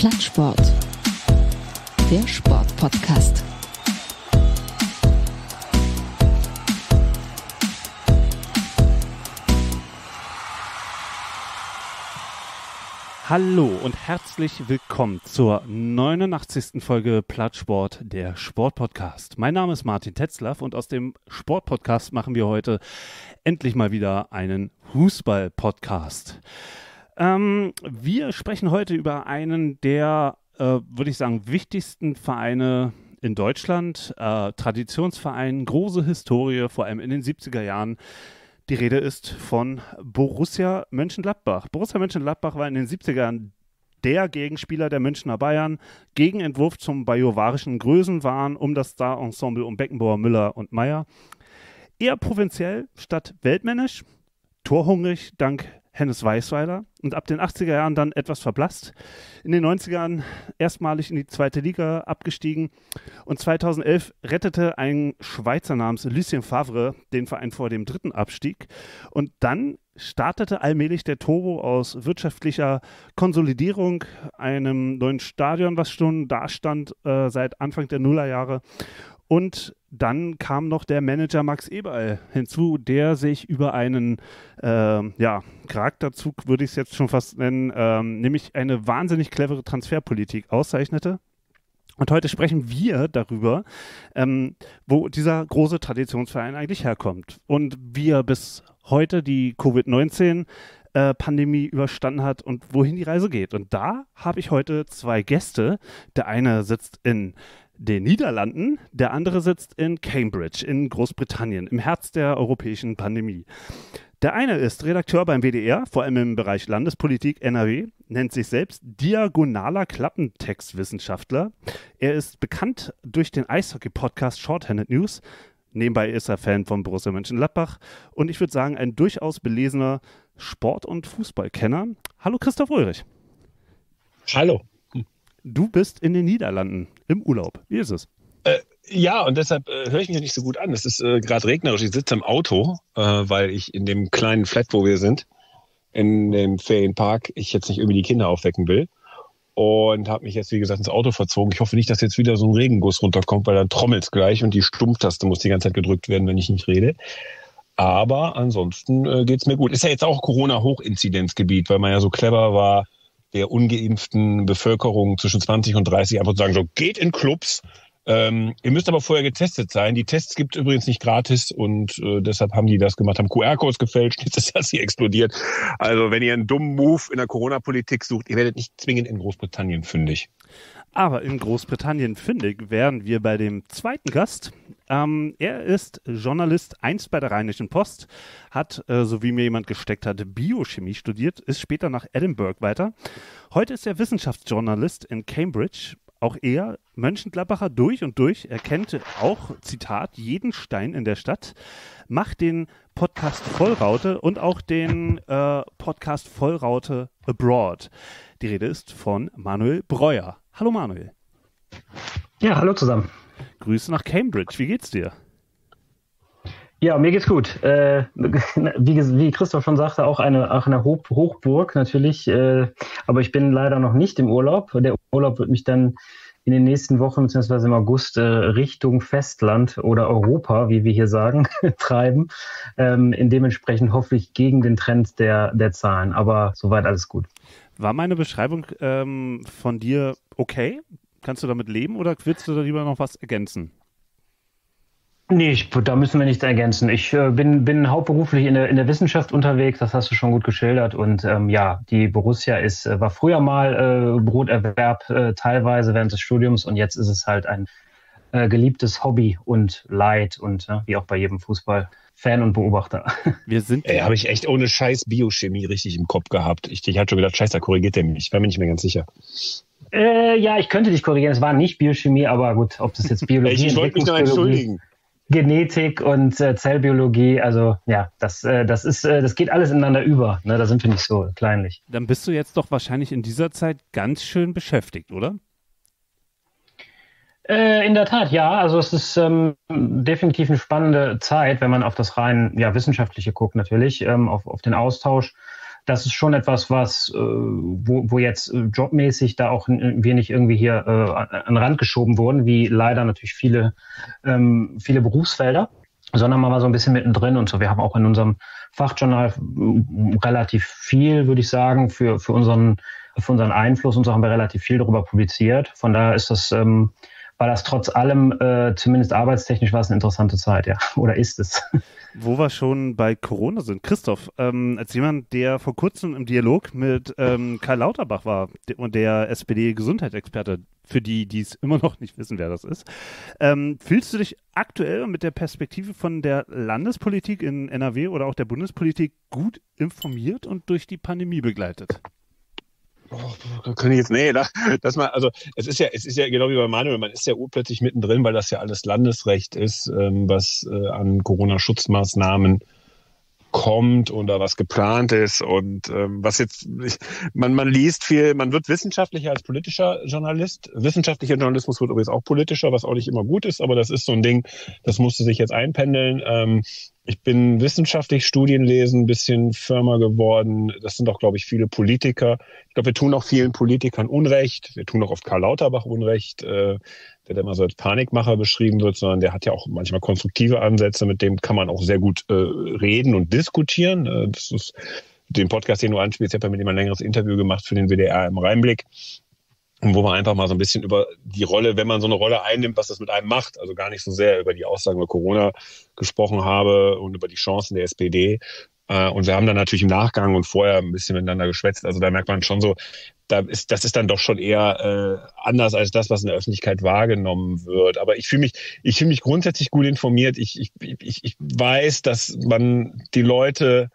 Plattsport. Der Sportpodcast. Hallo und herzlich willkommen zur 89. Folge Plattsport, der Sportpodcast. Mein Name ist Martin Tetzlaff und aus dem Sportpodcast machen wir heute endlich mal wieder einen Fußball-Podcast. Ähm, wir sprechen heute über einen der, äh, würde ich sagen, wichtigsten Vereine in Deutschland, äh, Traditionsverein, große Historie, vor allem in den 70er Jahren. Die Rede ist von Borussia Mönchengladbach. Borussia Mönchengladbach war in den 70er Jahren der Gegenspieler der Münchner Bayern, Gegenentwurf zum bajuwarischen Größenwahn um das Star-Ensemble um Beckenbauer, Müller und Meyer. Eher provinziell statt weltmännisch, torhungrig dank Hennes Weißweiler und ab den 80er Jahren dann etwas verblasst. In den 90ern erstmalig in die zweite Liga abgestiegen und 2011 rettete ein Schweizer namens Lucien Favre den Verein vor dem dritten Abstieg und dann startete allmählich der Turbo aus wirtschaftlicher Konsolidierung, einem neuen Stadion, was schon da stand äh, seit Anfang der Nullerjahre und dann kam noch der Manager Max Eberl hinzu, der sich über einen äh, ja, Charakterzug, würde ich es jetzt schon fast nennen, ähm, nämlich eine wahnsinnig clevere Transferpolitik auszeichnete. Und heute sprechen wir darüber, ähm, wo dieser große Traditionsverein eigentlich herkommt und wie er bis heute die Covid-19 äh, Pandemie überstanden hat und wohin die Reise geht. Und da habe ich heute zwei Gäste. Der eine sitzt in den Niederlanden, der andere sitzt in Cambridge in Großbritannien, im Herz der europäischen Pandemie. Der eine ist Redakteur beim WDR, vor allem im Bereich Landespolitik NRW, nennt sich selbst diagonaler Klappentextwissenschaftler. Er ist bekannt durch den Eishockey-Podcast Shorthanded News. Nebenbei ist er Fan von Borussia Mönchengladbach und ich würde sagen, ein durchaus belesener Sport- und Fußballkenner. Hallo Christoph Ulrich. Hallo. Du bist in den Niederlanden im Urlaub. Wie ist es? Äh, ja, und deshalb äh, höre ich mich nicht so gut an. Es ist äh, gerade regnerisch. Ich sitze im Auto, äh, weil ich in dem kleinen Flat, wo wir sind, in dem Ferienpark, ich jetzt nicht irgendwie die Kinder aufwecken will. Und habe mich jetzt, wie gesagt, ins Auto verzogen. Ich hoffe nicht, dass jetzt wieder so ein Regenguss runterkommt, weil dann trommelt es gleich und die Stumpftaste muss die ganze Zeit gedrückt werden, wenn ich nicht rede. Aber ansonsten äh, es mir gut. Ist ja jetzt auch Corona-Hochinzidenzgebiet, weil man ja so clever war, der ungeimpften Bevölkerung zwischen 20 und 30 einfach zu sagen, so geht in Clubs. Ähm, ihr müsst aber vorher getestet sein. Die Tests gibt es übrigens nicht gratis und äh, deshalb haben die das gemacht, haben QR-Codes gefälscht, jetzt ist das hier explodiert. Also wenn ihr einen dummen Move in der Corona-Politik sucht, ihr werdet nicht zwingend in Großbritannien fündig. Aber in Großbritannien fündig wären wir bei dem zweiten Gast. Ähm, er ist Journalist, einst bei der Rheinischen Post, hat, äh, so wie mir jemand gesteckt hat, Biochemie studiert, ist später nach Edinburgh weiter. Heute ist er Wissenschaftsjournalist in Cambridge. Auch er, Mönchengladbacher durch und durch, er kennt auch, Zitat, jeden Stein in der Stadt, macht den Podcast Vollraute und auch den äh, Podcast Vollraute Abroad. Die Rede ist von Manuel Breuer. Hallo Manuel. Ja, hallo zusammen. Grüße nach Cambridge. Wie geht's dir? Ja, mir geht's gut. Äh, wie, wie, Christoph schon sagte, auch eine, auch eine Hoch Hochburg natürlich. Äh, aber ich bin leider noch nicht im Urlaub. Der Urlaub wird mich dann in den nächsten Wochen beziehungsweise im August äh, Richtung Festland oder Europa, wie wir hier sagen, treiben. Ähm, in dementsprechend hoffentlich gegen den Trend der, der Zahlen. Aber soweit alles gut. War meine Beschreibung ähm, von dir okay? Kannst du damit leben oder willst du da lieber noch was ergänzen? Nee, ich, da müssen wir nichts ergänzen. Ich äh, bin, bin hauptberuflich in der, in der Wissenschaft unterwegs, das hast du schon gut geschildert. Und ähm, ja, die Borussia ist, äh, war früher mal äh, Broterwerb äh, teilweise während des Studiums und jetzt ist es halt ein äh, geliebtes Hobby und Leid und äh, wie auch bei jedem Fußball. Fan und Beobachter. Wir sind. Ey, habe ich echt ohne Scheiß Biochemie richtig im Kopf gehabt. Ich, ich hatte schon gedacht, Scheiß, da korrigiert der mich. Ich war mir nicht mehr ganz sicher. Äh, ja, ich könnte dich korrigieren. Es war nicht Biochemie, aber gut, ob das jetzt Biologie ist. ich wollte mich noch entschuldigen. Genetik und äh, Zellbiologie, also ja, das, äh, das ist, äh, das geht alles ineinander über. Ne? Da sind wir nicht so kleinlich. Dann bist du jetzt doch wahrscheinlich in dieser Zeit ganz schön beschäftigt, oder? Äh, in der Tat, ja. Also es ist ähm, definitiv eine spannende Zeit, wenn man auf das rein ja, wissenschaftliche guckt natürlich, ähm, auf, auf den Austausch das ist schon etwas, was, äh, wo, wo jetzt äh, jobmäßig da auch wir nicht irgendwie hier äh, an den Rand geschoben wurden, wie leider natürlich viele, ähm, viele Berufsfelder, sondern man war so ein bisschen mittendrin und so. Wir haben auch in unserem Fachjournal relativ viel, würde ich sagen, für, für unseren für unseren Einfluss und so haben wir relativ viel darüber publiziert. Von daher ist das ähm, war das trotz allem, äh, zumindest arbeitstechnisch, war es eine interessante Zeit, ja. Oder ist es? Wo wir schon bei Corona sind, Christoph, ähm, als jemand, der vor kurzem im Dialog mit ähm, Karl Lauterbach war und der SPD-Gesundheitsexperte, für die, die es immer noch nicht wissen, wer das ist, ähm, fühlst du dich aktuell mit der Perspektive von der Landespolitik in NRW oder auch der Bundespolitik gut informiert und durch die Pandemie begleitet? Oh, kann ich jetzt, nee, da, dass man, also es ist ja, es ist ja genau wie bei Manuel, man ist ja urplötzlich mittendrin, weil das ja alles Landesrecht ist, ähm, was äh, an Corona-Schutzmaßnahmen kommt oder was geplant ist und ähm, was jetzt ich, man man liest viel, man wird wissenschaftlicher als politischer Journalist. Wissenschaftlicher Journalismus wird übrigens auch politischer, was auch nicht immer gut ist, aber das ist so ein Ding, das musste sich jetzt einpendeln. Ähm, ich bin wissenschaftlich Studienlesen ein bisschen firmer geworden. Das sind auch, glaube ich, viele Politiker. Ich glaube, wir tun auch vielen Politikern Unrecht. Wir tun auch oft Karl Lauterbach Unrecht, äh, der immer so als Panikmacher beschrieben wird, sondern der hat ja auch manchmal konstruktive Ansätze. Mit dem kann man auch sehr gut äh, reden und diskutieren. Äh, das ist den Podcast, den du anspielst, ich habe ja mit ihm ein längeres Interview gemacht für den WDR im Rheinblick wo man einfach mal so ein bisschen über die Rolle, wenn man so eine Rolle einnimmt, was das mit einem macht, also gar nicht so sehr über die Aussagen über Corona gesprochen habe und über die Chancen der SPD. Äh, und wir haben dann natürlich im Nachgang und vorher ein bisschen miteinander geschwätzt. Also da merkt man schon so, da ist, das ist dann doch schon eher äh, anders als das, was in der Öffentlichkeit wahrgenommen wird. Aber ich fühle mich, ich fühle mich grundsätzlich gut informiert. Ich, ich, ich, ich weiß, dass man die Leute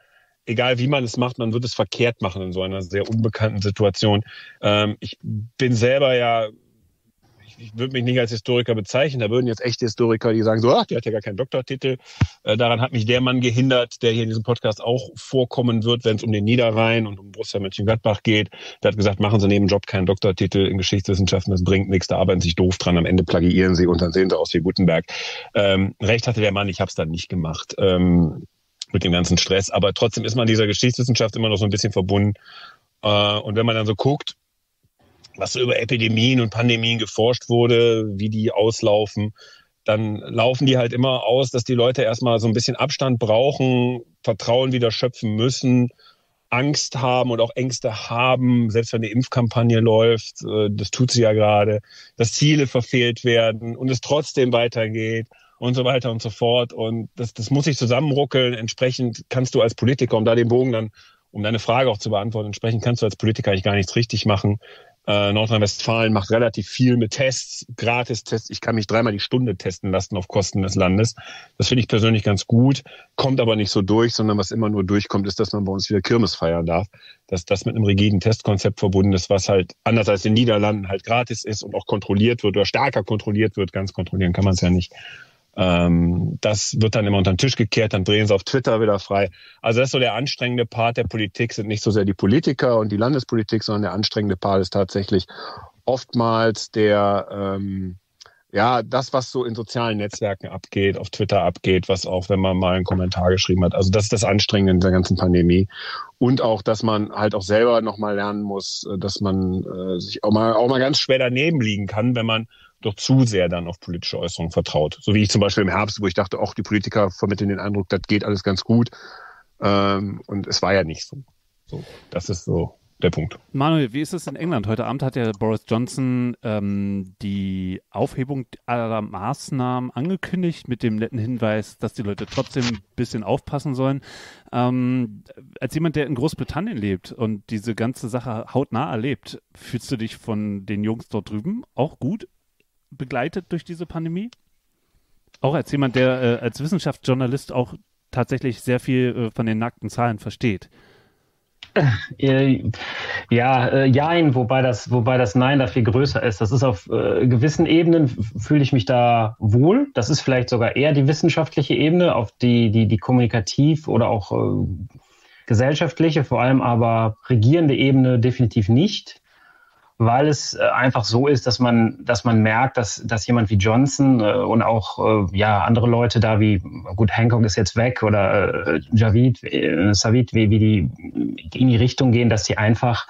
egal wie man es macht, man wird es verkehrt machen in so einer sehr unbekannten Situation. Ähm, ich bin selber ja, ich, ich würde mich nicht als Historiker bezeichnen, da würden jetzt echte Historiker, die sagen so, ach, der hat ja gar keinen Doktortitel. Äh, daran hat mich der Mann gehindert, der hier in diesem Podcast auch vorkommen wird, wenn es um den Niederrhein und um Borussia Mönchengladbach geht. Der hat gesagt, machen Sie neben Job keinen Doktortitel in Geschichtswissenschaften, das bringt nichts, da arbeiten Sie sich doof dran, am Ende plagiieren Sie und dann sehen Sie aus wie Gutenberg. Ähm, recht hatte der Mann, ich habe es dann nicht gemacht. Ähm, mit dem ganzen Stress. Aber trotzdem ist man dieser Geschichtswissenschaft immer noch so ein bisschen verbunden. Äh, und wenn man dann so guckt, was so über Epidemien und Pandemien geforscht wurde, wie die auslaufen, dann laufen die halt immer aus, dass die Leute erstmal so ein bisschen Abstand brauchen, Vertrauen wieder schöpfen müssen, Angst haben und auch Ängste haben, selbst wenn die Impfkampagne läuft, äh, das tut sie ja gerade, dass Ziele verfehlt werden und es trotzdem weitergeht und so weiter und so fort. Und das, das muss sich zusammenruckeln. Entsprechend kannst du als Politiker, um da den Bogen dann, um deine Frage auch zu beantworten, entsprechend kannst du als Politiker eigentlich gar nichts richtig machen. Äh, Nordrhein-Westfalen macht relativ viel mit Tests, Gratis-Tests. Ich kann mich dreimal die Stunde testen lassen auf Kosten des Landes. Das finde ich persönlich ganz gut, kommt aber nicht so durch, sondern was immer nur durchkommt, ist, dass man bei uns wieder Kirmes feiern darf. Dass das mit einem rigiden Testkonzept verbunden ist, was halt anders als in den Niederlanden halt gratis ist und auch kontrolliert wird oder stärker kontrolliert wird. Ganz kontrollieren kann man es ja nicht. Ähm, das wird dann immer unter den Tisch gekehrt, dann drehen sie auf Twitter wieder frei. Also das ist so der anstrengende Part der Politik, sind nicht so sehr die Politiker und die Landespolitik, sondern der anstrengende Part ist tatsächlich oftmals der, ähm, ja, das, was so in sozialen Netzwerken abgeht, auf Twitter abgeht, was auch, wenn man mal einen Kommentar geschrieben hat. Also das ist das Anstrengende in der ganzen Pandemie. Und auch, dass man halt auch selber nochmal lernen muss, äh, dass man äh, sich auch mal, auch mal ganz schwer daneben liegen kann, wenn man doch zu sehr dann auf politische Äußerungen vertraut. So wie ich zum Beispiel im Herbst, wo ich dachte, auch die Politiker vermitteln den Eindruck, das geht alles ganz gut. Ähm, und es war ja nicht so. so. Das ist so der Punkt. Manuel, wie ist es in England? Heute Abend hat ja Boris Johnson ähm, die Aufhebung aller Maßnahmen angekündigt mit dem netten Hinweis, dass die Leute trotzdem ein bisschen aufpassen sollen. Ähm, als jemand, der in Großbritannien lebt und diese ganze Sache hautnah erlebt, fühlst du dich von den Jungs dort drüben auch gut begleitet durch diese Pandemie? Auch als jemand, der äh, als Wissenschaftsjournalist auch tatsächlich sehr viel äh, von den nackten Zahlen versteht. Äh, ja, äh, jein, wobei das, wobei das Nein da viel größer ist. Das ist auf äh, gewissen Ebenen fühle ich mich da wohl. Das ist vielleicht sogar eher die wissenschaftliche Ebene, auf die, die, die kommunikativ oder auch äh, gesellschaftliche, vor allem aber regierende Ebene definitiv nicht. Weil es äh, einfach so ist, dass man, dass man merkt, dass, dass jemand wie Johnson äh, und auch äh, ja andere Leute da wie gut Hancock ist jetzt weg oder Javid, Savid, wie, wie die in die Richtung gehen, dass sie einfach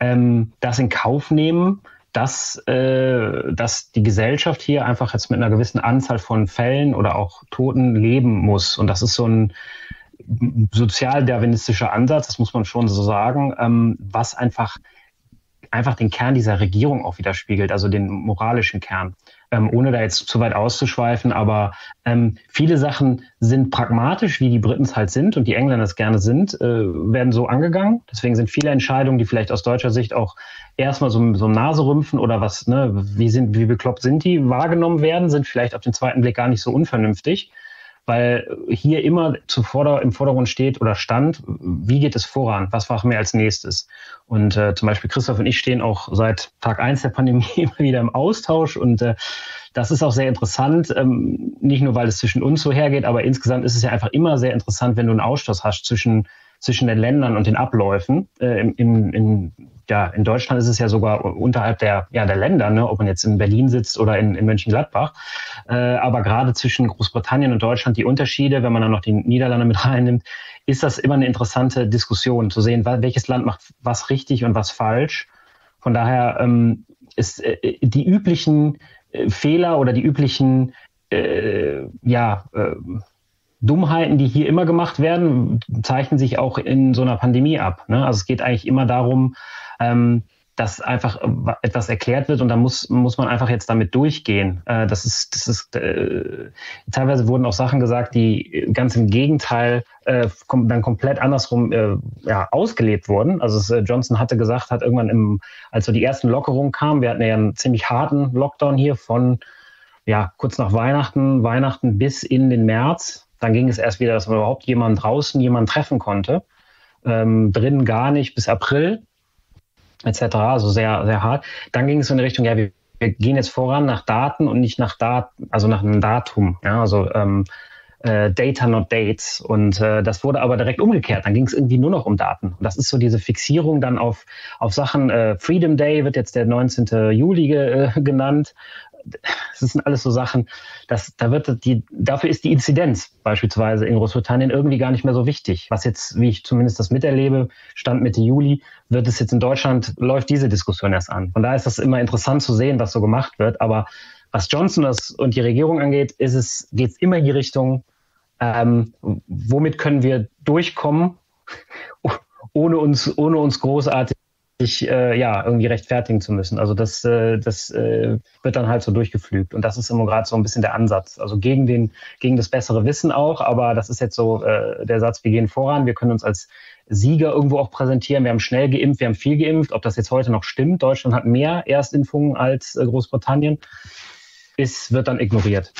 ähm, das in Kauf nehmen, dass, äh, dass die Gesellschaft hier einfach jetzt mit einer gewissen Anzahl von Fällen oder auch Toten leben muss. Und das ist so ein sozialdarwinistischer Ansatz, das muss man schon so sagen, ähm, was einfach einfach den Kern dieser Regierung auch widerspiegelt, also den moralischen Kern. Ähm, ohne da jetzt zu weit auszuschweifen, aber ähm, viele Sachen sind pragmatisch, wie die Briten es halt sind und die Engländer es gerne sind, äh, werden so angegangen. Deswegen sind viele Entscheidungen, die vielleicht aus deutscher Sicht auch erstmal so, so Naserümpfen oder was, ne, wie sind, wie bekloppt sind die, wahrgenommen werden, sind vielleicht auf den zweiten Blick gar nicht so unvernünftig weil hier immer zuvor im Vordergrund steht oder stand, wie geht es voran, was machen wir als nächstes. Und äh, zum Beispiel Christoph und ich stehen auch seit Tag eins der Pandemie immer wieder im Austausch und äh, das ist auch sehr interessant, ähm, nicht nur weil es zwischen uns so hergeht, aber insgesamt ist es ja einfach immer sehr interessant, wenn du einen Austausch hast zwischen zwischen den Ländern und den Abläufen. Äh, in, in, in, ja, in Deutschland ist es ja sogar unterhalb der, ja, der Länder, ne, ob man jetzt in Berlin sitzt oder in, in Mönchengladbach. Äh, aber gerade zwischen Großbritannien und Deutschland die Unterschiede, wenn man dann noch die Niederlande mit reinnimmt, ist das immer eine interessante Diskussion zu sehen, welches Land macht was richtig und was falsch. Von daher ähm, ist äh, die üblichen äh, Fehler oder die üblichen äh, ja, äh, Dummheiten, die hier immer gemacht werden, zeichnen sich auch in so einer Pandemie ab. Ne? Also es geht eigentlich immer darum, ähm, dass einfach etwas erklärt wird und da muss, muss man einfach jetzt damit durchgehen. Äh, das ist, das ist äh, teilweise wurden auch Sachen gesagt, die ganz im Gegenteil äh, kom dann komplett andersrum äh, ja, ausgelebt wurden. Also es, äh, Johnson hatte gesagt, hat irgendwann im, als so die ersten Lockerungen kamen, wir hatten ja einen ziemlich harten Lockdown hier von ja, kurz nach Weihnachten, Weihnachten bis in den März, dann ging es erst wieder, dass man überhaupt jemanden draußen jemanden treffen konnte. Ähm, drinnen gar nicht bis April etc. Also sehr, sehr hart. Dann ging es in die Richtung, ja, wir, wir gehen jetzt voran nach Daten und nicht nach Daten, also nach einem Datum. Ja, also ähm, äh, Data not Dates. Und äh, das wurde aber direkt umgekehrt. Dann ging es irgendwie nur noch um Daten. Und das ist so diese Fixierung dann auf, auf Sachen. Äh, Freedom Day wird jetzt der 19. Juli ge, äh, genannt das sind alles so Sachen, dass da wird die, dafür ist die Inzidenz beispielsweise in Großbritannien irgendwie gar nicht mehr so wichtig. Was jetzt, wie ich zumindest das miterlebe, Stand Mitte Juli, wird es jetzt in Deutschland, läuft diese Diskussion erst an. Von daher ist das immer interessant zu sehen, was so gemacht wird. Aber was Johnson und die Regierung angeht, ist es, geht es immer in die Richtung, ähm, womit können wir durchkommen, ohne uns, ohne uns großartig sich äh, ja irgendwie rechtfertigen zu müssen. Also das, äh, das äh, wird dann halt so durchgeflügt. Und das ist immer gerade so ein bisschen der Ansatz. Also gegen den, gegen das bessere Wissen auch, aber das ist jetzt so äh, der Satz, wir gehen voran, wir können uns als Sieger irgendwo auch präsentieren. Wir haben schnell geimpft, wir haben viel geimpft. Ob das jetzt heute noch stimmt, Deutschland hat mehr Erstimpfungen als äh, Großbritannien, ist, wird dann ignoriert.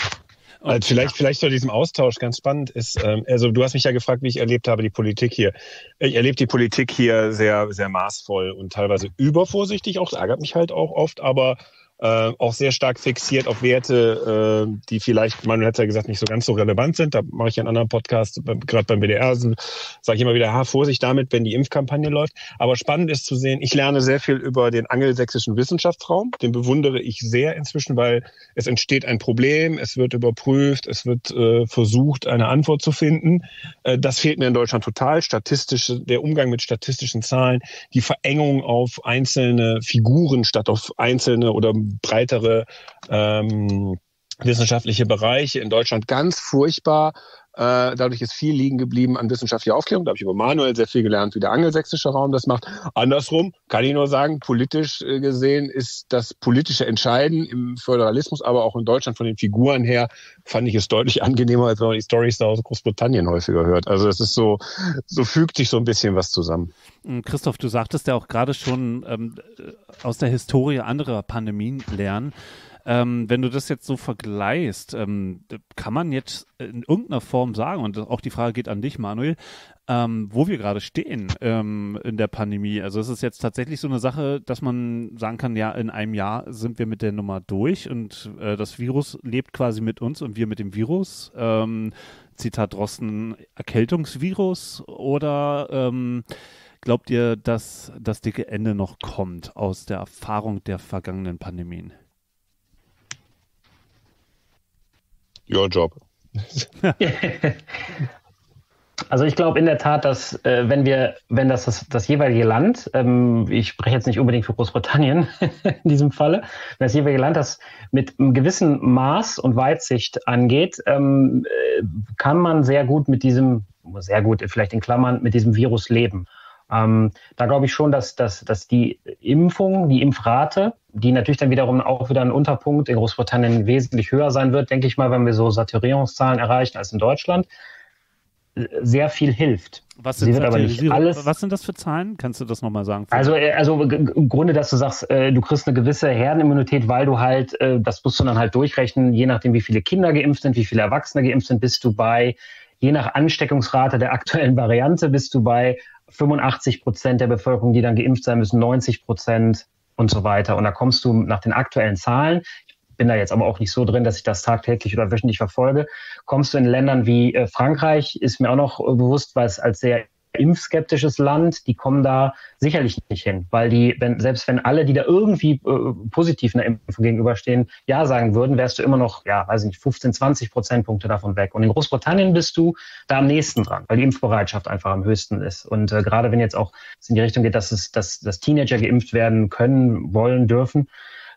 Also vielleicht, vielleicht zu diesem Austausch ganz spannend ist, ähm, also du hast mich ja gefragt, wie ich erlebt habe, die Politik hier. Ich erlebe die Politik hier sehr, sehr maßvoll und teilweise übervorsichtig, auch das ärgert mich halt auch oft, aber äh, auch sehr stark fixiert auf Werte, äh, die vielleicht, Manuel hat ja gesagt, nicht so ganz so relevant sind. Da mache ich einen anderen Podcast, gerade beim BDR, sage ich immer wieder, ha, Vorsicht damit, wenn die Impfkampagne läuft. Aber spannend ist zu sehen, ich lerne sehr viel über den angelsächsischen Wissenschaftsraum. Den bewundere ich sehr inzwischen, weil es entsteht ein Problem, es wird überprüft, es wird äh, versucht, eine Antwort zu finden. Äh, das fehlt mir in Deutschland total. Statistisch, der Umgang mit statistischen Zahlen, die Verengung auf einzelne Figuren statt auf einzelne oder breitere ähm, wissenschaftliche Bereiche in Deutschland ganz furchtbar. Äh, dadurch ist viel liegen geblieben an wissenschaftlicher Aufklärung. Da habe ich über Manuel sehr viel gelernt, wie der angelsächsische Raum das macht. Andersrum kann ich nur sagen, politisch äh, gesehen ist das politische Entscheiden im Föderalismus, aber auch in Deutschland von den Figuren her, fand ich es deutlich angenehmer, als wenn man die Stories aus Großbritannien häufiger hört. Also es ist so, so fügt sich so ein bisschen was zusammen. Hm, Christoph, du sagtest ja auch gerade schon ähm, aus der Historie anderer Pandemien lernen. Ähm, wenn du das jetzt so vergleichst, ähm, kann man jetzt in irgendeiner Form sagen, und auch die Frage geht an dich, Manuel, ähm, wo wir gerade stehen ähm, in der Pandemie. Also es ist jetzt tatsächlich so eine Sache, dass man sagen kann, ja, in einem Jahr sind wir mit der Nummer durch und äh, das Virus lebt quasi mit uns und wir mit dem Virus. Ähm, Zitat Drosten, Erkältungsvirus oder ähm, glaubt ihr, dass das dicke Ende noch kommt aus der Erfahrung der vergangenen Pandemien? Your job. Also ich glaube in der Tat, dass äh, wenn wir, wenn das, das das jeweilige Land, ähm, ich spreche jetzt nicht unbedingt für Großbritannien in diesem Falle, wenn das jeweilige Land das mit einem gewissen Maß und Weitsicht angeht, ähm, äh, kann man sehr gut mit diesem, sehr gut vielleicht in Klammern, mit diesem Virus leben. Ähm, da glaube ich schon, dass, dass, dass die Impfung, die Impfrate, die natürlich dann wiederum auch wieder ein Unterpunkt in Großbritannien wesentlich höher sein wird, denke ich mal, wenn wir so Saturierungszahlen erreichen als in Deutschland, sehr viel hilft. Was sind, aber nicht alles, was sind das für Zahlen? Kannst du das nochmal sagen? Also, äh, also im Grunde, dass du sagst, äh, du kriegst eine gewisse Herdenimmunität, weil du halt, äh, das musst du dann halt durchrechnen, je nachdem, wie viele Kinder geimpft sind, wie viele Erwachsene geimpft sind, bist du bei, je nach Ansteckungsrate der aktuellen Variante, bist du bei 85 Prozent der Bevölkerung, die dann geimpft sein müssen, 90 Prozent und so weiter. Und da kommst du nach den aktuellen Zahlen, ich bin da jetzt aber auch nicht so drin, dass ich das tagtäglich oder wöchentlich verfolge, kommst du in Ländern wie äh, Frankreich, ist mir auch noch äh, bewusst, weil es als sehr impfskeptisches Land, die kommen da sicherlich nicht hin, weil die, wenn, selbst wenn alle, die da irgendwie äh, positiv einer Impfung gegenüberstehen, ja sagen würden, wärst du immer noch, ja, weiß ich nicht, 15, 20 Prozentpunkte davon weg. Und in Großbritannien bist du da am nächsten dran, weil die Impfbereitschaft einfach am höchsten ist. Und äh, gerade wenn jetzt auch es in die Richtung geht, dass es, dass, dass Teenager geimpft werden können, wollen, dürfen,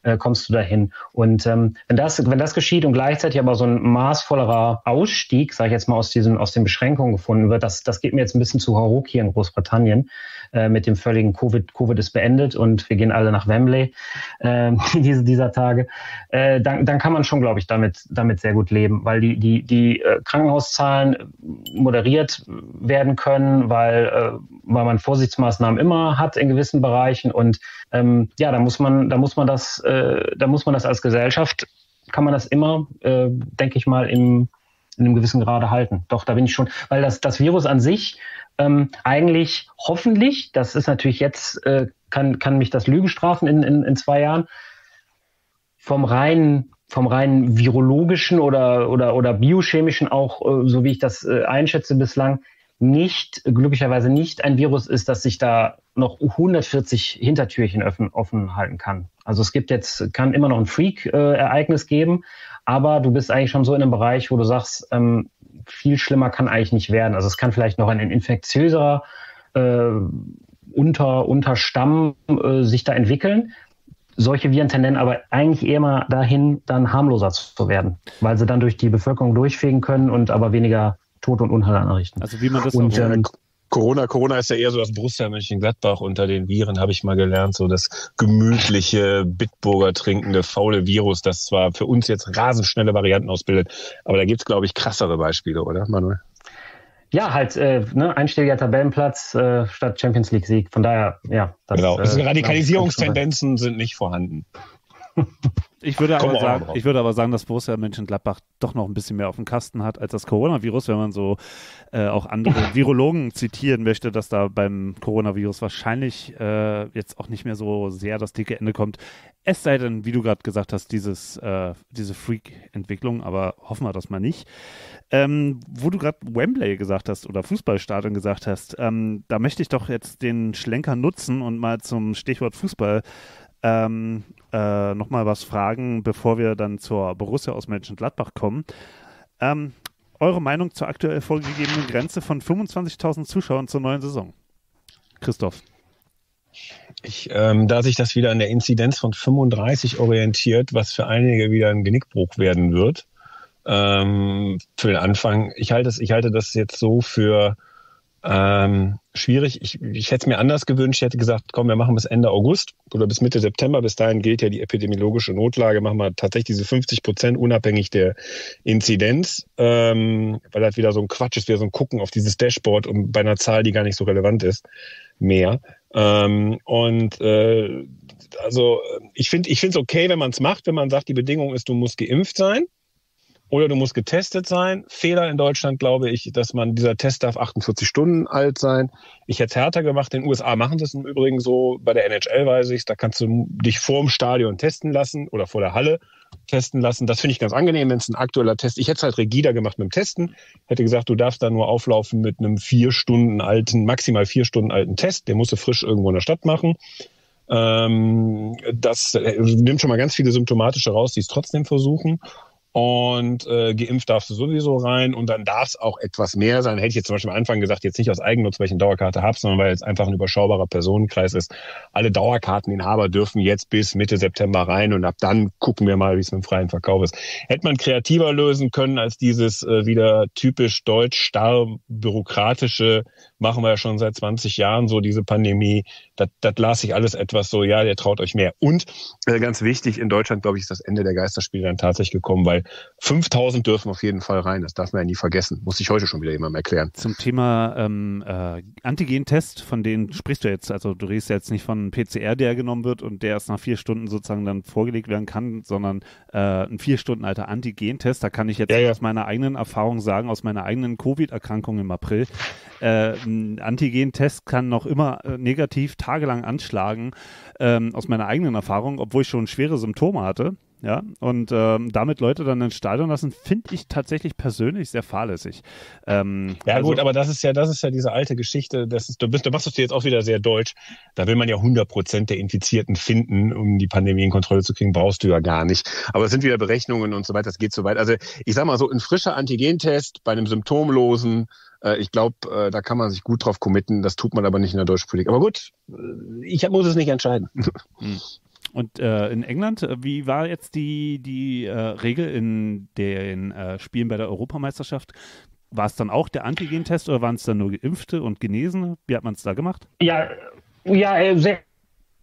äh, kommst du dahin. Und ähm, wenn das, wenn das geschieht und gleichzeitig aber so ein maßvollerer Ausstieg, sage ich jetzt mal, aus diesen, aus den Beschränkungen gefunden wird, das, das geht mir jetzt ein bisschen zu Haruk hier in Großbritannien äh, mit dem völligen Covid, Covid ist beendet und wir gehen alle nach Wembley äh, diese, dieser Tage, äh, dann, dann kann man schon, glaube ich, damit, damit sehr gut leben, weil die, die, die äh, Krankenhauszahlen moderiert werden können, weil, äh, weil man Vorsichtsmaßnahmen immer hat in gewissen Bereichen und ähm, ja, da muss man, da muss man das, äh, da muss man das als Gesellschaft, kann man das immer, äh, denke ich mal, im, in einem gewissen Grade halten. Doch, da bin ich schon, weil das, das Virus an sich ähm, eigentlich hoffentlich, das ist natürlich jetzt, äh, kann, kann mich das Lügen strafen in, in, in zwei Jahren, vom reinen vom rein virologischen oder, oder, oder biochemischen auch, äh, so wie ich das äh, einschätze bislang, nicht, glücklicherweise nicht ein Virus ist, das sich da noch 140 Hintertürchen offen, offen halten kann. Also es gibt jetzt, kann immer noch ein Freak-Ereignis äh, geben, aber du bist eigentlich schon so in einem Bereich, wo du sagst, ähm, viel schlimmer kann eigentlich nicht werden. Also es kann vielleicht noch ein infektiöser äh, unter, Unterstamm äh, sich da entwickeln. Solche Viren tendieren aber eigentlich eher mal dahin, dann harmloser zu werden, weil sie dann durch die Bevölkerung durchfegen können und aber weniger Tod und Unheil anrichten. Also wie man das und, auch ähm, Corona, Corona ist ja eher so das Borussia Mönchengladbach unter den Viren, habe ich mal gelernt, so das gemütliche, Bitburger trinkende, faule Virus, das zwar für uns jetzt rasend schnelle Varianten ausbildet, aber da gibt's glaube ich, krassere Beispiele, oder Manuel? Ja, halt äh, ne, einstelliger Tabellenplatz äh, statt Champions League Sieg. Von daher, ja. Das, genau. Also Radikalisierungstendenzen sind nicht vorhanden. Ich würde, aber sagen, ich würde aber sagen, dass Borussia Mönchengladbach doch noch ein bisschen mehr auf dem Kasten hat als das Coronavirus, wenn man so äh, auch andere Virologen zitieren möchte, dass da beim Coronavirus wahrscheinlich äh, jetzt auch nicht mehr so sehr das dicke Ende kommt. Es sei denn, wie du gerade gesagt hast, dieses, äh, diese Freak-Entwicklung, aber hoffen wir das mal nicht. Ähm, wo du gerade Wembley gesagt hast oder Fußballstadion gesagt hast, ähm, da möchte ich doch jetzt den Schlenker nutzen und mal zum Stichwort Fußball ähm, äh, nochmal was fragen, bevor wir dann zur Borussia aus Mönchengladbach kommen. Ähm, eure Meinung zur aktuell vorgegebenen Grenze von 25.000 Zuschauern zur neuen Saison? Christoph. Ich, ähm, da sich das wieder an der Inzidenz von 35 orientiert, was für einige wieder ein Genickbruch werden wird, ähm, für den Anfang. Ich halte, das, ich halte das jetzt so für ähm, schwierig. Ich, ich hätte es mir anders gewünscht. Ich hätte gesagt, komm, wir machen bis Ende August oder bis Mitte September. Bis dahin gilt ja die epidemiologische Notlage. Machen wir tatsächlich diese 50 Prozent unabhängig der Inzidenz, ähm, weil das wieder so ein Quatsch ist, wieder so ein Gucken auf dieses Dashboard und bei einer Zahl, die gar nicht so relevant ist, mehr. Ähm, und äh, also ich finde ich finde es okay, wenn man es macht, wenn man sagt, die Bedingung ist, du musst geimpft sein. Oder du musst getestet sein. Fehler in Deutschland, glaube ich, dass man, dieser Test darf 48 Stunden alt sein. Ich hätte es härter gemacht. In den USA machen sie es im Übrigen so. Bei der NHL weiß ich da kannst du dich vor dem Stadion testen lassen oder vor der Halle testen lassen. Das finde ich ganz angenehm, wenn es ein aktueller Test. Ich hätte es halt rigider gemacht mit dem Testen. Hätte gesagt, du darfst da nur auflaufen mit einem vier Stunden alten, maximal vier Stunden alten Test. Den musst du frisch irgendwo in der Stadt machen. Ähm, das äh, nimmt schon mal ganz viele symptomatische raus, die es trotzdem versuchen und äh, geimpft darfst du sowieso rein und dann darf es auch etwas mehr sein. Hätte ich jetzt zum Beispiel am Anfang gesagt, jetzt nicht aus Eigennutz, weil ich eine Dauerkarte habe, sondern weil es einfach ein überschaubarer Personenkreis ist. Alle Dauerkarteninhaber dürfen jetzt bis Mitte September rein und ab dann gucken wir mal, wie es mit dem freien Verkauf ist. Hätte man kreativer lösen können als dieses äh, wieder typisch deutsch starr bürokratische, machen wir ja schon seit 20 Jahren so diese Pandemie. Das, das las ich alles etwas so, ja, der traut euch mehr. Und äh, ganz wichtig, in Deutschland, glaube ich, ist das Ende der Geisterspiele dann tatsächlich gekommen, weil 5000 dürfen auf jeden Fall rein. Das darf man ja nie vergessen. Muss ich heute schon wieder jemandem erklären. Zum Thema ähm, äh, Antigen-Test, von denen sprichst du jetzt. Also du redest jetzt nicht von PCR, der genommen wird und der erst nach vier Stunden sozusagen dann vorgelegt werden kann, sondern äh, ein vier Stunden alter Antigen-Test. Da kann ich jetzt ja, ja. aus meiner eigenen Erfahrung sagen, aus meiner eigenen Covid-Erkrankung im April. Äh, ein Antigen-Test kann noch immer äh, negativ tagelang anschlagen, ähm, aus meiner eigenen Erfahrung, obwohl ich schon schwere Symptome hatte ja, und ähm, damit Leute dann ins Stadion lassen, finde ich tatsächlich persönlich sehr fahrlässig. Ähm, ja also, gut, aber das ist ja, das ist ja diese alte Geschichte, das ist, du bist, du machst es dir jetzt auch wieder sehr deutsch. Da will man ja 100 Prozent der Infizierten finden, um die Pandemie in Kontrolle zu kriegen, brauchst du ja gar nicht. Aber es sind wieder Berechnungen und so weiter, das geht so weit. Also ich sag mal so, ein frischer Antigentest bei einem symptomlosen, äh, ich glaube, äh, da kann man sich gut drauf committen, das tut man aber nicht in der deutschen Politik. Aber gut, ich muss es nicht entscheiden. Hm. Und äh, in England, äh, wie war jetzt die, die äh, Regel in den äh, Spielen bei der Europameisterschaft? War es dann auch der Antigen-Test oder waren es dann nur Geimpfte und Genesene? Wie hat man es da gemacht? Ja, ja, äh, sehr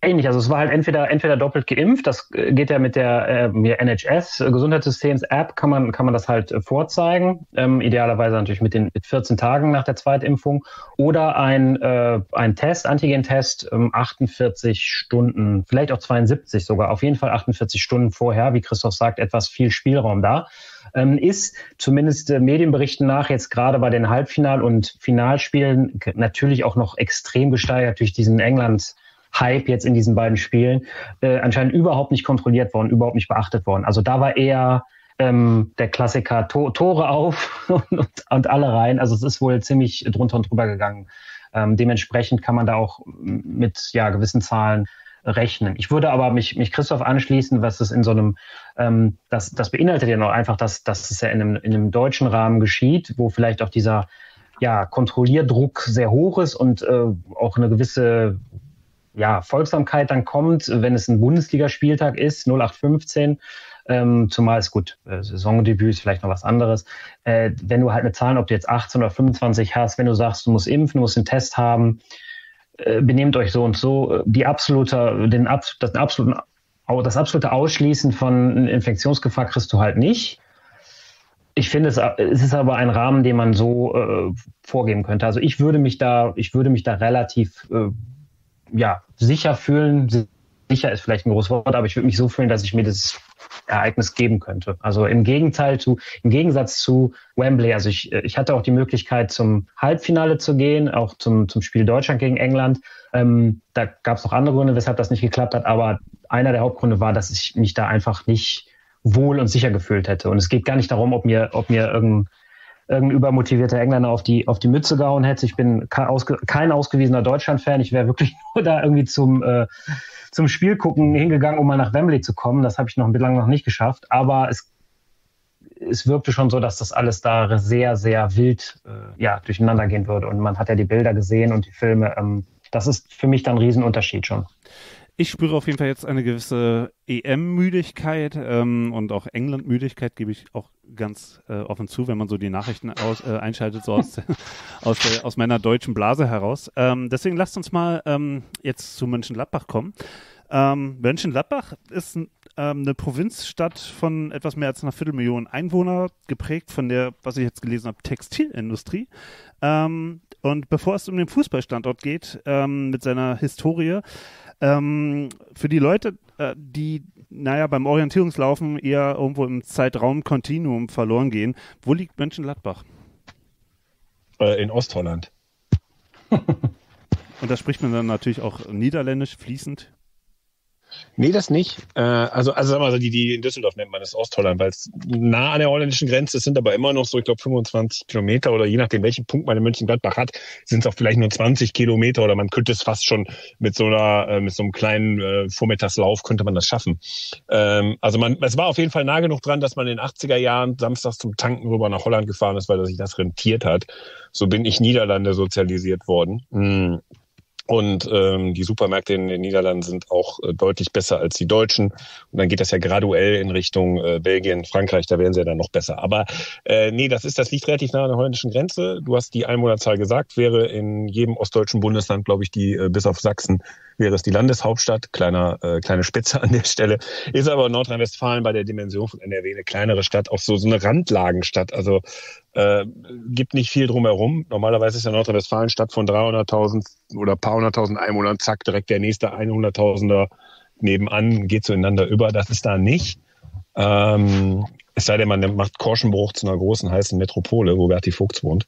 ähnlich. Also es war halt entweder entweder doppelt geimpft, das geht ja mit der äh, NHS Gesundheitssystems App kann man kann man das halt äh, vorzeigen, ähm, idealerweise natürlich mit den mit 14 Tagen nach der Zweitimpfung oder ein äh, ein Test Antigen-Test ähm, 48 Stunden, vielleicht auch 72 sogar, auf jeden Fall 48 Stunden vorher, wie Christoph sagt, etwas viel Spielraum da. Ähm, ist zumindest äh, Medienberichten nach jetzt gerade bei den Halbfinal- und Finalspielen natürlich auch noch extrem gesteigert durch diesen England Hype jetzt in diesen beiden Spielen äh, anscheinend überhaupt nicht kontrolliert worden, überhaupt nicht beachtet worden. Also da war eher ähm, der Klassiker to Tore auf und, und, alle rein. Also es ist wohl ziemlich drunter und drüber gegangen. Ähm, dementsprechend kann man da auch mit ja, gewissen Zahlen rechnen. Ich würde aber mich, mich Christoph anschließen, was es in so einem, ähm, das, das beinhaltet ja noch einfach, dass, dass es ja in einem, in einem deutschen Rahmen geschieht, wo vielleicht auch dieser ja, Kontrollierdruck sehr hoch ist und äh, auch eine gewisse ja, Folgsamkeit dann kommt, wenn es ein Bundesligaspieltag ist, 0815, ähm, zumal es gut, äh, Saisondebüt ist vielleicht noch was anderes. Äh, wenn du halt eine Zahl, ob du jetzt 18 oder 25 hast, wenn du sagst, du musst impfen, du musst einen Test haben, äh, benehmt euch so und so, die absolute, den, das, absoluten, das absolute Ausschließen von Infektionsgefahr kriegst du halt nicht. Ich finde, es, es ist aber ein Rahmen, den man so äh, vorgeben könnte. Also ich würde mich da, ich würde mich da relativ äh, ja, sicher fühlen. Sicher ist vielleicht ein großes Wort, aber ich würde mich so fühlen, dass ich mir das Ereignis geben könnte. Also im Gegenteil zu, im Gegensatz zu Wembley. Also ich, ich hatte auch die Möglichkeit, zum Halbfinale zu gehen, auch zum, zum Spiel Deutschland gegen England. Ähm, da gab es noch andere Gründe, weshalb das nicht geklappt hat, aber einer der Hauptgründe war, dass ich mich da einfach nicht wohl und sicher gefühlt hätte. Und es geht gar nicht darum, ob mir, ob mir irgendein irgendein übermotivierter Engländer auf die, auf die Mütze gehauen hätte. Ich bin kein, ausge, kein ausgewiesener Deutschland-Fan. Ich wäre wirklich nur da irgendwie zum, äh, zum Spiel gucken hingegangen, um mal nach Wembley zu kommen. Das habe ich noch bislang noch nicht geschafft. Aber es, es wirkte schon so, dass das alles da sehr, sehr wild äh, ja, durcheinander gehen würde. Und man hat ja die Bilder gesehen und die Filme. Ähm, das ist für mich dann ein Riesenunterschied schon. Ich spüre auf jeden Fall jetzt eine gewisse EM-Müdigkeit ähm, und auch England-Müdigkeit, gebe ich auch ganz äh, offen zu, wenn man so die Nachrichten aus, äh, einschaltet, so aus, aus, der, aus meiner deutschen Blase heraus. Ähm, deswegen lasst uns mal ähm, jetzt zu Mönchengladbach kommen. Ähm, Mönchengladbach ist ähm, eine Provinzstadt von etwas mehr als einer Viertelmillion Einwohner, geprägt von der, was ich jetzt gelesen habe, Textilindustrie. Ähm, und bevor es um den Fußballstandort geht, ähm, mit seiner Historie, ähm, für die Leute, äh, die naja, beim Orientierungslaufen eher irgendwo im Zeitraumkontinuum verloren gehen. Wo liegt Mönchengladbach? Äh, in Ostholland. Und da spricht man dann natürlich auch Niederländisch fließend. Nee, das nicht. Äh, also, also sagen wir mal, die, die in Düsseldorf nennt man das Ostholland, weil es nah an der holländischen Grenze sind aber immer noch so, ich glaube, 25 Kilometer oder je nachdem, welchen Punkt man in Mönchengladbach hat, sind es auch vielleicht nur 20 Kilometer oder man könnte es fast schon mit so einer, äh, mit so einem kleinen äh, Vormittagslauf könnte man das schaffen. Ähm, also man, es war auf jeden Fall nah genug dran, dass man in den 80er Jahren samstags zum Tanken rüber nach Holland gefahren ist, weil sich das rentiert hat. So bin ich Niederlande sozialisiert worden. Mm. Und ähm, die Supermärkte in den Niederlanden sind auch äh, deutlich besser als die deutschen. Und dann geht das ja graduell in Richtung äh, Belgien, Frankreich, da werden sie ja dann noch besser. Aber äh, nee, das ist, das liegt relativ nah an der holländischen Grenze. Du hast die Einwohnerzahl gesagt, wäre in jedem ostdeutschen Bundesland, glaube ich, die äh, bis auf Sachsen wäre es die Landeshauptstadt, kleiner, äh, kleine Spitze an der Stelle. Ist aber Nordrhein-Westfalen bei der Dimension von NRW eine kleinere Stadt, auch so, so eine Randlagenstadt. Also äh, gibt nicht viel drumherum. Normalerweise ist ja Nordrhein-Westfalen Stadt von 300.000 oder paar hunderttausend Einwohnern, zack, direkt der nächste 100.000er nebenan, geht zueinander über. Das ist da nicht. Ähm, es sei denn, man macht Korschenbruch zu einer großen, heißen Metropole, wo Berti Vogts wohnt.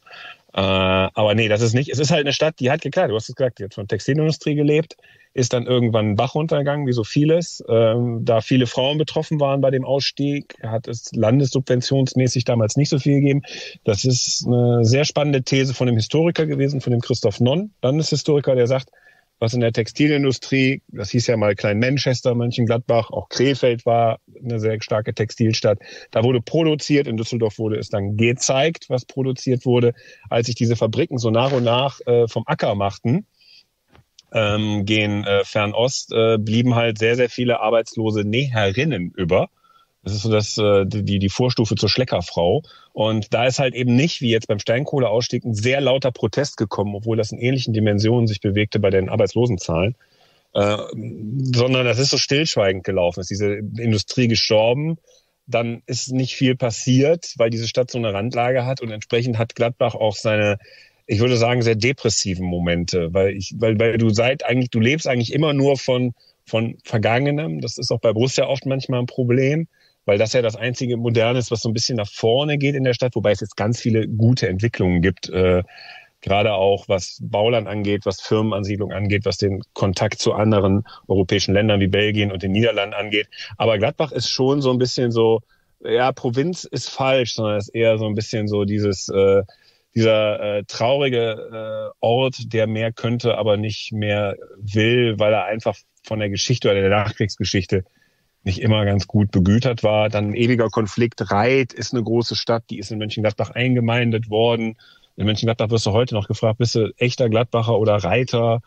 Äh, aber nee, das ist nicht. Es ist halt eine Stadt, die hat geklärt, du hast es gesagt, die hat von Textilindustrie gelebt, ist dann irgendwann Bach runtergegangen, wie so vieles. Ähm, da viele Frauen betroffen waren bei dem Ausstieg, hat es landessubventionsmäßig damals nicht so viel gegeben. Das ist eine sehr spannende These von dem Historiker gewesen, von dem Christoph Nonn, Landeshistoriker, der sagt, was in der Textilindustrie, das hieß ja mal Klein Manchester, Mönchengladbach, auch Krefeld war eine sehr starke Textilstadt. Da wurde produziert, in Düsseldorf wurde es dann gezeigt, was produziert wurde. Als sich diese Fabriken so nach und nach äh, vom Acker machten, ähm, gehen äh, Fernost, äh, blieben halt sehr, sehr viele arbeitslose Näherinnen über. Das ist so das, äh, die, die Vorstufe zur Schleckerfrau. Und da ist halt eben nicht, wie jetzt beim Steinkohleausstieg, ein sehr lauter Protest gekommen, obwohl das in ähnlichen Dimensionen sich bewegte bei den Arbeitslosenzahlen. Äh, sondern das ist so stillschweigend gelaufen. Ist diese Industrie gestorben, dann ist nicht viel passiert, weil diese Stadt so eine Randlage hat und entsprechend hat Gladbach auch seine, ich würde sagen, sehr depressiven Momente, weil ich, weil, weil du seit eigentlich, du lebst eigentlich immer nur von, von Vergangenem. Das ist auch bei Borussia oft manchmal ein Problem weil das ja das einzige Moderne ist, was so ein bisschen nach vorne geht in der Stadt, wobei es jetzt ganz viele gute Entwicklungen gibt, äh, gerade auch was Bauland angeht, was Firmenansiedlung angeht, was den Kontakt zu anderen europäischen Ländern wie Belgien und den Niederlanden angeht. Aber Gladbach ist schon so ein bisschen so, ja, Provinz ist falsch, sondern es ist eher so ein bisschen so dieses, äh, dieser äh, traurige äh, Ort, der mehr könnte, aber nicht mehr will, weil er einfach von der Geschichte oder der Nachkriegsgeschichte nicht immer ganz gut begütert war. Dann ein ewiger Konflikt. Reit ist eine große Stadt, die ist in Mönchengladbach eingemeindet worden. In Mönchengladbach wirst du heute noch gefragt, bist du echter Gladbacher oder Reiter?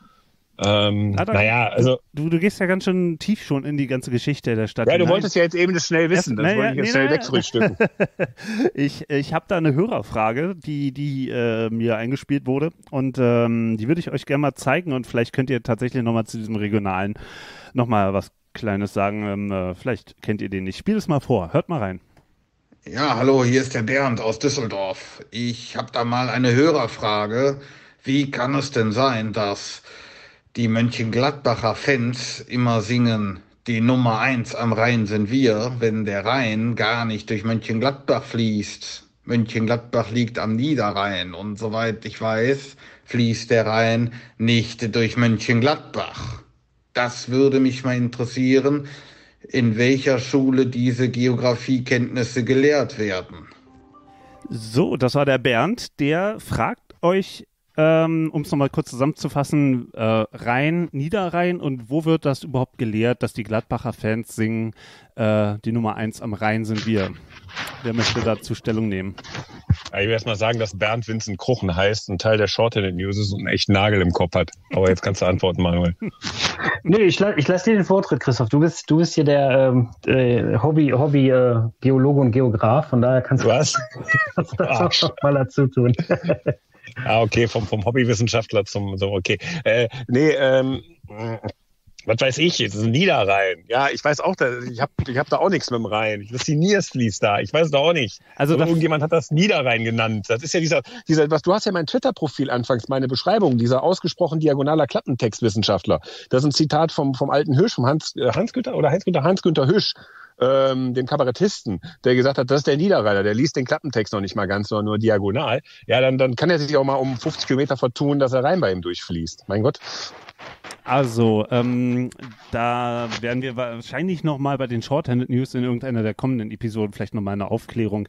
Ähm, Na, naja, also. Du, du gehst ja ganz schön tief schon in die ganze Geschichte der Stadt. Ja, du hinein. wolltest ja jetzt eben das schnell wissen, das, das wollte ich jetzt nee, schnell wegfrühstücken. ich ich habe da eine Hörerfrage, die, die äh, mir eingespielt wurde und ähm, die würde ich euch gerne mal zeigen und vielleicht könnt ihr tatsächlich nochmal zu diesem Regionalen nochmal was Kleines sagen. Ähm, äh, vielleicht kennt ihr den nicht. Spiel es mal vor. Hört mal rein. Ja, hallo, hier ist der Bernd aus Düsseldorf. Ich habe da mal eine Hörerfrage. Wie kann es denn sein, dass die Mönchengladbacher Fans immer singen, die Nummer eins am Rhein sind wir, wenn der Rhein gar nicht durch Mönchengladbach fließt? Mönchengladbach liegt am Niederrhein und soweit ich weiß, fließt der Rhein nicht durch Mönchengladbach. Das würde mich mal interessieren, in welcher Schule diese Geografiekenntnisse gelehrt werden. So, das war der Bernd, der fragt euch, ähm, um es nochmal kurz zusammenzufassen, äh, Rhein, Niederrhein und wo wird das überhaupt gelehrt, dass die Gladbacher Fans singen, äh, die Nummer eins am Rhein sind wir. Wer möchte dazu Stellung nehmen? Ja, ich will erst mal sagen, dass Bernd Vincent Kruchen heißt, ein Teil der Shorthanded News ist und einen echten Nagel im Kopf hat. Aber jetzt kannst du antworten, Manuel. nee, ich, ich lasse dir den Vortritt, Christoph. Du bist, du bist hier der ähm, äh, Hobby, Hobby äh, Geologe und Geograf, von daher kannst du, Was? kannst du das auch mal dazu tun. ah, okay, vom, vom Hobbywissenschaftler zum, so, okay. Äh, nee, ähm, was weiß ich, es ist ein Niederrhein. Ja, ich weiß auch, ich habe ich hab da auch nichts mit dem Rhein. Das Siniers fließt da. Ich weiß es da auch nicht. Also Aber irgendjemand hat das Niederrhein genannt. Das ist ja dieser, dieser, was du hast ja mein Twitter-Profil anfangs, meine Beschreibung, dieser ausgesprochen diagonaler Klappentextwissenschaftler. Das ist ein Zitat vom, vom alten Hüsch, vom Hans, äh, Hans Günther oder Heinz Günther, Hans Günther Hüsch ähm, dem Kabarettisten, der gesagt hat, das ist der Niederrheiner, der liest den Klappentext noch nicht mal ganz, sondern nur diagonal, ja, dann, dann kann er sich auch mal um 50 Kilometer vertun, dass er rein bei ihm durchfließt. Mein Gott. Also, ähm, da werden wir wahrscheinlich nochmal bei den Shorthanded News in irgendeiner der kommenden Episoden vielleicht nochmal eine Aufklärung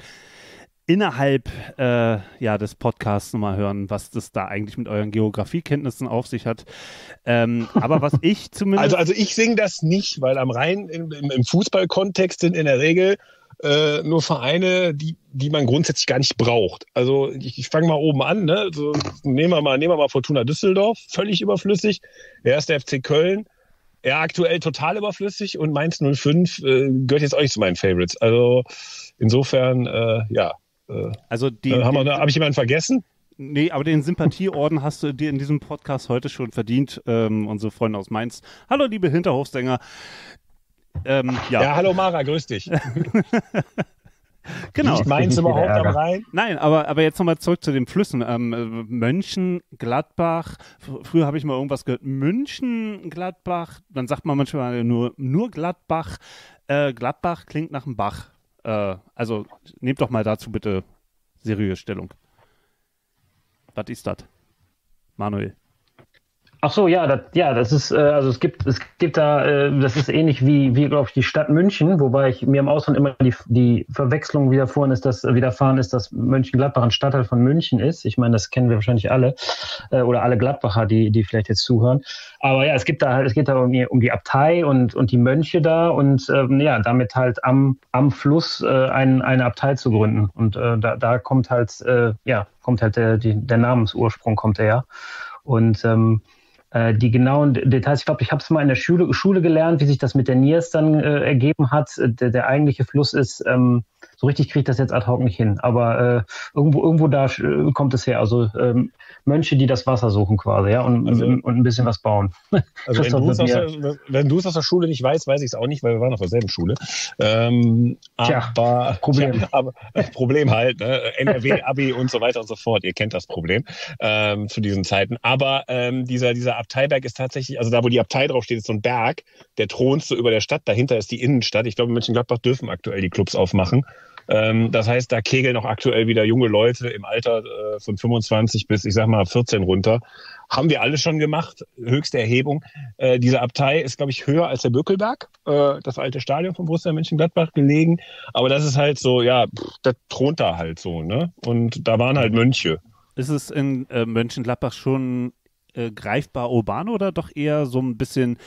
innerhalb äh, ja, des Podcasts nochmal hören, was das da eigentlich mit euren Geografiekenntnissen auf sich hat. Ähm, aber was ich zumindest. Also, also ich singe das nicht, weil am Rhein im, im Fußballkontext sind in der Regel äh, nur Vereine, die, die man grundsätzlich gar nicht braucht. Also ich, ich fange mal oben an, ne? So, nehmen, wir mal, nehmen wir mal Fortuna Düsseldorf, völlig überflüssig. Der erste FC Köln, ja, aktuell total überflüssig und Mainz 05 äh, gehört jetzt auch nicht zu meinen Favorites. Also insofern, äh, ja, äh, also die, äh, habe hab ich jemanden vergessen? Nee, aber den Sympathieorden hast du dir in diesem Podcast heute schon verdient. Ähm, unsere Freunde aus Mainz. Hallo, liebe Hinterhofsänger. Ähm, ja. ja, hallo Mara, grüß dich. genau. Ich Mainz überhaupt am Rhein? Nein, aber, aber jetzt nochmal zurück zu den Flüssen. Ähm, Mönchen, Gladbach, früher habe ich mal irgendwas gehört, München, Gladbach, dann sagt man manchmal nur, nur Gladbach. Äh, Gladbach klingt nach einem Bach. Äh, also nehmt doch mal dazu bitte seriös Stellung. Was ist das? Manuel. Ach so, ja, das, ja, das ist, äh, also es gibt, es gibt da, äh, das ist ähnlich wie, wie glaube ich, die Stadt München, wobei ich mir im Ausland immer die, die Verwechslung widerfahren ist, dass widerfahren ist, dass Mönchengladbach ein Stadtteil von München ist. Ich meine, das kennen wir wahrscheinlich alle äh, oder alle Gladbacher, die, die vielleicht jetzt zuhören. Aber ja, es gibt da halt, es geht da um die, um die Abtei und und die Mönche da und ähm, ja, damit halt am am Fluss äh, ein, eine Abtei zu gründen und äh, da, da kommt halt, äh, ja, kommt halt der, die, der Namensursprung kommt er ja und ähm, äh, die genauen Details, ich glaube, ich habe es mal in der Schule, Schule gelernt, wie sich das mit der Niers dann äh, ergeben hat. Der, der eigentliche Fluss ist ähm, so richtig kriege ich das jetzt ad hoc nicht hin. Aber äh, irgendwo, irgendwo da äh, kommt es her. Also ähm, Mönche, die das Wasser suchen quasi, ja, und, also, und, und ein bisschen was bauen. Also wenn du, es aus der, wenn du es aus der Schule nicht weißt, weiß ich es auch nicht, weil wir waren auf derselben Schule. Ähm, Tja, aber Problem. Tja, aber, Problem halt, ne? NRW, Abi und so weiter und so fort. Ihr kennt das Problem ähm, zu diesen Zeiten. Aber ähm, dieser, dieser Abteiberg ist tatsächlich, also da, wo die Abtei draufsteht, ist so ein Berg, der thront so über der Stadt. Dahinter ist die Innenstadt. Ich glaube, in Mönchengladbach dürfen aktuell die Clubs aufmachen. Ähm, das heißt, da kegeln auch aktuell wieder junge Leute im Alter äh, von 25 bis, ich sag mal, 14 runter. Haben wir alle schon gemacht, höchste Erhebung. Äh, diese Abtei ist, glaube ich, höher als der Böckelberg, äh, das alte Stadion von Borussia Mönchengladbach gelegen. Aber das ist halt so, ja, pff, das thront da halt so, ne? Und da waren halt Mönche. Ist es in äh, Mönchengladbach schon äh, greifbar urban oder doch eher so ein bisschen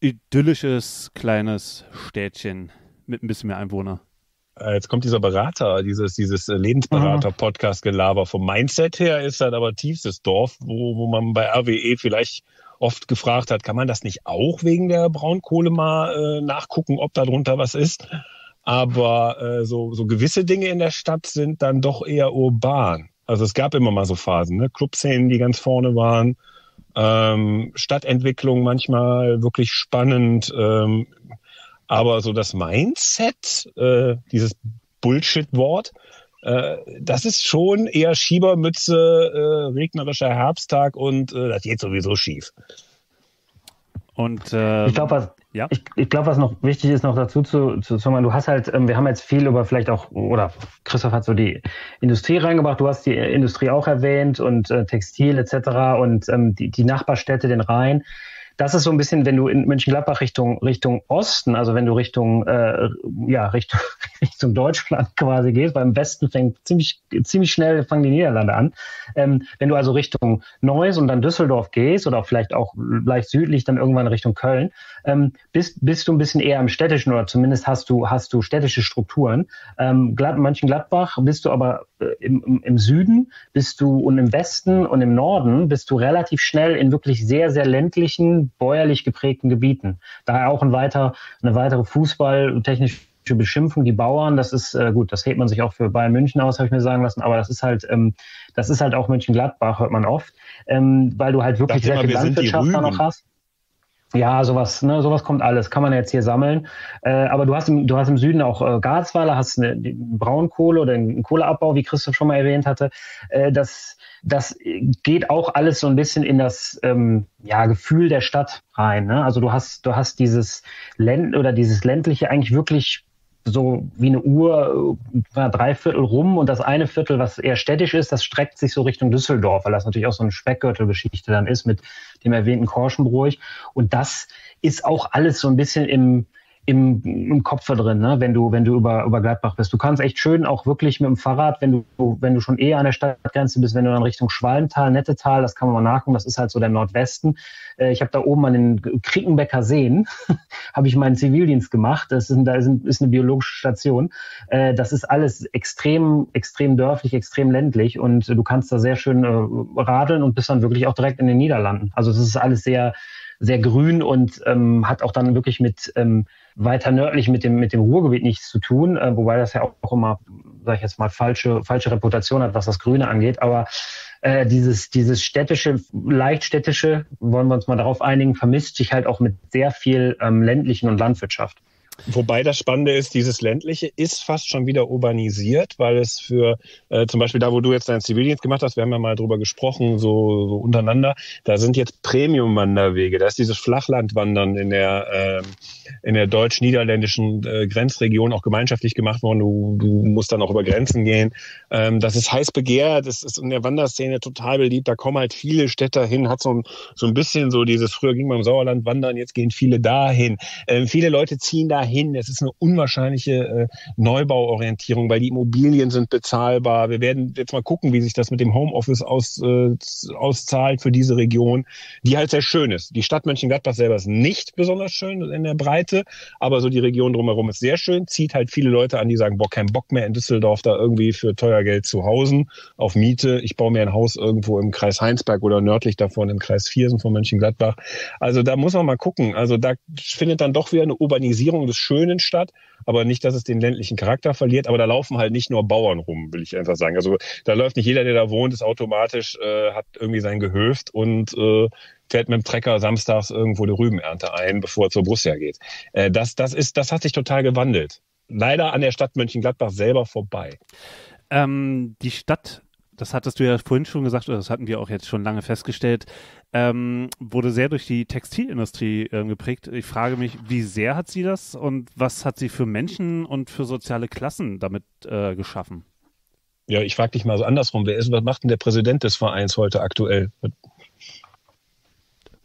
idyllisches kleines Städtchen mit ein bisschen mehr Einwohner? Äh, jetzt kommt dieser Berater, dieses, dieses Lebensberater-Podcast-Gelaber. Vom Mindset her ist das aber tiefstes Dorf, wo, wo man bei RWE vielleicht oft gefragt hat, kann man das nicht auch wegen der Braunkohle mal äh, nachgucken, ob da drunter was ist? Aber äh, so, so gewisse Dinge in der Stadt sind dann doch eher urban. Also es gab immer mal so Phasen, ne? Clubszenen, die ganz vorne waren, ähm, Stadtentwicklung manchmal wirklich spannend, ähm, aber so das Mindset, äh, dieses Bullshit-Wort, äh, das ist schon eher Schiebermütze, äh, regnerischer Herbsttag und äh, das geht sowieso schief. Und äh, ich glaube, was, ja? ich, ich glaub, was noch wichtig ist, noch dazu zu, zu sagen, du hast halt, ähm, wir haben jetzt viel über vielleicht auch, oder Christoph hat so die Industrie reingebracht, du hast die Industrie auch erwähnt und äh, Textil etc. und ähm, die, die Nachbarstädte, den Rhein das ist so ein bisschen, wenn du in Mönchengladbach Richtung, Richtung Osten, also wenn du Richtung, äh, ja, Richtung, Richtung Deutschland quasi gehst, weil im Westen fängt ziemlich, ziemlich schnell fangen die Niederlande an. Ähm, wenn du also Richtung Neuss und dann Düsseldorf gehst oder vielleicht auch leicht südlich dann irgendwann Richtung Köln, ähm, bist, bist du ein bisschen eher im städtischen oder zumindest hast du, hast du städtische Strukturen. Ähm, Glad, Mönchengladbach bist du aber im, im Süden, bist du und im Westen und im Norden bist du relativ schnell in wirklich sehr, sehr ländlichen, bäuerlich geprägten Gebieten. Daher auch ein weiter, eine weitere fußballtechnische Beschimpfung, die Bauern, das ist äh, gut, das hebt man sich auch für Bayern München aus, habe ich mir sagen lassen, aber das ist halt, ähm, das ist halt auch Mönchengladbach, hört man oft, ähm, weil du halt wirklich sehr viel Landwirtschaft da noch hast. Ja, sowas, ne, sowas kommt alles, kann man jetzt hier sammeln. Äh, aber du hast im, du hast im Süden auch äh, Garzweiler, hast eine, Braunkohle oder einen Kohleabbau, wie Christoph schon mal erwähnt hatte. Äh, das, das geht auch alles so ein bisschen in das ähm, ja, Gefühl der Stadt rein. Ne? Also du hast, du hast dieses Länd oder dieses ländliche eigentlich wirklich so wie eine Uhr äh, drei Viertel rum und das eine Viertel, was eher städtisch ist, das streckt sich so Richtung Düsseldorf, weil das natürlich auch so eine Speckgürtelgeschichte dann ist mit dem erwähnten Korschenbruch. Und das ist auch alles so ein bisschen im, im, im Kopf drin, ne? wenn du, wenn du über, über Gladbach bist. Du kannst echt schön auch wirklich mit dem Fahrrad, wenn du, wenn du schon eher an der Stadtgrenze bist, wenn du dann Richtung Schwalmtal, Nettetal, das kann man mal nachgucken, das ist halt so der Nordwesten. Äh, ich habe da oben an den Kriekenbecker Seen, habe ich meinen Zivildienst gemacht. Das ist, da ist, eine biologische Station. Äh, das ist alles extrem, extrem dörflich, extrem ländlich und du kannst da sehr schön äh, radeln und bist dann wirklich auch direkt in den Niederlanden. Also es ist alles sehr, sehr grün und ähm, hat auch dann wirklich mit ähm, weiter nördlich mit dem mit dem Ruhrgebiet nichts zu tun, äh, wobei das ja auch immer, sage ich jetzt mal, falsche falsche Reputation hat, was das Grüne angeht. Aber äh, dieses dieses städtische, leicht städtische, wollen wir uns mal darauf einigen, vermisst sich halt auch mit sehr viel ähm, ländlichen und Landwirtschaft. Wobei das Spannende ist, dieses ländliche ist fast schon wieder urbanisiert, weil es für äh, zum Beispiel da, wo du jetzt deinen Zivildienst gemacht hast, wir haben ja mal drüber gesprochen, so, so untereinander, da sind jetzt Premium-Wanderwege. Da ist dieses Flachlandwandern in der äh, der deutsch-niederländischen äh, Grenzregion auch gemeinschaftlich gemacht worden. Du, du musst dann auch über Grenzen gehen. Ähm, das ist heiß begehrt, das ist in der Wanderszene total beliebt. Da kommen halt viele Städter hin, hat so ein, so ein bisschen so dieses, früher ging man im Sauerland wandern, jetzt gehen viele dahin. Ähm, viele Leute ziehen dahin. Es ist eine unwahrscheinliche äh, Neubauorientierung, weil die Immobilien sind bezahlbar. Wir werden jetzt mal gucken, wie sich das mit dem Homeoffice aus, äh, auszahlt für diese Region, die halt sehr schön ist. Die Stadt Mönchengladbach selber ist nicht besonders schön in der Breite Breite, aber so die Region drumherum ist sehr schön, zieht halt viele Leute an, die sagen, boah, kein Bock mehr in Düsseldorf da irgendwie für teuer Geld zu hausen, auf Miete. Ich baue mir ein Haus irgendwo im Kreis Heinsberg oder nördlich davon im Kreis Viersen von Mönchengladbach. Also da muss man mal gucken. Also da findet dann doch wieder eine Urbanisierung des Schönen statt, aber nicht, dass es den ländlichen Charakter verliert. Aber da laufen halt nicht nur Bauern rum, will ich einfach sagen. Also da läuft nicht jeder, der da wohnt, ist automatisch, äh, hat irgendwie sein Gehöft und äh, fährt mit dem Trecker samstags irgendwo die Rübenernte ein, bevor er zur Borussia geht. Äh, das, das, ist, das hat sich total gewandelt. Leider an der Stadt Mönchengladbach selber vorbei. Ähm, die Stadt das hattest du ja vorhin schon gesagt, oder das hatten wir auch jetzt schon lange festgestellt, ähm, wurde sehr durch die Textilindustrie äh, geprägt. Ich frage mich, wie sehr hat sie das und was hat sie für Menschen und für soziale Klassen damit äh, geschaffen? Ja, ich frage dich mal so andersrum. Wer ist, was macht denn der Präsident des Vereins heute aktuell?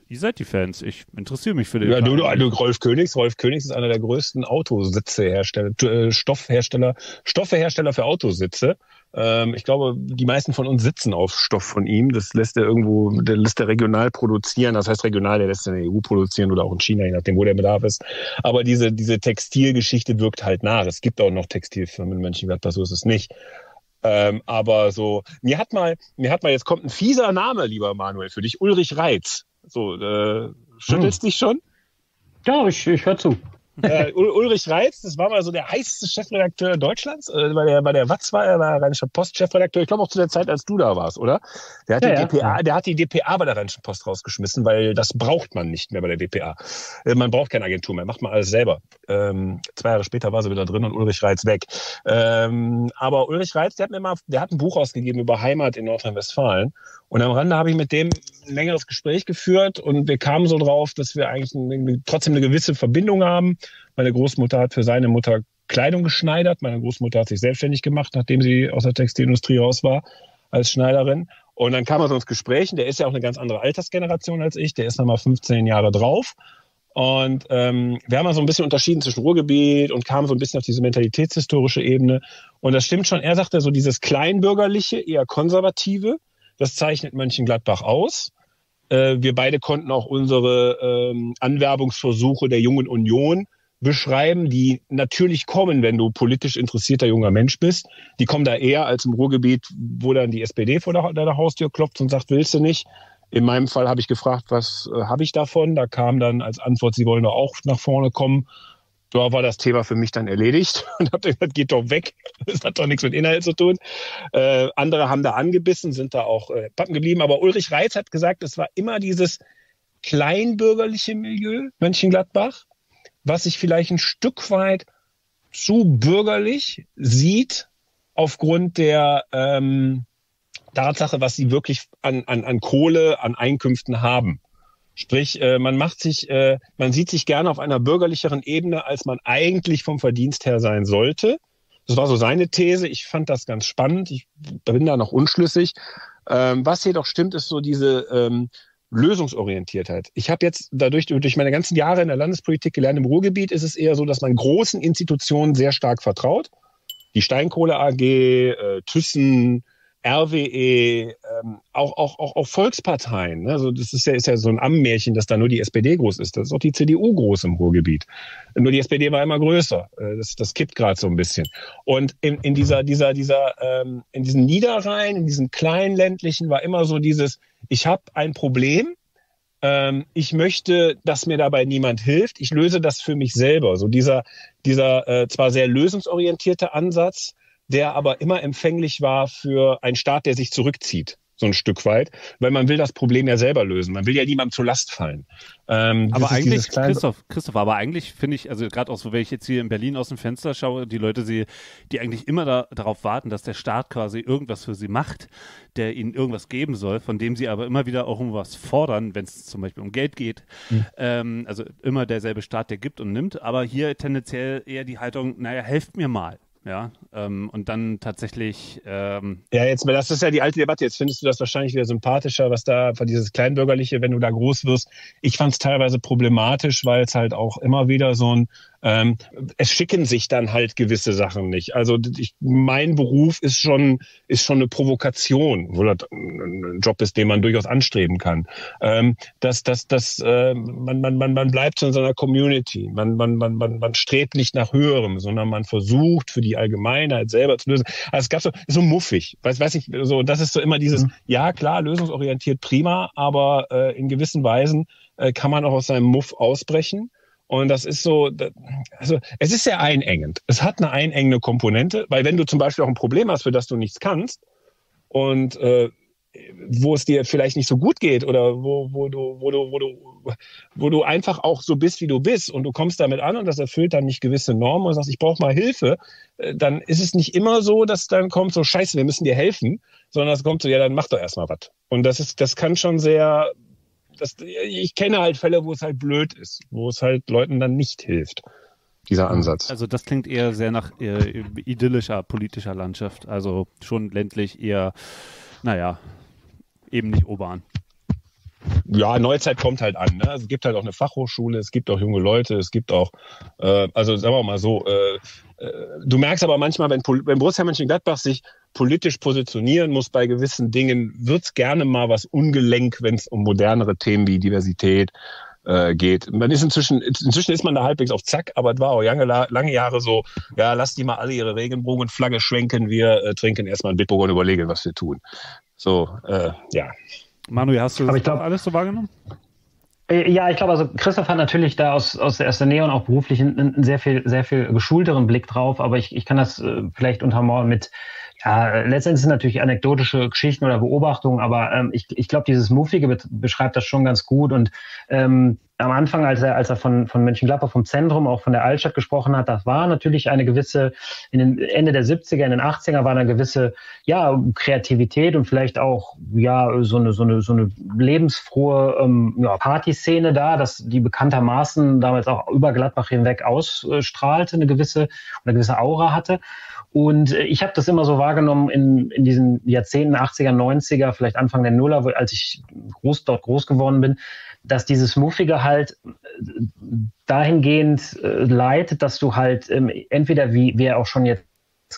Ihr seid die Fans. Ich interessiere mich für den. Ja, du, du, du, Rolf Königs. Rolf Königs ist einer der größten Autositzehersteller, äh, Stoffhersteller, Stoffehersteller für Autositze. Ähm, ich glaube, die meisten von uns sitzen auf Stoff von ihm. Das lässt er irgendwo, der lässt er regional produzieren. Das heißt regional, der lässt er in der EU produzieren oder auch in China, je nachdem, wo der Bedarf ist. Aber diese, diese Textilgeschichte wirkt halt nach. Es gibt auch noch Textilfirmen in Mönchengladbach, so ist es nicht. Ähm, aber so, mir hat mal, mir hat mal, jetzt kommt ein fieser Name, lieber Manuel, für dich, Ulrich Reitz. So, äh, schüttelst hm. dich schon? Ja, ich, ich höre zu. Äh, Ulrich Reitz, das war mal so der heißeste Chefredakteur Deutschlands. Äh, bei der, bei der Watz war er, war Rheinischer Post Chefredakteur. Ich glaube auch zu der Zeit, als du da warst, oder? Der hat, ja, die, ja, DPA, der hat die DPA bei der Rheinischen Post rausgeschmissen, weil das braucht man nicht mehr bei der DPA. Äh, man braucht keine Agentur mehr, macht man alles selber. Ähm, zwei Jahre später war sie wieder drin und Ulrich Reitz weg. Ähm, aber Ulrich Reitz, der hat mir mal, der hat ein Buch ausgegeben über Heimat in Nordrhein-Westfalen. Und am Rande habe ich mit dem ein längeres Gespräch geführt und wir kamen so drauf, dass wir eigentlich eine, trotzdem eine gewisse Verbindung haben. Meine Großmutter hat für seine Mutter Kleidung geschneidert. Meine Großmutter hat sich selbstständig gemacht, nachdem sie aus der Textilindustrie raus war als Schneiderin. Und dann kam er so ins Gespräch. Der ist ja auch eine ganz andere Altersgeneration als ich. Der ist nochmal 15 Jahre drauf. Und ähm, wir haben mal so ein bisschen unterschieden zwischen Ruhrgebiet und kamen so ein bisschen auf diese mentalitätshistorische Ebene. Und das stimmt schon. Er sagte so dieses kleinbürgerliche, eher konservative das zeichnet Mönchengladbach aus. Äh, wir beide konnten auch unsere ähm, Anwerbungsversuche der Jungen Union beschreiben, die natürlich kommen, wenn du politisch interessierter junger Mensch bist. Die kommen da eher als im Ruhrgebiet, wo dann die SPD vor deiner Haustür klopft und sagt, willst du nicht? In meinem Fall habe ich gefragt, was äh, habe ich davon? Da kam dann als Antwort, sie wollen doch auch nach vorne kommen da war das Thema für mich dann erledigt und habe gesagt, geht doch weg. Das hat doch nichts mit Inhalt zu tun. Äh, andere haben da angebissen, sind da auch äh, pappen geblieben. Aber Ulrich Reitz hat gesagt, es war immer dieses kleinbürgerliche Milieu, Mönchengladbach, was sich vielleicht ein Stück weit zu bürgerlich sieht aufgrund der ähm, Tatsache, was sie wirklich an, an, an Kohle, an Einkünften haben. Sprich, äh, man macht sich, äh, man sieht sich gerne auf einer bürgerlicheren Ebene, als man eigentlich vom Verdienst her sein sollte. Das war so seine These. Ich fand das ganz spannend. Ich bin da noch unschlüssig. Ähm, was jedoch stimmt, ist so diese ähm, Lösungsorientiertheit. Ich habe jetzt dadurch durch meine ganzen Jahre in der Landespolitik gelernt, im Ruhrgebiet ist es eher so, dass man großen Institutionen sehr stark vertraut. Die Steinkohle AG, äh, Thyssen, RWE, ähm, auch, auch, auch, auch Volksparteien. Ne? Also das ist ja, ist ja so ein Ammärchen, dass da nur die SPD groß ist. Das ist auch die CDU groß im Ruhrgebiet. Nur die SPD war immer größer. Äh, das, das kippt gerade so ein bisschen. Und in, in dieser, dieser, dieser, ähm, in diesen Niederrhein, in diesen kleinen ländlichen war immer so dieses, ich habe ein Problem, ähm, ich möchte, dass mir dabei niemand hilft. Ich löse das für mich selber. So dieser, dieser äh, zwar sehr lösungsorientierte Ansatz, der aber immer empfänglich war für einen Staat, der sich zurückzieht so ein Stück weit, weil man will das Problem ja selber lösen. Man will ja niemandem zur Last fallen. Ähm, aber eigentlich, Christoph, Christoph, aber eigentlich finde ich, also gerade auch so, wenn ich jetzt hier in Berlin aus dem Fenster schaue, die Leute sehe, die eigentlich immer da, darauf warten, dass der Staat quasi irgendwas für sie macht, der ihnen irgendwas geben soll, von dem sie aber immer wieder auch irgendwas fordern, wenn es zum Beispiel um Geld geht. Mhm. Ähm, also immer derselbe Staat, der gibt und nimmt, aber hier tendenziell eher die Haltung, naja, helft mir mal ja, ähm, und dann tatsächlich. Ähm ja, jetzt, das ist ja die alte Debatte. Jetzt findest du das wahrscheinlich wieder sympathischer, was da dieses Kleinbürgerliche, wenn du da groß wirst. Ich fand es teilweise problematisch, weil es halt auch immer wieder so ein ähm, es schicken sich dann halt gewisse Sachen nicht. Also ich, mein Beruf ist schon ist schon eine Provokation, wo das ein Job ist, den man durchaus anstreben kann. Ähm, dass dass dass äh, man, man man man bleibt in seiner Community. Man man man man man strebt nicht nach höherem, sondern man versucht für die Allgemeinheit selber zu lösen. Also es gab so so muffig, weiß weiß ich so. Das ist so immer dieses mhm. ja klar lösungsorientiert prima, aber äh, in gewissen Weisen äh, kann man auch aus seinem Muff ausbrechen. Und das ist so, also es ist sehr einengend. Es hat eine einengende Komponente, weil wenn du zum Beispiel auch ein Problem hast, für das du nichts kannst und äh, wo es dir vielleicht nicht so gut geht oder wo, wo du, wo du, wo du, wo du einfach auch so bist, wie du bist und du kommst damit an und das erfüllt dann nicht gewisse Normen und sagst, ich brauche mal Hilfe, äh, dann ist es nicht immer so, dass dann kommt so, scheiße, wir müssen dir helfen, sondern es kommt so, ja, dann mach doch erstmal was. Und das ist, das kann schon sehr das, ich kenne halt Fälle, wo es halt blöd ist, wo es halt Leuten dann nicht hilft, dieser Ansatz. Also das klingt eher sehr nach äh, idyllischer politischer Landschaft, also schon ländlich eher, naja, eben nicht urban. Ja, Neuzeit kommt halt an. Ne? Es gibt halt auch eine Fachhochschule, es gibt auch junge Leute, es gibt auch, äh, also sagen wir mal so, äh, äh, du merkst aber manchmal, wenn, wenn Borussia Mönchengladbach sich politisch positionieren muss bei gewissen Dingen, wird's gerne mal was ungelenk, wenn es um modernere Themen wie Diversität äh, geht. Man ist inzwischen, inzwischen ist man da halbwegs auf Zack, aber es war auch lange, lange Jahre so, ja, lass die mal alle ihre Regenbogenflagge schwenken, wir äh, trinken erstmal ein Bitburger und überlegen, was wir tun. So, äh, ja. Manu, hast du das glaub, alles so wahrgenommen? Äh, ja, ich glaube, also Christoph hat natürlich da aus, aus der ersten Nähe und auch beruflich einen, einen sehr viel, sehr viel geschulteren Blick drauf, aber ich, ich kann das äh, vielleicht untermauern mit, ja, letztendlich sind natürlich anekdotische Geschichten oder Beobachtungen, aber ähm, ich, ich glaube, dieses Muffige beschreibt das schon ganz gut und ähm, am Anfang, als er, als er von, von Mönchengladbach vom Zentrum, auch von der Altstadt gesprochen hat, das war natürlich eine gewisse, in den Ende der 70er, in den 80er war eine gewisse, ja, Kreativität und vielleicht auch, ja, so eine, so eine, so eine lebensfrohe, ähm, ja, Partyszene da, dass die bekanntermaßen damals auch über Gladbach hinweg ausstrahlte, eine gewisse, eine gewisse Aura hatte. Und ich habe das immer so wahrgenommen in, in diesen Jahrzehnten 80er, 90er, vielleicht Anfang der Nuller, als ich groß, dort groß geworden bin, dass dieses Muffige halt äh, dahingehend äh, leitet, dass du halt ähm, entweder, wie, wie er auch schon jetzt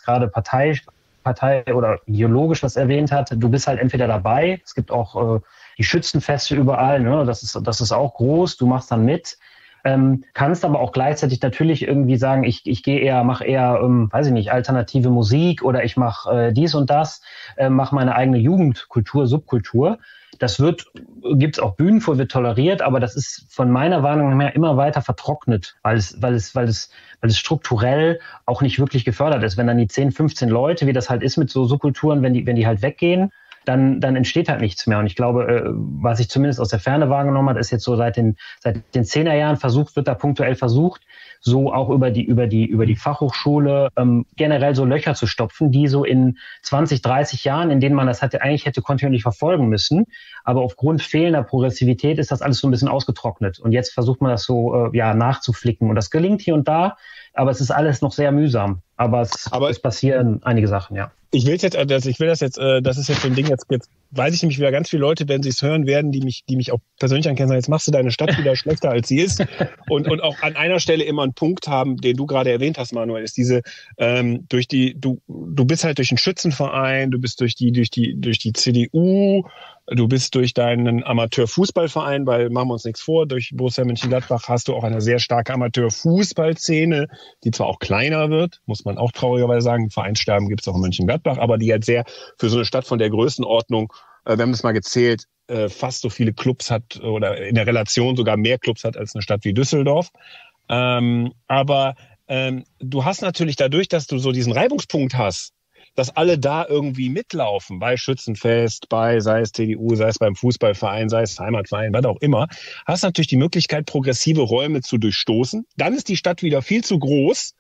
gerade Partei, Partei oder ideologisch das erwähnt hat, du bist halt entweder dabei, es gibt auch äh, die Schützenfeste überall, ne? das, ist, das ist auch groß, du machst dann mit, ähm, kannst aber auch gleichzeitig natürlich irgendwie sagen, ich, ich gehe eher, mache eher, ähm, weiß ich nicht, alternative Musik oder ich mache äh, dies und das, äh, mache meine eigene Jugendkultur, Subkultur. Das wird, gibt's auch Bühnen vor, wird toleriert, aber das ist von meiner Warnung her immer weiter vertrocknet, weil es, weil es, weil es, weil es strukturell auch nicht wirklich gefördert ist. Wenn dann die 10, 15 Leute, wie das halt ist mit so Subkulturen, wenn die, wenn die halt weggehen, dann, dann entsteht halt nichts mehr. Und ich glaube, äh, was ich zumindest aus der Ferne wahrgenommen habe, ist jetzt so seit den, seit den Zehnerjahren versucht, wird da punktuell versucht, so auch über die, über die, über die Fachhochschule ähm, generell so Löcher zu stopfen, die so in 20, 30 Jahren, in denen man das hätte, eigentlich hätte kontinuierlich verfolgen müssen. Aber aufgrund fehlender Progressivität ist das alles so ein bisschen ausgetrocknet. Und jetzt versucht man das so äh, ja, nachzuflicken. Und das gelingt hier und da, aber es ist alles noch sehr mühsam. Aber es, aber es passieren einige Sachen, ja ich will jetzt, also ich will das jetzt, äh, das ist jetzt so ein Ding, jetzt, jetzt weiß ich nämlich wieder ganz viele Leute, wenn sie es hören werden, die mich, die mich auch persönlich ankennen, sagen, jetzt machst du deine Stadt wieder schlechter, als sie ist. Und, und auch an einer Stelle immer einen Punkt haben, den du gerade erwähnt hast, Manuel, ist diese, ähm, durch die, du, du bist halt durch einen Schützenverein, du bist durch die, durch die, durch die CDU, du bist durch deinen Amateurfußballverein, weil machen wir uns nichts vor, durch Borussia Mönchengladbach hast du auch eine sehr starke Amateurfußballszene, die zwar auch kleiner wird, muss man auch traurigerweise sagen, Vereinssterben gibt es auch in Mönchengladbach, aber die halt sehr für so eine Stadt von der Größenordnung äh, wir haben das mal gezählt, äh, fast so viele Clubs hat oder in der Relation sogar mehr Clubs hat als eine Stadt wie Düsseldorf. Ähm, aber ähm, du hast natürlich dadurch, dass du so diesen Reibungspunkt hast, dass alle da irgendwie mitlaufen, bei Schützenfest, bei, sei es TDU, sei es beim Fußballverein, sei es Heimatverein, was auch immer, hast natürlich die Möglichkeit, progressive Räume zu durchstoßen. Dann ist die Stadt wieder viel zu groß,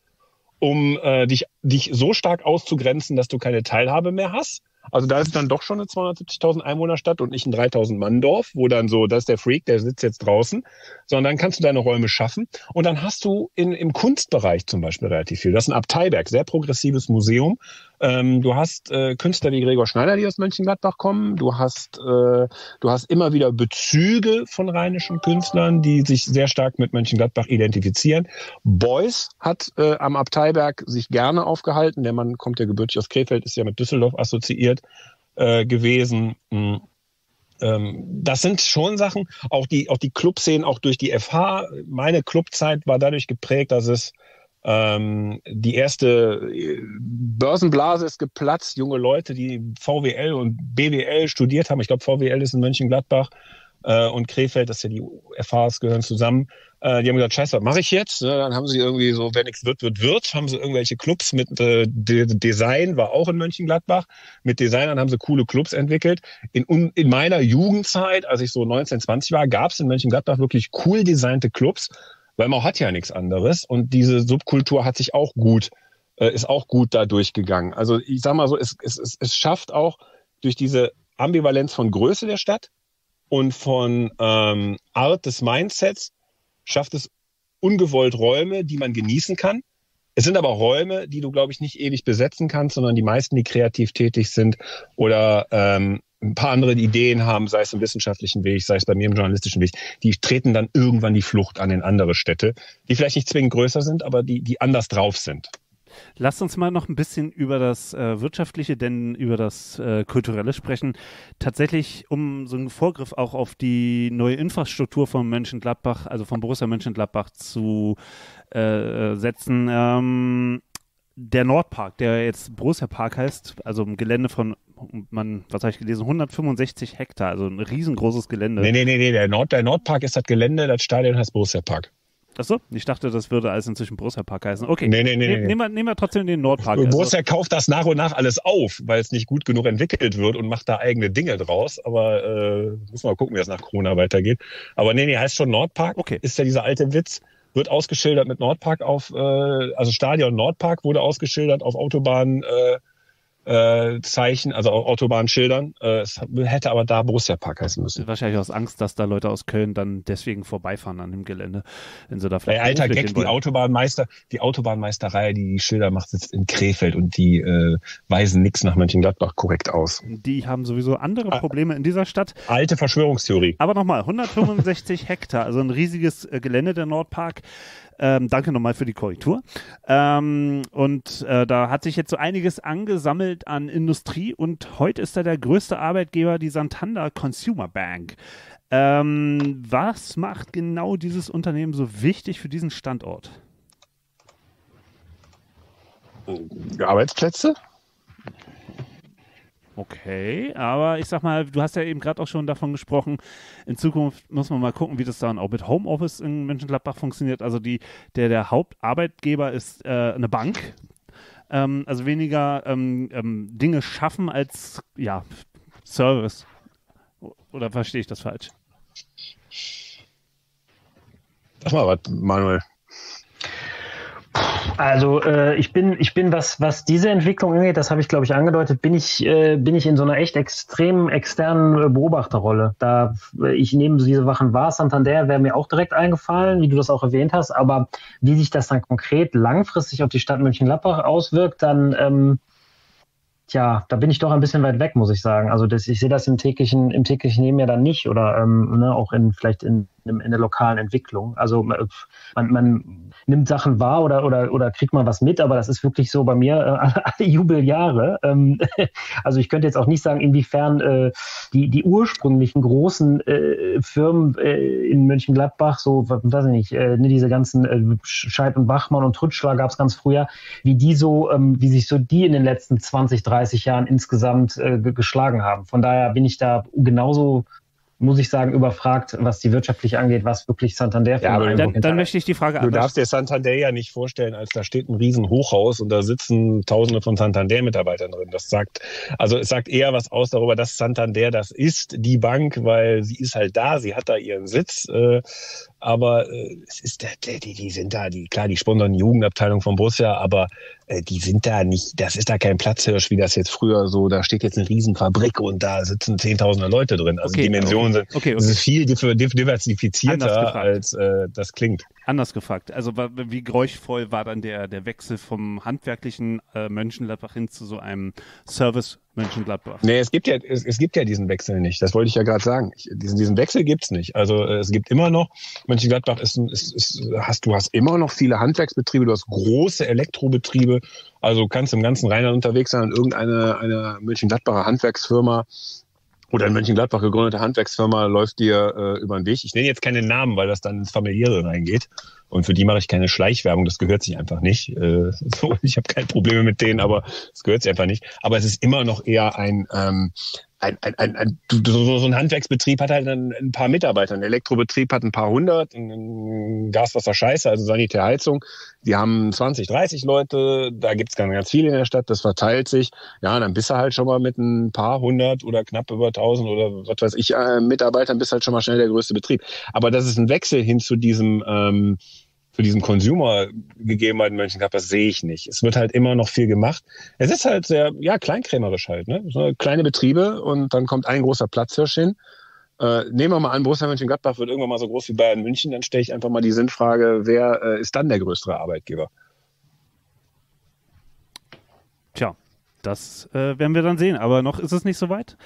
um äh, dich, dich so stark auszugrenzen, dass du keine Teilhabe mehr hast. Also da ist dann doch schon eine 270.000 Einwohnerstadt und nicht ein 3.000 Mann Dorf, wo dann so, das ist der Freak, der sitzt jetzt draußen, sondern dann kannst du deine Räume schaffen und dann hast du in, im Kunstbereich zum Beispiel relativ viel. Das ist ein Abteiberg, sehr progressives Museum, ähm, du hast äh, Künstler wie Gregor Schneider, die aus Mönchengladbach kommen. Du hast, äh, du hast immer wieder Bezüge von rheinischen Künstlern, die sich sehr stark mit Mönchengladbach identifizieren. Beuys hat äh, am Abteiberg sich gerne aufgehalten. Der Mann kommt ja gebürtig aus Krefeld, ist ja mit Düsseldorf assoziiert äh, gewesen. Mhm das sind schon Sachen, auch die, auch die Clubszenen, auch durch die FH. Meine Clubzeit war dadurch geprägt, dass es ähm, die erste äh, Börsenblase ist geplatzt. Junge Leute, die VWL und BWL studiert haben. Ich glaube, VWL ist in Mönchengladbach äh, und Krefeld, das ja die FHs gehören zusammen. Äh, die haben gesagt, scheiße, was mache ich jetzt? Ne, dann haben sie irgendwie so, wenn nichts wird, wird, wird. Haben sie irgendwelche Clubs mit äh, De Design, war auch in Mönchengladbach. Mit Designern haben sie coole Clubs entwickelt. In, in meiner Jugendzeit, als ich so 19, 20 war, gab es in Mönchengladbach wirklich cool designte Clubs weil man hat ja nichts anderes und diese Subkultur hat sich auch gut, äh, ist auch gut da durchgegangen. Also ich sag mal so, es, es, es, es schafft auch durch diese Ambivalenz von Größe der Stadt und von ähm, Art des Mindsets, schafft es ungewollt Räume, die man genießen kann. Es sind aber Räume, die du, glaube ich, nicht ewig besetzen kannst, sondern die meisten, die kreativ tätig sind oder ähm, ein paar andere Ideen haben, sei es im wissenschaftlichen Weg, sei es bei mir im journalistischen Weg, die treten dann irgendwann die Flucht an in andere Städte, die vielleicht nicht zwingend größer sind, aber die, die anders drauf sind. Lasst uns mal noch ein bisschen über das äh, Wirtschaftliche, denn über das äh, Kulturelle sprechen. Tatsächlich, um so einen Vorgriff auch auf die neue Infrastruktur von Mönchengladbach, also von Borussia Mönchengladbach zu äh, setzen. Ähm, der Nordpark, der jetzt Borussia Park heißt, also ein Gelände von, man, was habe ich gelesen, 165 Hektar, also ein riesengroßes Gelände. Nee, nee, nee, nee der, Nord, der Nordpark ist das Gelände, das Stadion heißt Borussia Park. Achso, ich dachte, das würde alles inzwischen Borussia Park heißen. Okay, nee, nee, nee, nee. Nehmen, wir, nehmen wir trotzdem den Nordpark. Borussia also. kauft das nach und nach alles auf, weil es nicht gut genug entwickelt wird und macht da eigene Dinge draus. Aber äh, müssen wir mal gucken, wie das nach Corona weitergeht. Aber nee, nee, heißt schon Nordpark. Okay. Ist ja dieser alte Witz wird ausgeschildert mit Nordpark auf, äh, also Stadion Nordpark wurde ausgeschildert auf Autobahn äh, äh, Zeichen, also Autobahnschildern. Äh, es hätte aber da Borussia Park heißen müssen. Wahrscheinlich aus Angst, dass da Leute aus Köln dann deswegen vorbeifahren an dem Gelände, wenn sie da vielleicht. Hey, alter Gag, die Autobahnmeister, die Autobahnmeisterei, die die Schilder macht, sitzt in Krefeld und die äh, weisen nichts nach Mönchengladbach korrekt aus. Die haben sowieso andere ah. Probleme in dieser Stadt. Alte Verschwörungstheorie. Aber nochmal, 165 Hektar, also ein riesiges äh, Gelände der Nordpark. Ähm, danke nochmal für die Korrektur. Ähm, und äh, da hat sich jetzt so einiges angesammelt an Industrie und heute ist da der größte Arbeitgeber die Santander Consumer Bank. Ähm, was macht genau dieses Unternehmen so wichtig für diesen Standort? Arbeitsplätze? Okay, aber ich sag mal, du hast ja eben gerade auch schon davon gesprochen, in Zukunft muss man mal gucken, wie das dann auch mit Homeoffice in Mönchengladbach funktioniert. Also die, der, der Hauptarbeitgeber ist äh, eine Bank, ähm, also weniger ähm, ähm, Dinge schaffen als ja Service. Oder verstehe ich das falsch? Sag mal was, Manuel. Also äh, ich bin, ich bin, was, was diese Entwicklung angeht, das habe ich, glaube ich, angedeutet, bin ich, äh, bin ich in so einer echt extrem externen äh, Beobachterrolle. Da äh, ich nehme diese Wachen wahr, Santander wäre mir auch direkt eingefallen, wie du das auch erwähnt hast, aber wie sich das dann konkret langfristig auf die Stadt Mönchengladbach auswirkt, dann ähm, Tja, da bin ich doch ein bisschen weit weg, muss ich sagen. Also das, ich sehe das im täglichen, im täglichen Leben ja dann nicht oder ähm, ne, auch in vielleicht in, in, der lokalen Entwicklung. Also man, man nimmt Sachen wahr oder, oder, oder kriegt man was mit, aber das ist wirklich so bei mir äh, alle Jubeljahre. Ähm, also ich könnte jetzt auch nicht sagen, inwiefern äh, die, die ursprünglichen großen äh, Firmen äh, in Mönchengladbach, so, weiß ich nicht, äh, ne, diese ganzen äh, Scheib und Bachmann und Trütschler gab es ganz früher, wie die so, ähm, wie sich so die in den letzten 20, 30 Jahren insgesamt äh, geschlagen haben. Von daher bin ich da genauso muss ich sagen, überfragt, was die wirtschaftlich angeht, was wirklich Santander für ja, aber dann, dann möchte ich die Frage Du darfst dir Santander ja nicht vorstellen, als da steht ein riesen Hochhaus und da sitzen tausende von Santander-Mitarbeitern drin. Das sagt, also es sagt eher was aus darüber, dass Santander das ist, die Bank, weil sie ist halt da, sie hat da ihren Sitz. Äh, aber äh, es ist die, die, die sind da, die klar, die sponsern die Jugendabteilung von Borussia, aber äh, die sind da nicht, das ist da kein Platzhirsch, wie das jetzt früher so, da steht jetzt eine Riesenfabrik und da sitzen zehntausende Leute drin. Also okay, Dimensionen okay. sind okay. Das ist viel diversifizierter, als äh, das klingt. Anders gefragt, also wie geräuschvoll war dann der, der Wechsel vom handwerklichen äh, Mönchengladbach hin zu so einem Service Mönchengladbach. Nee, es gibt ja, es, es gibt ja diesen Wechsel nicht. Das wollte ich ja gerade sagen. Ich, diesen, diesen Wechsel gibt's nicht. Also äh, es gibt immer noch, Mönchengladbach ist, ist, ist, hast, du hast immer noch viele Handwerksbetriebe, du hast große Elektrobetriebe. Also kannst im ganzen Rheinland unterwegs sein und irgendeine eine Mönchengladbacher Handwerksfirma oder in Mönchengladbach gegründete Handwerksfirma läuft dir äh, über den Weg. Ich nenne jetzt keine Namen, weil das dann ins Familiäre reingeht. Und für die mache ich keine Schleichwerbung, das gehört sich einfach nicht. Äh, so, ich habe keine Probleme mit denen, aber es gehört sich einfach nicht. Aber es ist immer noch eher ein, ähm, ein, ein, ein, ein so, ein Handwerksbetrieb hat halt ein, ein paar Mitarbeiter. Ein Elektrobetrieb hat ein paar hundert, ein Gaswasser Scheiße, also Sanitärheizung. Die haben 20, 30 Leute, da gibt's ganz, ganz viele in der Stadt, das verteilt sich. Ja, dann bist du halt schon mal mit ein paar hundert oder knapp über tausend oder was weiß ich, äh, Mitarbeitern bist halt schon mal schnell der größte Betrieb. Aber das ist ein Wechsel hin zu diesem ähm, für diesen Consumer-Gegebenheiten Mönchengladbach, das sehe ich nicht. Es wird halt immer noch viel gemacht. Es ist halt sehr, ja, kleinkrämerisch halt, ne? So kleine Betriebe und dann kommt ein großer Platzhirsch hin. Äh, nehmen wir mal an, Borussia Mönchengladbach wird irgendwann mal so groß wie Bayern München, dann stelle ich einfach mal die Sinnfrage, wer äh, ist dann der größere Arbeitgeber? Tja, das äh, werden wir dann sehen, aber noch ist es nicht so weit.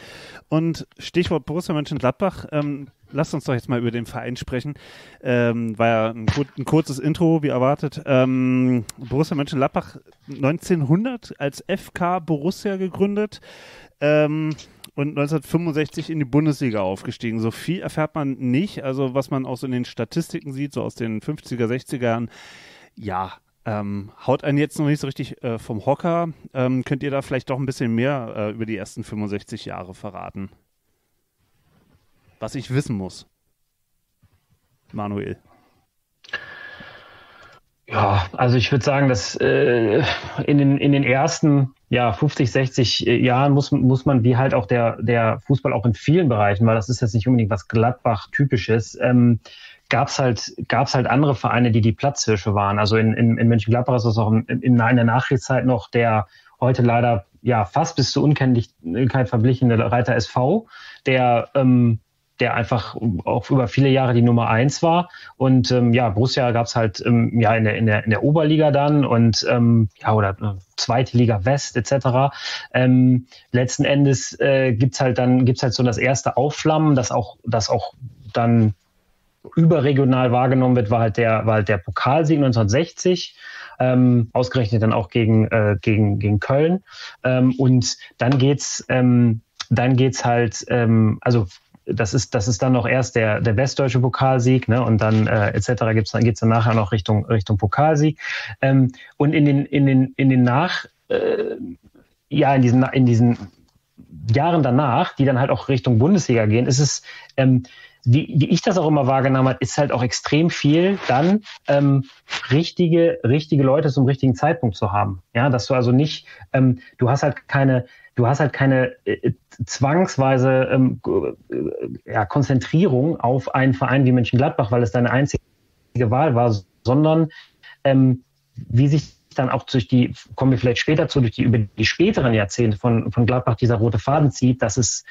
Und Stichwort Borussia Mönchengladbach, ähm, lasst uns doch jetzt mal über den Verein sprechen. Ähm, war ja ein, ein, kurzes Intro, wie erwartet. Ähm, Borussia Mönchengladbach 1900 als FK Borussia gegründet. Ähm, und 1965 in die Bundesliga aufgestiegen. So viel erfährt man nicht. Also was man auch so in den Statistiken sieht, so aus den 50er, 60er Jahren, ja, ähm, haut einen jetzt noch nicht so richtig äh, vom Hocker. Ähm, könnt ihr da vielleicht doch ein bisschen mehr äh, über die ersten 65 Jahre verraten? Was ich wissen muss. Manuel. Ja, also ich würde sagen, dass äh, in, den, in den ersten ja, 50, 60 äh, Jahren muss, muss man, wie halt auch der, der Fußball auch in vielen Bereichen, weil das ist jetzt nicht unbedingt was Gladbach-typisches, ähm, gab es halt, gab's halt andere Vereine, die die Platzhirsche waren. Also in, in, in Mönchengladbach ist das auch in, in, in der Nachkriegszeit noch der heute leider ja fast bis zur Unkenntlichkeit verblichene Reiter SV, der ähm, der einfach auch über viele Jahre die Nummer eins war. Und ähm, ja, Borussia gab es halt ähm, ja in der, in, der, in der Oberliga dann und ähm, ja, oder äh, zweite Liga West etc. Ähm, letzten Endes äh, gibt's halt dann, gibt's halt so das erste Aufflammen, das auch, das auch dann überregional wahrgenommen wird, war halt der, war halt der Pokalsieg 1960. Ähm, ausgerechnet dann auch gegen, äh, gegen, gegen Köln. Ähm, und dann geht's, ähm, dann geht's halt, ähm, also das ist, das ist dann noch erst der, der westdeutsche Pokalsieg, ne? Und dann äh, etc. gibt's dann geht's dann nachher noch Richtung Richtung Pokalsieg. Ähm, und in den in den in den nach äh, ja in diesen in diesen Jahren danach, die dann halt auch Richtung Bundesliga gehen, ist es ähm, wie, wie ich das auch immer wahrgenommen habe, ist halt auch extrem viel dann ähm, richtige, richtige Leute zum richtigen Zeitpunkt zu haben. Ja, dass du also nicht, ähm, du hast halt keine, du hast halt keine äh, zwangsweise ähm, äh, ja, Konzentrierung auf einen Verein wie Mönchengladbach, weil es deine einzige Wahl war, sondern ähm, wie sich dann auch durch die, kommen wir vielleicht später zu, durch die, über die späteren Jahrzehnte von, von Gladbach dieser rote Faden zieht, dass es,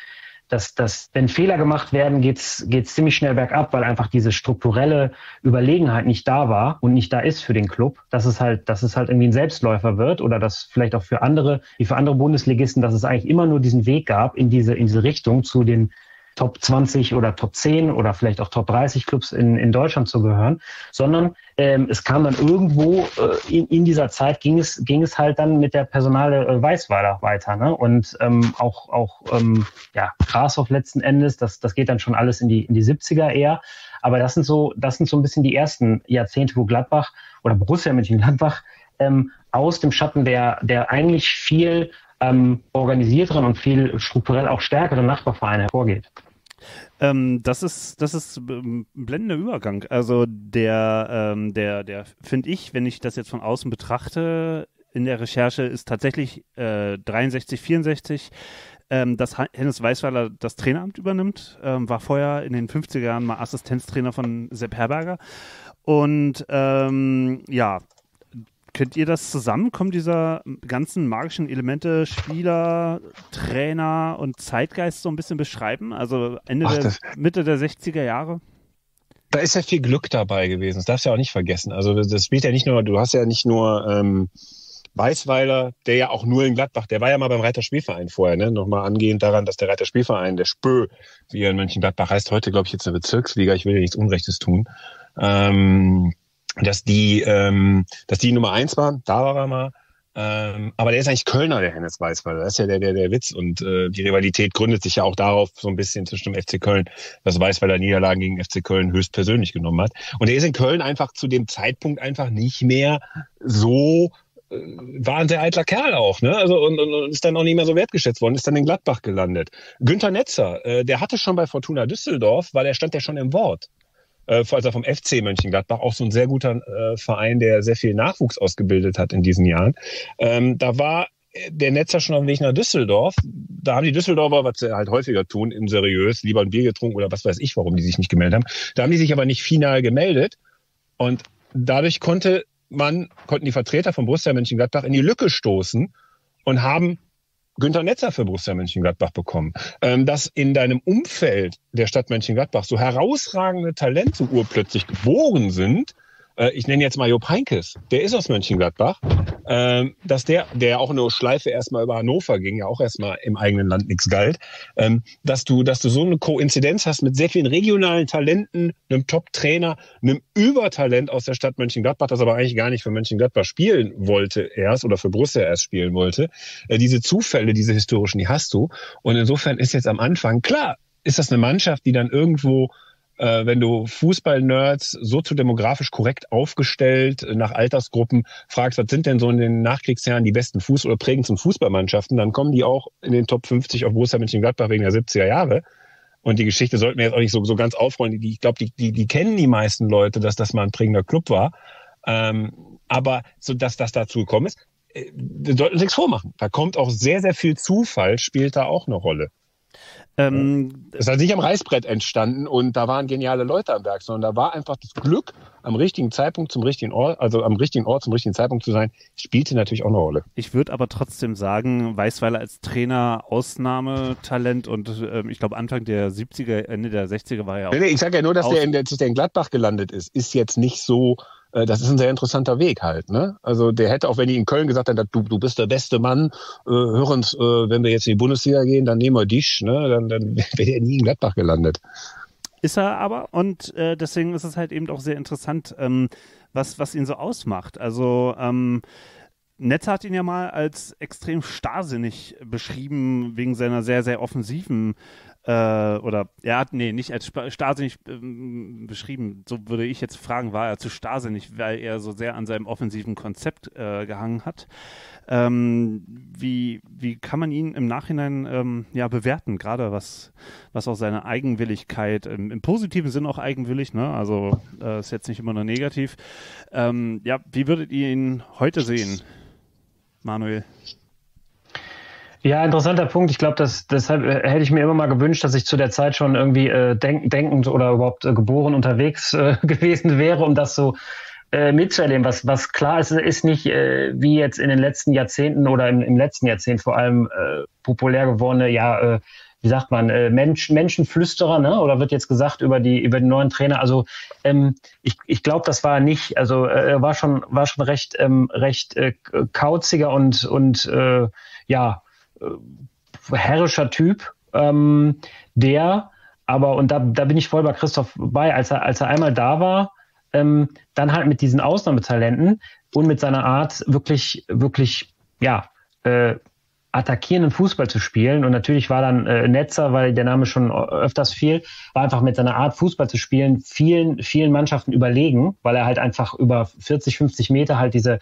dass, dass wenn Fehler gemacht werden, geht's geht's ziemlich schnell bergab, weil einfach diese strukturelle Überlegenheit nicht da war und nicht da ist für den Club, dass es halt, dass es halt irgendwie ein Selbstläufer wird oder dass vielleicht auch für andere, wie für andere Bundesligisten, dass es eigentlich immer nur diesen Weg gab in diese, in diese Richtung zu den Top 20 oder Top 10 oder vielleicht auch Top 30 Clubs in, in Deutschland zu gehören, sondern ähm, es kam dann irgendwo äh, in, in dieser Zeit ging es, ging es halt dann mit der Personale äh, Weißweiler weiter. Ne? Und ähm, auch, auch ähm, ja, Grashoff letzten Endes, das, das geht dann schon alles in die, in die 70er eher. Aber das sind so, das sind so ein bisschen die ersten Jahrzehnte, wo Gladbach oder Borussia Mönchengladbach ähm, aus dem Schatten der, der eigentlich viel ähm, organisierteren und viel strukturell auch stärkeren Nachbarvereine hervorgeht. Ähm, das ist, das ist ein blendender Übergang. Also der, ähm, der, der finde ich, wenn ich das jetzt von außen betrachte, in der Recherche ist tatsächlich äh, 63, 64 ähm, dass Hennes Weißweiler das Traineramt übernimmt. Ähm, war vorher in den 50er Jahren mal Assistenztrainer von Sepp Herberger. Und ähm, ja, Könnt ihr das zusammen? Kommen dieser ganzen magischen Elemente, Spieler, Trainer und Zeitgeist so ein bisschen beschreiben? Also Ende Ach, der, Mitte der 60er Jahre? Da ist ja viel Glück dabei gewesen. Das darfst du ja auch nicht vergessen. Also das spielt ja nicht nur, du hast ja nicht nur ähm, Weißweiler, der ja auch nur in Gladbach, der war ja mal beim Reiter Spielverein vorher, ne? Nochmal angehend daran, dass der Reiter Spielverein, der Spö, wie er in Mönchengladbach heißt, heute glaube ich jetzt eine Bezirksliga, ich will ja nichts Unrechtes tun. Ähm, dass die, ähm, dass die Nummer eins waren, da war er mal. Ähm, aber der ist eigentlich Kölner, der Hennes Weißweiler. Das ist ja der, der, der Witz. Und äh, die Rivalität gründet sich ja auch darauf, so ein bisschen zwischen dem FC Köln, dass Weißweiler Niederlagen gegen FC Köln höchstpersönlich genommen hat. Und er ist in Köln einfach zu dem Zeitpunkt einfach nicht mehr so äh, war ein sehr eitler Kerl auch, ne? Also und, und, und ist dann auch nicht mehr so wertgeschätzt worden, ist dann in Gladbach gelandet. Günther Netzer, äh, der hatte schon bei Fortuna Düsseldorf, weil der stand ja schon im Wort äh, also vom FC Mönchengladbach, auch so ein sehr guter äh, Verein, der sehr viel Nachwuchs ausgebildet hat in diesen Jahren. Ähm, da war der Netzer schon dem Weg nach Düsseldorf. Da haben die Düsseldorfer, was sie halt häufiger tun, im seriös, lieber ein Bier getrunken oder was weiß ich, warum die sich nicht gemeldet haben. Da haben die sich aber nicht final gemeldet. Und dadurch konnte man, konnten die Vertreter von Borussia Mönchengladbach in die Lücke stoßen und haben Günter Netzer für Borussia Mönchengladbach bekommen. Ähm, dass in deinem Umfeld der Stadt Mönchengladbach so herausragende Talente urplötzlich geboren sind, ich nenne jetzt mal Job Heinkes, der ist aus Mönchengladbach, ähm, dass der, der auch eine Schleife erstmal über Hannover ging, ja auch erstmal im eigenen Land nichts galt, ähm, dass du, dass du so eine Koinzidenz hast mit sehr vielen regionalen Talenten, einem Top-Trainer, einem Übertalent aus der Stadt Mönchengladbach, das aber eigentlich gar nicht für Mönchengladbach spielen wollte erst oder für Borussia erst spielen wollte. Äh, diese Zufälle, diese historischen, die hast du. Und insofern ist jetzt am Anfang, klar, ist das eine Mannschaft, die dann irgendwo äh, wenn du Fußball-Nerds soziodemografisch korrekt aufgestellt äh, nach Altersgruppen fragst, was sind denn so in den Nachkriegsjahren die besten Fuß- oder prägendsten Fußballmannschaften, dann kommen die auch in den Top 50 auf Borussia Mönchengladbach wegen der 70er Jahre. Und die Geschichte sollten wir jetzt auch nicht so, so ganz aufrollen. Ich glaube, die, die, die kennen die meisten Leute, dass das mal ein prägender Club war. Ähm, aber so dass das dazu gekommen ist, äh, wir sollten uns nichts vormachen. Da kommt auch sehr, sehr viel Zufall, spielt da auch eine Rolle. Ähm, es ist halt nicht am Reißbrett entstanden und da waren geniale Leute am Werk, sondern da war einfach das Glück, am richtigen Zeitpunkt zum richtigen Ort, also am richtigen Ort zum richtigen Zeitpunkt zu sein, spielte natürlich auch eine Rolle. Ich würde aber trotzdem sagen, Weißweiler als Trainer Ausnahmetalent und äh, ich glaube Anfang der 70er, Ende der 60er war er auch. Nee, nee, ich sage ja nur, dass der, in der, dass der in Gladbach gelandet ist, ist jetzt nicht so das ist ein sehr interessanter Weg halt. Ne? Also der hätte auch, wenn die in Köln gesagt hätten, du, du bist der beste Mann, äh, hören, äh, wenn wir jetzt in die Bundesliga gehen, dann nehmen wir dich, ne? dann, dann wäre er nie in Gladbach gelandet. Ist er aber und äh, deswegen ist es halt eben auch sehr interessant, ähm, was, was ihn so ausmacht. Also ähm, Netz hat ihn ja mal als extrem starrsinnig beschrieben, wegen seiner sehr, sehr offensiven äh, oder er hat, nee, nicht als starrsinnig ähm, beschrieben, so würde ich jetzt fragen, war er zu starrsinnig, weil er so sehr an seinem offensiven Konzept äh, gehangen hat. Ähm, wie, wie kann man ihn im Nachhinein ähm, ja, bewerten, gerade was, was auch seine Eigenwilligkeit, im, im positiven Sinn auch eigenwillig, ne? also äh, ist jetzt nicht immer nur negativ. Ähm, ja, wie würdet ihr ihn heute sehen, Manuel? Ja, interessanter Punkt. Ich glaube, dass deshalb äh, hätte ich mir immer mal gewünscht, dass ich zu der Zeit schon irgendwie äh, denk, denkend oder überhaupt äh, geboren unterwegs äh, gewesen wäre, um das so äh, mitzuerleben. Was, was klar ist, ist nicht äh, wie jetzt in den letzten Jahrzehnten oder im, im letzten Jahrzehnt vor allem äh, populär gewordene, ja, äh, wie sagt man, äh, Mensch, Menschenflüsterer, ne? Oder wird jetzt gesagt über die über den neuen Trainer? Also ähm, ich, ich glaube, das war nicht. Also äh, war schon war schon recht ähm, recht äh, kauziger und und äh, ja herrischer Typ, ähm, der aber, und da, da bin ich voll bei Christoph bei, als er, als er einmal da war, ähm, dann halt mit diesen Ausnahmetalenten und mit seiner Art wirklich, wirklich, ja, äh, attackierenden Fußball zu spielen. Und natürlich war dann äh, Netzer, weil der Name schon öfters fiel, war einfach mit seiner Art Fußball zu spielen vielen, vielen Mannschaften überlegen, weil er halt einfach über 40, 50 Meter halt diese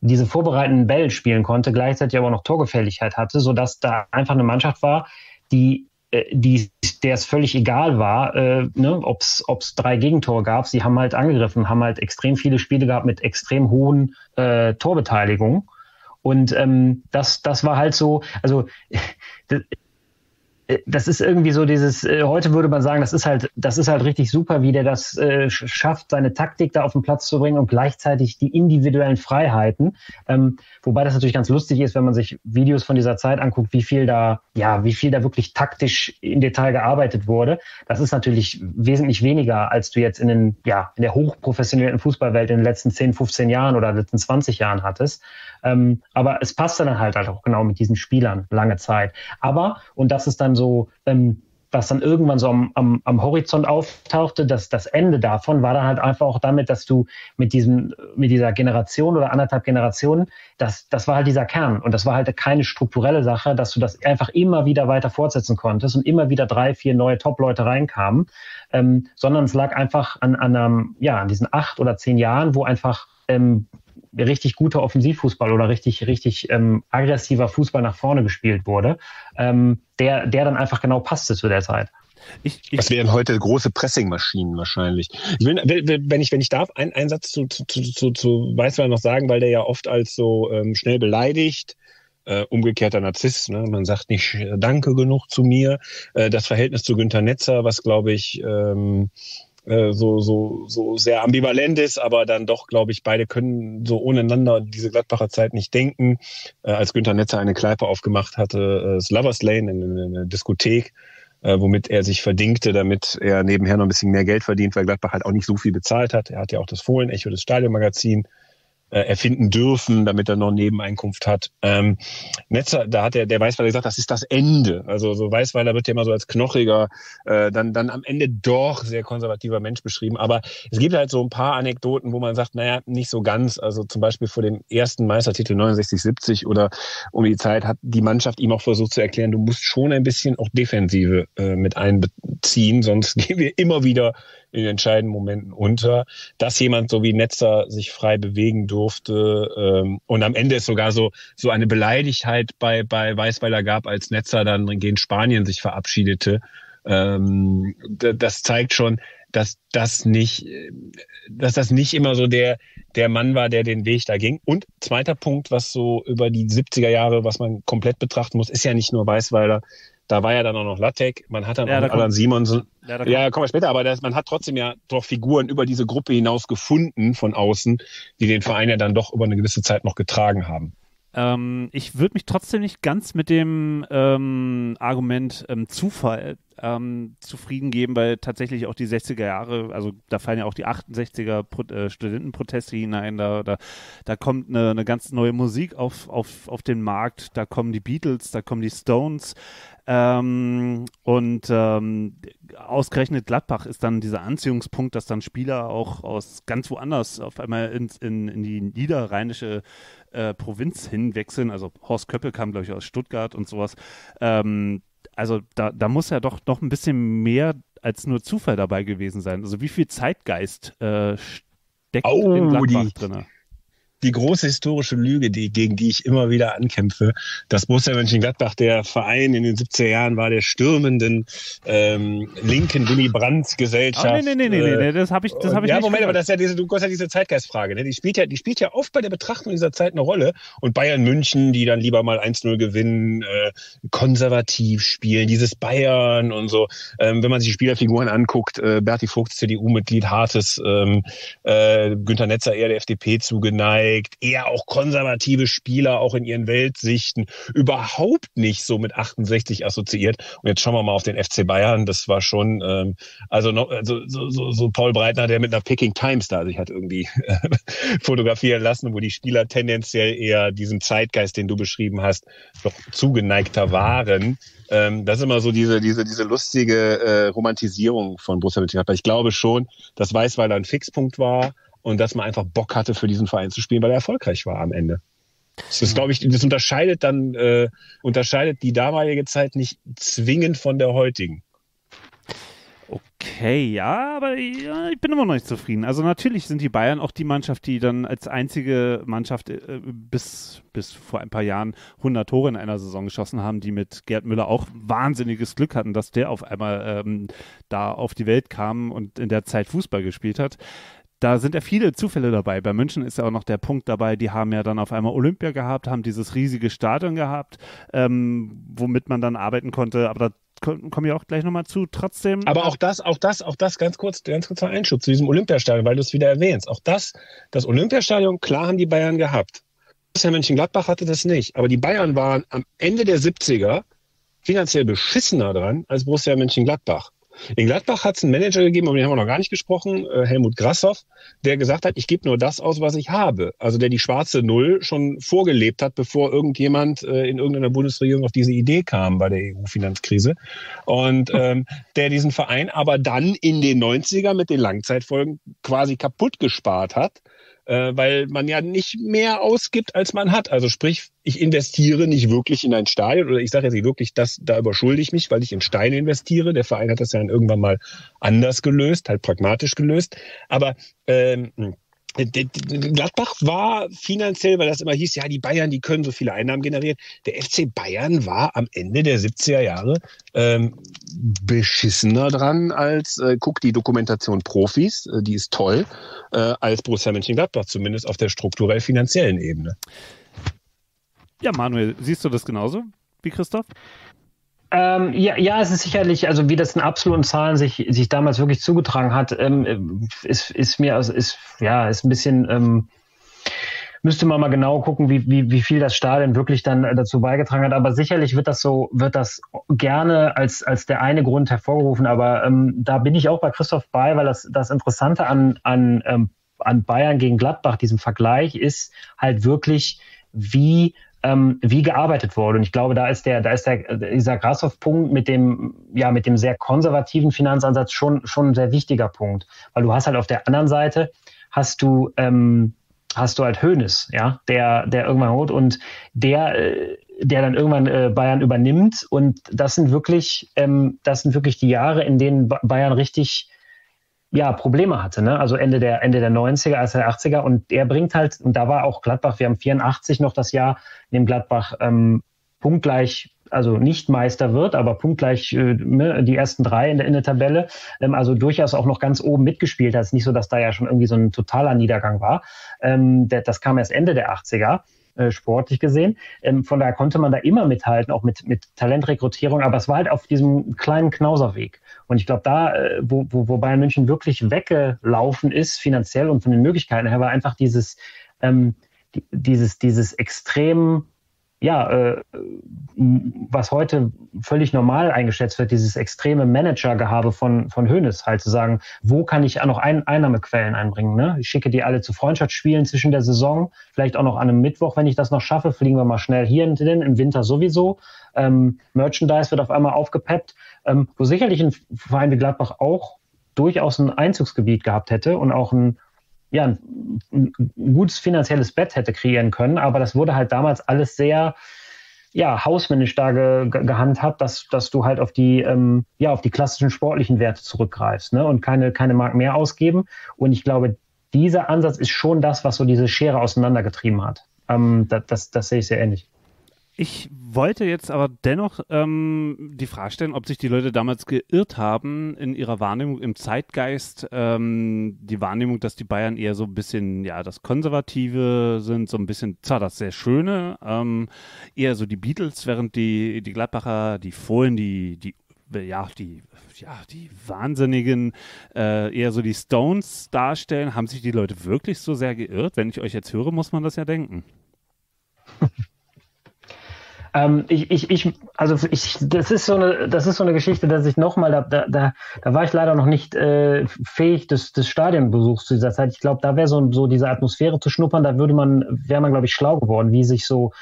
diese vorbereitenden Bälle spielen konnte, gleichzeitig aber noch Torgefälligkeit hatte, so dass da einfach eine Mannschaft war, die äh, die, der es völlig egal war, äh, ne, ob es drei Gegentore gab. Sie haben halt angegriffen, haben halt extrem viele Spiele gehabt mit extrem hohen äh, Torbeteiligungen. Und ähm, das, das war halt so, also das ist irgendwie so dieses, äh, heute würde man sagen, das ist halt, das ist halt richtig super, wie der das äh, schafft, seine Taktik da auf den Platz zu bringen und gleichzeitig die individuellen Freiheiten. Ähm, wobei das natürlich ganz lustig ist, wenn man sich Videos von dieser Zeit anguckt, wie viel da, ja, wie viel da wirklich taktisch im Detail gearbeitet wurde. Das ist natürlich wesentlich weniger, als du jetzt in den, ja, in der hochprofessionellen Fußballwelt in den letzten 10, 15 Jahren oder letzten 20 Jahren hattest. Ähm, aber es passte dann halt, halt auch genau mit diesen Spielern lange Zeit. Aber, und das ist dann so, ähm, was dann irgendwann so am, am, am Horizont auftauchte, dass das Ende davon war dann halt einfach auch damit, dass du mit diesem, mit dieser Generation oder anderthalb Generationen, das, das war halt dieser Kern und das war halt keine strukturelle Sache, dass du das einfach immer wieder weiter fortsetzen konntest und immer wieder drei, vier neue Top-Leute reinkamen, ähm, sondern es lag einfach an, an einem, ja, an diesen acht oder zehn Jahren, wo einfach ähm, richtig guter Offensivfußball oder richtig, richtig ähm, aggressiver Fußball nach vorne gespielt wurde, ähm, der, der dann einfach genau passte zu der Zeit. Ich, ich, das wären heute große Pressingmaschinen wahrscheinlich. Ich will, wenn ich, wenn ich darf, einen, einen Satz zu, zu, zu, zu Weißweiler noch sagen, weil der ja oft als so ähm, schnell beleidigt, äh, umgekehrter Narzisst. Ne? Man sagt nicht Danke genug zu mir. Äh, das Verhältnis zu Günter Netzer, was glaube ich ähm, äh, so, so, so sehr ambivalent ist, aber dann doch, glaube ich, beide können so ohneinander diese Gladbacher Zeit nicht denken. Äh, als Günther Netzer eine Kneipe aufgemacht hatte, äh, Lovers Lane, in, in, in eine Diskothek, äh, womit er sich verdingte, damit er nebenher noch ein bisschen mehr Geld verdient, weil Gladbach halt auch nicht so viel bezahlt hat. Er hat ja auch das Fohlen-Echo, das Stadionmagazin äh, erfinden dürfen, damit er noch Nebeneinkunft hat. Ähm, Netzer, da hat der, der Weißweiler gesagt, das ist das Ende. Also so Weißweiler wird ja immer so als knochiger, äh, dann, dann am Ende doch sehr konservativer Mensch beschrieben. Aber es gibt halt so ein paar Anekdoten, wo man sagt, naja, nicht so ganz. Also zum Beispiel vor dem ersten Meistertitel 69, 70 oder um die Zeit hat die Mannschaft ihm auch versucht zu erklären, du musst schon ein bisschen auch Defensive äh, mit einbeziehen, sonst gehen wir immer wieder in den entscheidenden Momenten unter, dass jemand so wie Netzer sich frei bewegen durfte ähm, und am Ende es sogar so so eine Beleidigkeit bei bei Weißweiler gab, als Netzer dann gegen Spanien sich verabschiedete. Ähm, das zeigt schon, dass das nicht, dass das nicht immer so der, der Mann war, der den Weg da ging. Und zweiter Punkt, was so über die 70er Jahre, was man komplett betrachten muss, ist ja nicht nur Weißweiler, da war ja dann auch noch Lattek, man hat dann ja, auch da Alan Simonsen. Ja, ja kommen wir später, aber das, man hat trotzdem ja doch Figuren über diese Gruppe hinaus gefunden von außen, die den Verein ja dann doch über eine gewisse Zeit noch getragen haben. Ähm, ich würde mich trotzdem nicht ganz mit dem ähm, Argument ähm, Zufall ähm, zufrieden geben, weil tatsächlich auch die 60er Jahre, also da fallen ja auch die 68er Pro äh, Studentenproteste hinein, da, da, da kommt eine, eine ganz neue Musik auf, auf, auf den Markt, da kommen die Beatles, da kommen die Stones, ähm, und ähm, ausgerechnet Gladbach ist dann dieser Anziehungspunkt, dass dann Spieler auch aus ganz woanders auf einmal in, in, in die niederrheinische äh, Provinz hinwechseln. Also Horst Köppel kam, glaube ich, aus Stuttgart und sowas. Ähm, also da, da muss ja doch noch ein bisschen mehr als nur Zufall dabei gewesen sein. Also wie viel Zeitgeist äh, steckt oh, in Gladbach drin? Die große historische Lüge, die, gegen die ich immer wieder ankämpfe, dass Borussia Mönchengladbach der Verein in den 70er Jahren war, der stürmenden ähm, linken Willy Brandt Gesellschaft. Oh, nee, nee, nee, nee, nee, das habe ich, das hab ich ja, nicht Moment, aber das ist ja diese, du hast ja diese Zeitgeistfrage, ne? Die spielt ja, die spielt ja oft bei der Betrachtung dieser Zeit eine Rolle. Und Bayern München, die dann lieber mal 1-0 gewinnen, äh, konservativ spielen, dieses Bayern und so. Ähm, wenn man sich die Spielerfiguren anguckt, äh, Berti Vogt, CDU-Mitglied, Hartes, ähm, äh, Günter Netzer eher der FDP zugeneigt, gezeigt, eher auch konservative Spieler auch in ihren Weltsichten, überhaupt nicht so mit 68 assoziiert. Und jetzt schauen wir mal auf den FC Bayern, das war schon, ähm, also noch, also so, so, so Paul Breitner, der mit einer Peking Times da sich hat irgendwie äh, fotografieren lassen, wo die Spieler tendenziell eher diesem Zeitgeist, den du beschrieben hast, doch zugeneigter waren. Ähm, das ist immer so diese, diese, diese lustige äh, Romantisierung von Borussia Mönchengladbach. Ich glaube schon, dass Weißweiler ein Fixpunkt war und dass man einfach Bock hatte, für diesen Verein zu spielen, weil er erfolgreich war am Ende. Das glaube ich, das unterscheidet dann, äh, unterscheidet die damalige Zeit nicht zwingend von der heutigen. Okay, ja, aber ja, ich bin immer noch nicht zufrieden. Also natürlich sind die Bayern auch die Mannschaft, die dann als einzige Mannschaft äh, bis, bis vor ein paar Jahren 100 Tore in einer Saison geschossen haben, die mit Gerd Müller auch wahnsinniges Glück hatten, dass der auf einmal ähm, da auf die Welt kam und in der Zeit Fußball gespielt hat da sind ja viele Zufälle dabei. Bei München ist ja auch noch der Punkt dabei, die haben ja dann auf einmal Olympia gehabt, haben dieses riesige Stadion gehabt, ähm, womit man dann arbeiten konnte. Aber da kommen wir auch gleich nochmal zu. Trotzdem. Aber auch das, auch das, auch das ganz kurz, ganz kurzer Einschub zu diesem Olympiastadion, weil du es wieder erwähnst. Auch das, das Olympiastadion, klar haben die Bayern gehabt. Borussia Mönchengladbach hatte das nicht. Aber die Bayern waren am Ende der 70er finanziell beschissener dran als Borussia Mönchengladbach. In Gladbach hat es einen Manager gegeben, um den haben wir noch gar nicht gesprochen, äh, Helmut Grassoff, der gesagt hat, ich gebe nur das aus, was ich habe. Also der die schwarze Null schon vorgelebt hat, bevor irgendjemand äh, in irgendeiner Bundesregierung auf diese Idee kam bei der EU-Finanzkrise. Und ähm, der diesen Verein aber dann in den 90er mit den Langzeitfolgen quasi kaputt gespart hat äh, weil man ja nicht mehr ausgibt, als man hat. Also sprich, ich investiere nicht wirklich in ein Stadion oder ich sage jetzt nicht wirklich, das, da überschulde ich mich, weil ich in Steine investiere. Der Verein hat das ja dann irgendwann mal anders gelöst, halt pragmatisch gelöst. Aber ähm, Gladbach war finanziell, weil das immer hieß, ja, die Bayern, die können so viele Einnahmen generieren. Der FC Bayern war am Ende der 70er Jahre ähm, beschissener dran als, äh, guck die Dokumentation Profis, äh, die ist toll, äh, als Borussia Mönchengladbach, zumindest auf der strukturell finanziellen Ebene. Ja, Manuel, siehst du das genauso wie Christoph? Ähm, ja, ja, es ist sicherlich, also wie das in absoluten Zahlen sich, sich damals wirklich zugetragen hat, ähm, ist, ist mir, also ist, ja, ist ein bisschen, ähm, müsste man mal genau gucken, wie, wie, wie viel das Stadion wirklich dann dazu beigetragen hat. Aber sicherlich wird das so, wird das gerne als, als der eine Grund hervorgerufen. Aber ähm, da bin ich auch bei Christoph bei, weil das, das Interessante an, an, ähm, an Bayern gegen Gladbach, diesem Vergleich, ist halt wirklich, wie ähm, wie gearbeitet wurde. Und ich glaube, da ist der, da ist der, dieser Grashoff-Punkt mit dem, ja, mit dem sehr konservativen Finanzansatz schon, schon ein sehr wichtiger Punkt. Weil du hast halt auf der anderen Seite, hast du, ähm, hast du halt Hönes, ja, der, der irgendwann holt und der, äh, der dann irgendwann äh, Bayern übernimmt. Und das sind wirklich, ähm, das sind wirklich die Jahre, in denen Bayern richtig ja, Probleme hatte, ne? Also Ende der, Ende der 90er, als der 80er. Und der bringt halt, und da war auch Gladbach, wir haben 84 noch das Jahr, in dem Gladbach ähm, punktgleich, also nicht Meister wird, aber punktgleich äh, ne, die ersten drei in der, in der Tabelle, ähm, also durchaus auch noch ganz oben mitgespielt hat. Es ist nicht so, dass da ja schon irgendwie so ein totaler Niedergang war. Ähm, der, das kam erst Ende der 80er. Äh, sportlich gesehen. Ähm, von daher konnte man da immer mithalten, auch mit, mit Talentrekrutierung, aber es war halt auf diesem kleinen Knauserweg. Und ich glaube, da, äh, wo, wo, wo Bayern München wirklich weggelaufen ist, finanziell und von den Möglichkeiten her, war einfach dieses, ähm, dieses, dieses extrem ja, äh, was heute völlig normal eingeschätzt wird, dieses extreme Managergehabe von, von Hoeneß, halt zu sagen, wo kann ich noch ein, Einnahmequellen einbringen? Ne? Ich schicke die alle zu Freundschaftsspielen zwischen der Saison, vielleicht auch noch an einem Mittwoch, wenn ich das noch schaffe, fliegen wir mal schnell hier hin, im Winter sowieso. Ähm, Merchandise wird auf einmal aufgepeppt, ähm, wo sicherlich ein Verein wie Gladbach auch durchaus ein Einzugsgebiet gehabt hätte und auch ein ja, ein, gutes finanzielles Bett hätte kreieren können, aber das wurde halt damals alles sehr, ja, hausmännisch da ge, gehandhabt, dass, dass du halt auf die, ähm, ja, auf die klassischen sportlichen Werte zurückgreifst ne? und keine, keine Mark mehr ausgeben. Und ich glaube, dieser Ansatz ist schon das, was so diese Schere auseinandergetrieben hat. Ähm, das, das, das sehe ich sehr ähnlich. Ich wollte jetzt aber dennoch ähm, die Frage stellen, ob sich die Leute damals geirrt haben in ihrer Wahrnehmung im Zeitgeist, ähm, die Wahrnehmung, dass die Bayern eher so ein bisschen, ja, das Konservative sind, so ein bisschen, zwar das sehr Schöne, ähm, eher so die Beatles, während die, die Gladbacher, die Fohlen, die, die ja, die, ja, die Wahnsinnigen, äh, eher so die Stones darstellen. Haben sich die Leute wirklich so sehr geirrt? Wenn ich euch jetzt höre, muss man das ja denken. Ähm, ich, ich, ich, also ich, das ist so eine, das ist so eine Geschichte, dass ich nochmal, da, da, da, da war ich leider noch nicht äh, fähig des, des Stadionbesuchs zu dieser Zeit. Ich glaube, da wäre so, so diese Atmosphäre zu schnuppern, da würde man, wäre man, glaube ich, schlau geworden, wie sich so,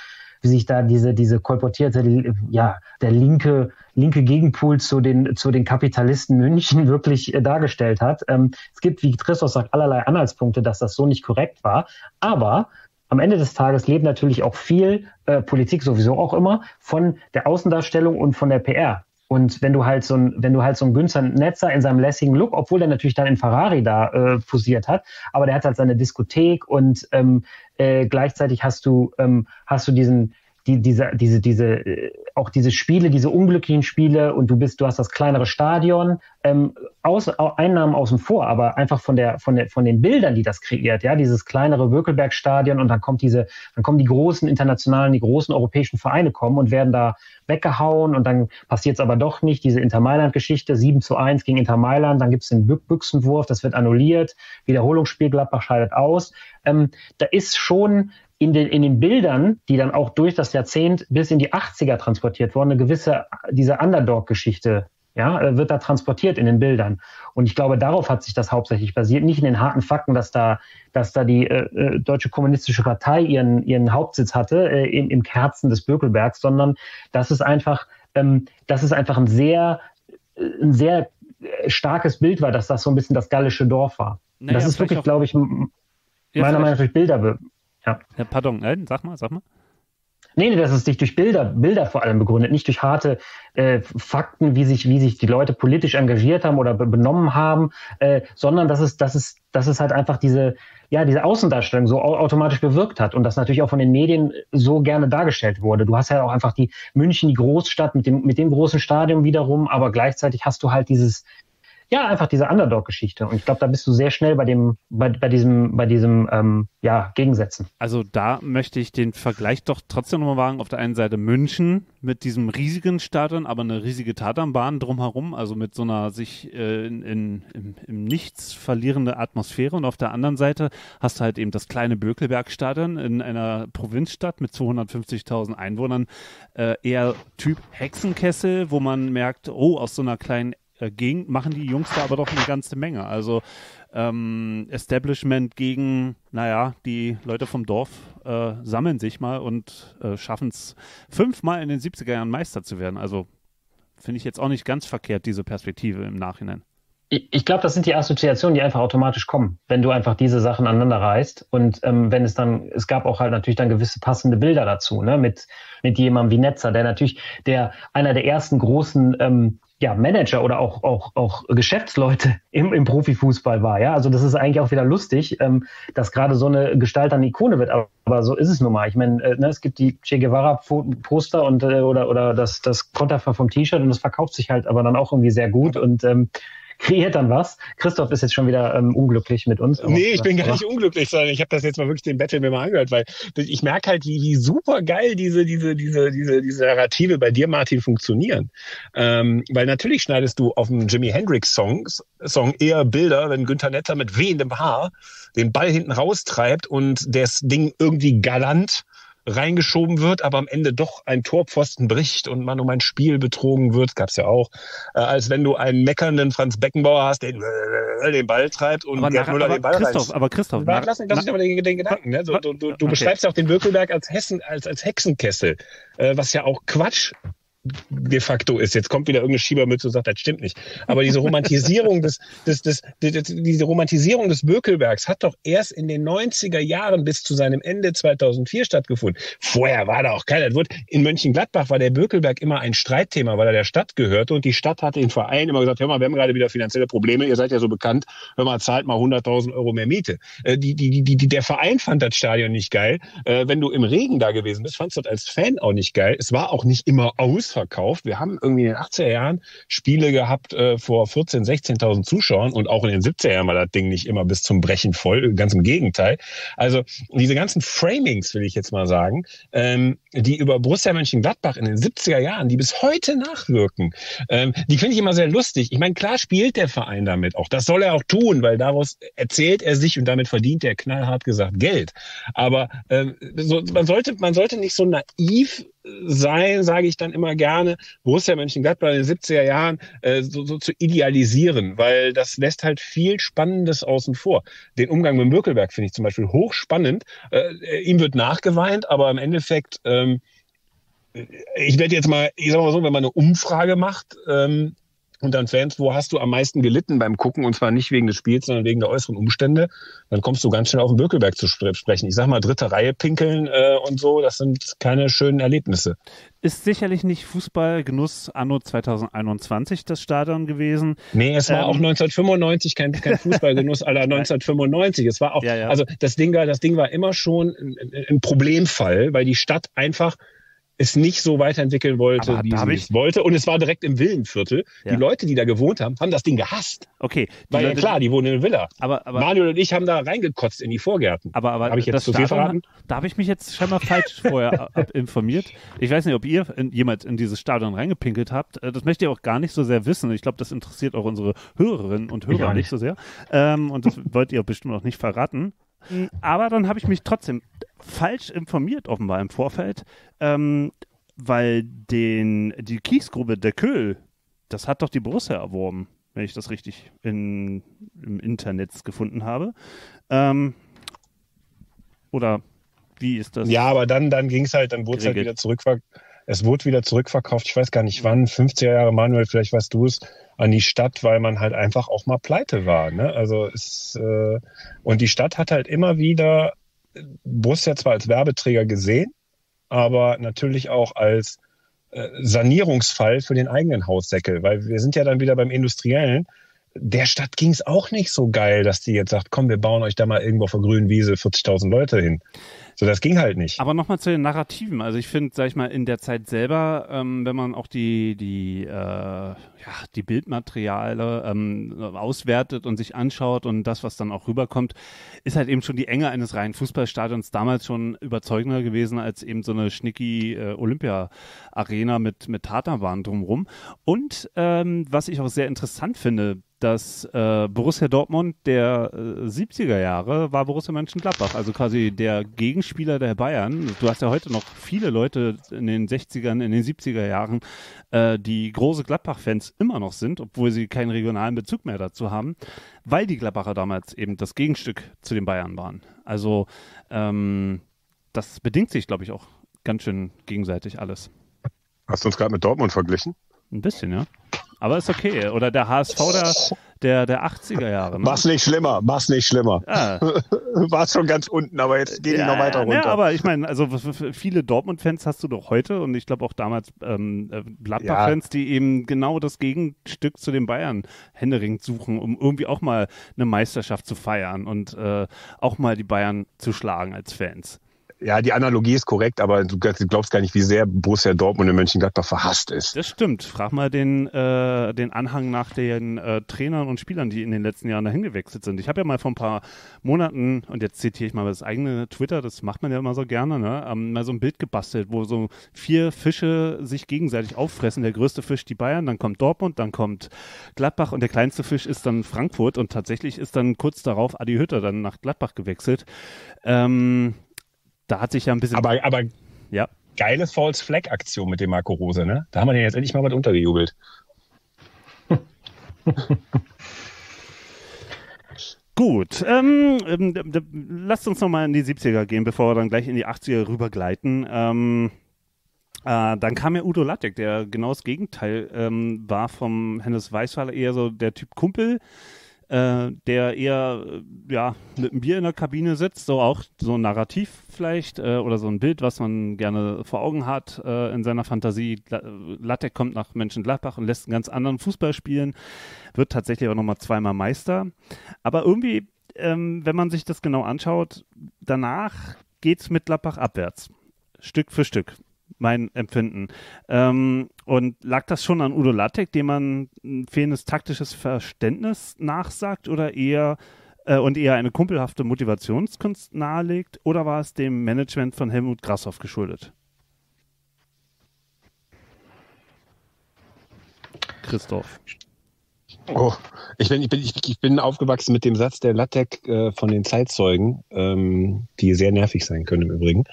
wie sich da diese, diese kolportierte, ja, der linke, linke Gegenpol zu den, zu den Kapitalisten München wirklich äh, dargestellt hat. Ähm, es gibt, wie Christoph sagt, allerlei Anhaltspunkte, dass das so nicht korrekt war. Aber am Ende des Tages lebt natürlich auch viel äh, Politik sowieso auch immer von der Außendarstellung und von der PR. Und wenn du halt so ein, wenn du halt so ein Günter Netzer in seinem lässigen Look, obwohl der natürlich dann in Ferrari da äh, posiert hat, aber der hat halt seine Diskothek und ähm, äh, gleichzeitig hast du ähm, hast du diesen die, diese, diese, diese, äh, auch diese Spiele, diese unglücklichen Spiele und du bist, du hast das kleinere Stadion, ähm, aus, Einnahmen außen vor, aber einfach von der, von der, von den Bildern, die das kreiert, ja, dieses kleinere Wökelberg-Stadion und dann kommt diese, dann kommen die großen internationalen, die großen europäischen Vereine kommen und werden da weggehauen und dann passiert es aber doch nicht, diese Inter Mailand-Geschichte, 7 zu 1 gegen Inter Mailand, dann gibt es den Büchsenwurf, das wird annulliert, Wiederholungsspiel, Gladbach scheidet aus. Ähm, da ist schon in den, in den Bildern, die dann auch durch das Jahrzehnt bis in die 80er transportiert wurden, eine gewisse, diese Underdog-Geschichte, ja, äh, wird da transportiert in den Bildern. Und ich glaube, darauf hat sich das hauptsächlich basiert, nicht in den harten Fakten, dass da, dass da die äh, äh Deutsche Kommunistische Partei ihren, ihren Hauptsitz hatte, äh, im, im Kerzen des Bökelbergs, sondern dass es einfach, ähm, dass es einfach ein sehr, äh, ein sehr starkes Bild war, dass das so ein bisschen das gallische Dorf war. Naja, das ist wirklich, glaube ich, meiner Meinung nach durch Bilder ja. ja pardon, nein, sag mal, sag mal. Nee, nee, das ist sich durch Bilder, Bilder vor allem begründet, nicht durch harte äh, Fakten, wie sich, wie sich die Leute politisch engagiert haben oder benommen haben, äh, sondern dass es, dass es, dass es halt einfach diese, ja, diese Außendarstellung so automatisch bewirkt hat und das natürlich auch von den Medien so gerne dargestellt wurde. Du hast ja auch einfach die München, die Großstadt mit dem, mit dem großen Stadion wiederum, aber gleichzeitig hast du halt dieses, ja, einfach diese Underdog-Geschichte. Und ich glaube, da bist du sehr schnell bei dem, bei, bei diesem, bei diesem, ähm, ja, Gegensätzen. Also da möchte ich den Vergleich doch trotzdem nochmal wagen. Auf der einen Seite München mit diesem riesigen Stadion, aber eine riesige Tatanbahn drumherum, also mit so einer sich äh, in, in, im, im Nichts verlierende Atmosphäre. Und auf der anderen Seite hast du halt eben das kleine Bökelbergstadion in einer Provinzstadt mit 250.000 Einwohnern, äh, eher Typ Hexenkessel, wo man merkt, oh, aus so einer kleinen äh, gegen, machen die Jungs da aber doch eine ganze Menge. Also ähm, Establishment gegen, naja, die Leute vom Dorf äh, sammeln sich mal und äh, schaffen es fünfmal in den 70er Jahren Meister zu werden. Also finde ich jetzt auch nicht ganz verkehrt, diese Perspektive im Nachhinein. Ich, ich glaube, das sind die Assoziationen, die einfach automatisch kommen, wenn du einfach diese Sachen aneinander reißt. Und ähm, wenn es dann, es gab auch halt natürlich dann gewisse passende Bilder dazu, ne, mit, mit jemandem wie Netzer, der natürlich der einer der ersten großen ähm, ja, Manager oder auch, auch, auch Geschäftsleute im, im Profifußball war. Ja, also das ist eigentlich auch wieder lustig, ähm, dass gerade so eine Gestalt eine Ikone wird. Aber, aber so ist es nun mal. Ich meine, äh, ne, es gibt die Che Guevara Poster und äh, oder oder das das Konterfei vom T-Shirt und das verkauft sich halt aber dann auch irgendwie sehr gut und ähm, kreiert dann was. Christoph ist jetzt schon wieder ähm, unglücklich mit uns. Nee, ich bin gar nicht unglücklich, sondern ich habe das jetzt mal wirklich den Battle mir mal angehört, weil ich merke halt, wie, wie super geil diese, diese, diese, diese, diese Narrative bei dir, Martin, funktionieren. Ähm, weil natürlich schneidest du auf dem Jimi Hendrix Song, Song eher Bilder, wenn Günther Netter mit wehendem Haar den Ball hinten raustreibt und das Ding irgendwie galant reingeschoben wird, aber am Ende doch ein Torpfosten bricht und man um ein Spiel betrogen wird, gab's ja auch, äh, als wenn du einen meckernden Franz Beckenbauer hast, der äh, den Ball treibt und aber Gerd Müller den Ball Christoph, rein. Aber Christoph, nach, lass, lass mich aber den, den Gedanken. Ne? Du, du, du, du okay. beschreibst ja auch den Bökelberg als Hessen, als, als Hexenkessel, äh, was ja auch Quatsch de facto ist. Jetzt kommt wieder irgendeine Schiebermütze und sagt, das stimmt nicht. Aber diese Romantisierung des, des, des, des, diese Romantisierung des Bökelbergs hat doch erst in den 90er Jahren bis zu seinem Ende 2004 stattgefunden. Vorher war da auch keiner. In Mönchengladbach war der Bökelberg immer ein Streitthema, weil er der Stadt gehörte und die Stadt hatte den Verein immer gesagt, hör mal, wir haben gerade wieder finanzielle Probleme, ihr seid ja so bekannt, hör mal, zahlt mal 100.000 Euro mehr Miete. Äh, die, die, die, die, der Verein fand das Stadion nicht geil. Äh, wenn du im Regen da gewesen bist, fandst du das als Fan auch nicht geil. Es war auch nicht immer ausverkauft. Wir haben irgendwie in den 80er Jahren Spiele gehabt äh, vor 14.000, 16.000 Zuschauern und auch in den 70er Jahren war das Ding nicht immer bis zum Brechen voll, ganz im Gegenteil. Also diese ganzen Framings, will ich jetzt mal sagen, ähm, die über Borussia Mönchengladbach in den 70er Jahren, die bis heute nachwirken, ähm, die finde ich immer sehr lustig. Ich meine, klar spielt der Verein damit auch. Das soll er auch tun, weil daraus erzählt er sich und damit verdient er knallhart gesagt Geld. Aber ähm, so, man sollte man sollte nicht so naiv sein, sage ich dann immer gerne, Borussia Mönchengladbach in den 70er Jahren äh, so, so zu idealisieren, weil das lässt halt viel Spannendes außen vor. Den Umgang mit Mökelberg finde ich zum Beispiel hochspannend. Äh, ihm wird nachgeweint, aber im Endeffekt, ähm, ich werde jetzt mal, ich sag mal so, wenn man eine Umfrage macht, ähm, dann Fans, wo hast du am meisten gelitten beim Gucken und zwar nicht wegen des Spiels, sondern wegen der äußeren Umstände, dann kommst du ganz schnell auf den Bökelberg zu sprechen. Ich sag mal, dritte Reihe pinkeln äh, und so, das sind keine schönen Erlebnisse. Ist sicherlich nicht Fußballgenuss anno 2021 das Stadion gewesen. Nee, es war ähm, auch 1995 kein, kein Fußballgenuss aller 1995. Es war auch, ja, ja. also das Ding war, das Ding war immer schon ein, ein Problemfall, weil die Stadt einfach es nicht so weiterentwickeln wollte, Aber wie sie es wollte. Und es war direkt im Villenviertel. Ja. Die Leute, die da gewohnt haben, haben das Ding gehasst. Okay. Weil Leute, klar, die wohnen in einer Villa. Aber, aber, Manuel und ich haben da reingekotzt in die Vorgärten. Aber, aber habe ich jetzt zu viel verraten? Da habe ich mich jetzt scheinbar falsch vorher informiert. Ich weiß nicht, ob ihr in, jemals in dieses Stadion reingepinkelt habt. Äh, das möchte ich auch gar nicht so sehr wissen. Ich glaube, das interessiert auch unsere Hörerinnen und Hörer nicht. nicht so sehr. Ähm, und das wollt ihr bestimmt auch nicht verraten. Aber dann habe ich mich trotzdem falsch informiert, offenbar im Vorfeld. Ähm, weil den, die Kiesgrube der Köhl, das hat doch die Borussia erworben, wenn ich das richtig in, im Internet gefunden habe. Ähm, oder wie ist das? Ja, aber dann, dann ging es halt, dann wurde es halt wieder zurückverkauft. Es wurde wieder zurückverkauft, ich weiß gar nicht wann, 50er Jahre, Manuel, vielleicht weißt du es, an die Stadt, weil man halt einfach auch mal pleite war. Ne? Also es, äh, und die Stadt hat halt immer wieder Borussia zwar als Werbeträger gesehen, aber natürlich auch als äh, Sanierungsfall für den eigenen Haussäckel, weil wir sind ja dann wieder beim Industriellen. Der Stadt ging es auch nicht so geil, dass die jetzt sagt, komm, wir bauen euch da mal irgendwo auf der grünen Wiese 40.000 Leute hin. So, das ging halt nicht. Aber nochmal zu den Narrativen. Also ich finde, sag ich mal, in der Zeit selber, ähm, wenn man auch die, die, äh, ja, die Bildmateriale ähm, auswertet und sich anschaut und das, was dann auch rüberkommt, ist halt eben schon die Enge eines reinen Fußballstadions damals schon überzeugender gewesen als eben so eine schnicki äh, Olympia-Arena mit, mit Tatanbahn drumrum. Und ähm, was ich auch sehr interessant finde, dass äh, Borussia Dortmund der äh, 70er Jahre war Borussia Mönchengladbach, also quasi der Gegenspieler der Bayern. Du hast ja heute noch viele Leute in den 60ern, in den 70er Jahren, äh, die große Gladbach-Fans immer noch sind, obwohl sie keinen regionalen Bezug mehr dazu haben, weil die Gladbacher damals eben das Gegenstück zu den Bayern waren. Also ähm, das bedingt sich, glaube ich, auch ganz schön gegenseitig alles. Hast du uns gerade mit Dortmund verglichen? Ein bisschen, ja. Aber ist okay. Oder der HSV der, der, der 80er Jahre. Ne? Mach's nicht schlimmer, mach's nicht schlimmer. Ah. War schon ganz unten, aber jetzt gehen ja, die noch weiter runter. Ja, aber ich meine, also viele Dortmund-Fans hast du doch heute und ich glaube auch damals ähm, äh, Gladbach-Fans, ja. die eben genau das Gegenstück zu den Bayern Händering suchen, um irgendwie auch mal eine Meisterschaft zu feiern und äh, auch mal die Bayern zu schlagen als Fans ja, die Analogie ist korrekt, aber du glaubst gar nicht, wie sehr Borussia Dortmund in Mönchengladbach verhasst ist. Das stimmt. Frag mal den, äh, den Anhang nach den äh, Trainern und Spielern, die in den letzten Jahren dahin gewechselt sind. Ich habe ja mal vor ein paar Monaten, und jetzt zitiere ich mal das eigene Twitter, das macht man ja immer so gerne, ne, ähm, mal so ein Bild gebastelt, wo so vier Fische sich gegenseitig auffressen. Der größte Fisch die Bayern, dann kommt Dortmund, dann kommt Gladbach und der kleinste Fisch ist dann Frankfurt und tatsächlich ist dann kurz darauf Adi Hütter dann nach Gladbach gewechselt. Ähm, da hat sich ja ein bisschen. Aber, aber ja. geile False Flag Aktion mit dem Marco Rose, ne? Da haben wir den jetzt endlich mal was untergejubelt. Gut, ähm, ähm, lasst uns nochmal in die 70er gehen, bevor wir dann gleich in die 80er rübergleiten. Ähm, Äh, dann kam ja Udo Lattek, der genau das Gegenteil ähm, war vom Hennes Weißweiler, eher so der Typ Kumpel, äh, der eher äh, ja, mit einem Bier in der Kabine sitzt, so auch so ein Narrativ vielleicht äh, oder so ein Bild, was man gerne vor Augen hat äh, in seiner Fantasie. Lattek kommt nach Mönchengladbach und lässt einen ganz anderen Fußball spielen, wird tatsächlich auch nochmal zweimal Meister. Aber irgendwie, ähm, wenn man sich das genau anschaut, danach geht es mit Gladbach abwärts. Stück für Stück mein Empfinden. Ähm, und lag das schon an Udo Lattek, dem man ein fehlendes taktisches Verständnis nachsagt oder eher äh, und eher eine kumpelhafte Motivationskunst nahelegt oder war es dem Management von Helmut Grashoff geschuldet? Christoph. Oh, ich bin, ich bin, ich bin aufgewachsen mit dem Satz der Lattek äh, von den Zeitzeugen, ähm, die sehr nervig sein können im Übrigen,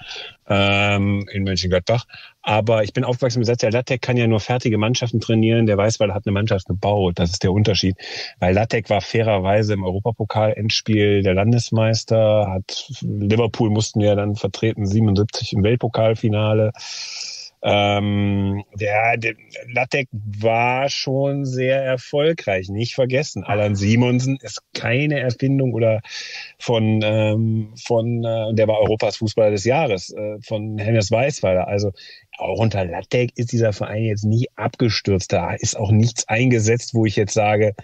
ähm, in Mönchengladbach. Aber ich bin aufgewachsen mit dem Satz, der Lattek kann ja nur fertige Mannschaften trainieren, der weiß, weil er hat eine Mannschaft gebaut. Das ist der Unterschied. Weil Lattek war fairerweise im Europapokal-Endspiel der Landesmeister, hat Liverpool mussten ja dann vertreten, 77 im Weltpokalfinale. Ähm, der, der Lattek war schon sehr erfolgreich, nicht vergessen. Alan Simonsen ist keine Erfindung oder von, ähm, von äh, der war Europas Fußballer des Jahres, äh, von Hennes Weißweiler. Also auch unter Lattek ist dieser Verein jetzt nie abgestürzt. Da ist auch nichts eingesetzt, wo ich jetzt sage,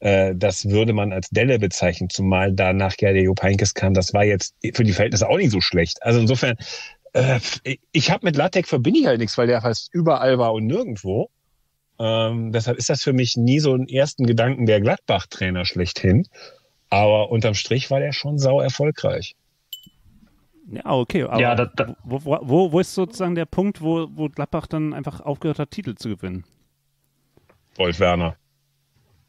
äh, das würde man als Delle bezeichnen, zumal danach ja der Jupp Heynckes kam. Das war jetzt für die Verhältnisse auch nicht so schlecht. Also insofern äh, ich habe mit LaTeX verbinde ich halt nichts, weil der fast überall war und nirgendwo. Ähm, deshalb ist das für mich nie so ein ersten Gedanken der Gladbach-Trainer schlechthin. Aber unterm Strich war der schon sau erfolgreich. Ja, okay. Aber ja, da, da, wo, wo, wo ist sozusagen der Punkt, wo, wo Gladbach dann einfach aufgehört hat, Titel zu gewinnen? Wolf Werner.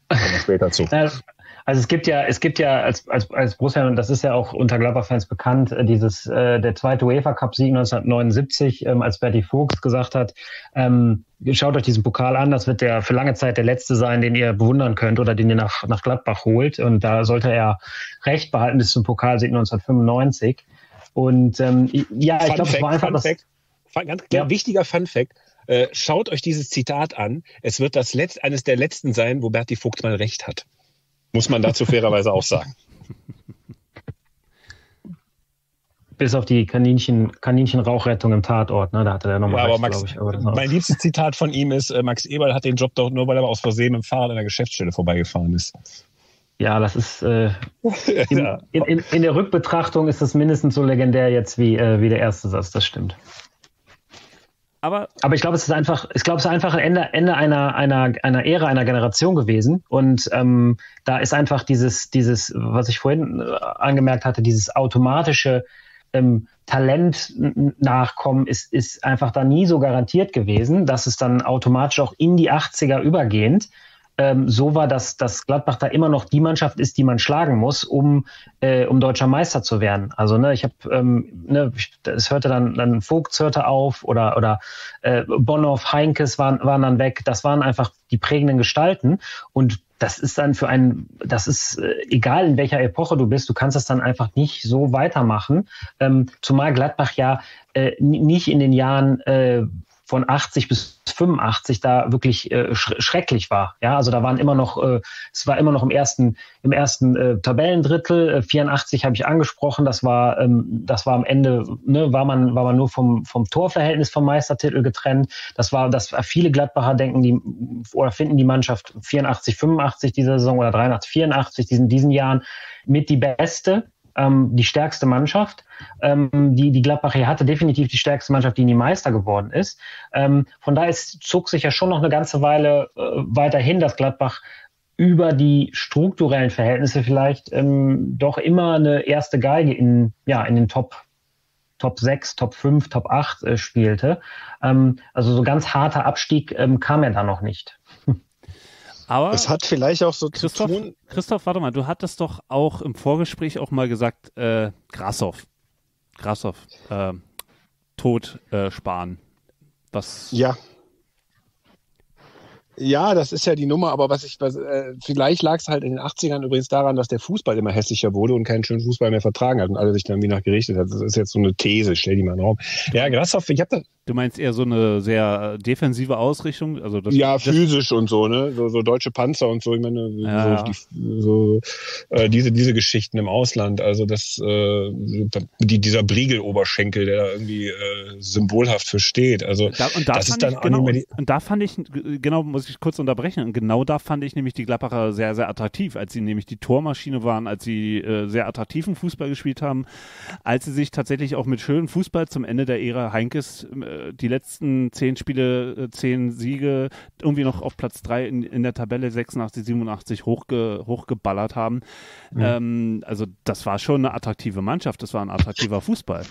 Kommen später zu. Also es gibt ja, es gibt ja als, als, als Borussia, und das ist ja auch unter Gladbach-Fans bekannt, äh, dieses, äh, der zweite UEFA-Cup-Sieg 1979, ähm, als Bertie Vogts gesagt hat, ähm, schaut euch diesen Pokal an, das wird der für lange Zeit der letzte sein, den ihr bewundern könnt oder den ihr nach, nach Gladbach holt. Und da sollte er recht behalten bis zum Pokalsieg 1995. Und ähm, ja, Fun ich glaube, es war einfach Fun das. Fact, ganz ja. wichtiger Fun Fact. Äh, schaut euch dieses Zitat an. Es wird das letzt, eines der letzten sein, wo Bertie Vogt mal recht hat. Muss man dazu fairerweise auch sagen. Bis auf die Kaninchen, Kaninchenrauchrettung im Tatort, ne? Da hatte er nochmal ja, recht, Max, ich. Aber mein liebstes Zitat von ihm ist, äh, Max Eberl hat den Job doch nur, weil er aus Versehen dem Fahrrad an der Geschäftsstelle vorbeigefahren ist. Ja, das ist äh, in, in, in, in, der Rückbetrachtung ist das mindestens so legendär jetzt wie, äh, wie der erste Satz, das stimmt. Aber, aber ich glaube, es ist einfach, ich glaube, es ist einfach ein Ende, Ende einer, einer, einer Ära, einer Generation gewesen. Und ähm, da ist einfach dieses, dieses, was ich vorhin äh, angemerkt hatte, dieses automatische ähm, Talent nachkommen, ist, ist einfach da nie so garantiert gewesen, dass es dann automatisch auch in die 80er übergehend ähm, so war, dass, dass Gladbach da immer noch die Mannschaft ist, die man schlagen muss, um, äh, um deutscher Meister zu werden. Also ne, ich habe, ähm, ne, es hörte dann, dann Vogts hörte auf oder oder äh, Bonhoff, Heinkes waren waren dann weg. Das waren einfach die prägenden Gestalten und das ist dann für einen, das ist äh, egal in welcher Epoche du bist, du kannst das dann einfach nicht so weitermachen. Ähm, zumal Gladbach ja äh, nicht in den Jahren äh, von 80 bis 85 da wirklich äh, schrecklich war. Ja, also da waren immer noch, äh, es war immer noch im ersten, im ersten äh, Tabellendrittel. Äh, 84 habe ich angesprochen. Das war, ähm, das war am Ende, ne, war man, war man nur vom vom Torverhältnis vom Meistertitel getrennt. Das war, das viele Gladbacher denken die oder finden die Mannschaft 84, 85 dieser Saison oder 83, 84 diesen diesen Jahren mit die beste ähm, die stärkste Mannschaft. Ähm, die, die Gladbach hier hatte definitiv die stärkste Mannschaft, die nie Meister geworden ist. Ähm, von daher ist, zog sich ja schon noch eine ganze Weile äh, weiterhin, dass Gladbach über die strukturellen Verhältnisse vielleicht ähm, doch immer eine erste Geige in, ja, in den Top Top 6, Top 5, Top 8 äh, spielte. Ähm, also so ganz harter Abstieg ähm, kam er da noch nicht. Aber es hat vielleicht auch so Christoph, zu tun. Christoph, warte mal, du hattest doch auch im Vorgespräch auch mal gesagt, äh, Grassoff. Grassoff, äh, Tod äh, sparen. Was? Ja. Ja, das ist ja die Nummer, aber was ich, was, äh, vielleicht lag es halt in den 80ern übrigens daran, dass der Fußball immer hässlicher wurde und keinen schönen Fußball mehr vertragen hat und alle sich dann wie nach gerichtet hat. Das ist jetzt so eine These, stell die mal in den Raum. Ja, Grassoff, ich habe das, Du meinst eher so eine sehr defensive Ausrichtung? Also das, ja, das, physisch und so, ne? So, so deutsche Panzer und so, ich meine, Ja. so, die, so äh, diese, diese Geschichten im Ausland, also das, äh, die, dieser Briegeloberschenkel, der da irgendwie äh, symbolhaft für steht. Also Da, und da das fand ist dann genau, die. und da fand ich, genau, muss ich kurz unterbrechen, und genau da fand ich nämlich die Gladbacher sehr, sehr attraktiv, als sie nämlich die Tormaschine waren, als sie äh, sehr attraktiven Fußball gespielt haben, als sie sich tatsächlich auch mit schönem Fußball zum Ende der Ära Heinkes äh, die letzten zehn Spiele, äh, zehn Siege irgendwie noch auf Platz drei in, in der Tabelle 86, 87 hochge, hochgeballert haben. Ähm, also das war schon eine attraktive Mannschaft, das war ein attraktiver Fußball.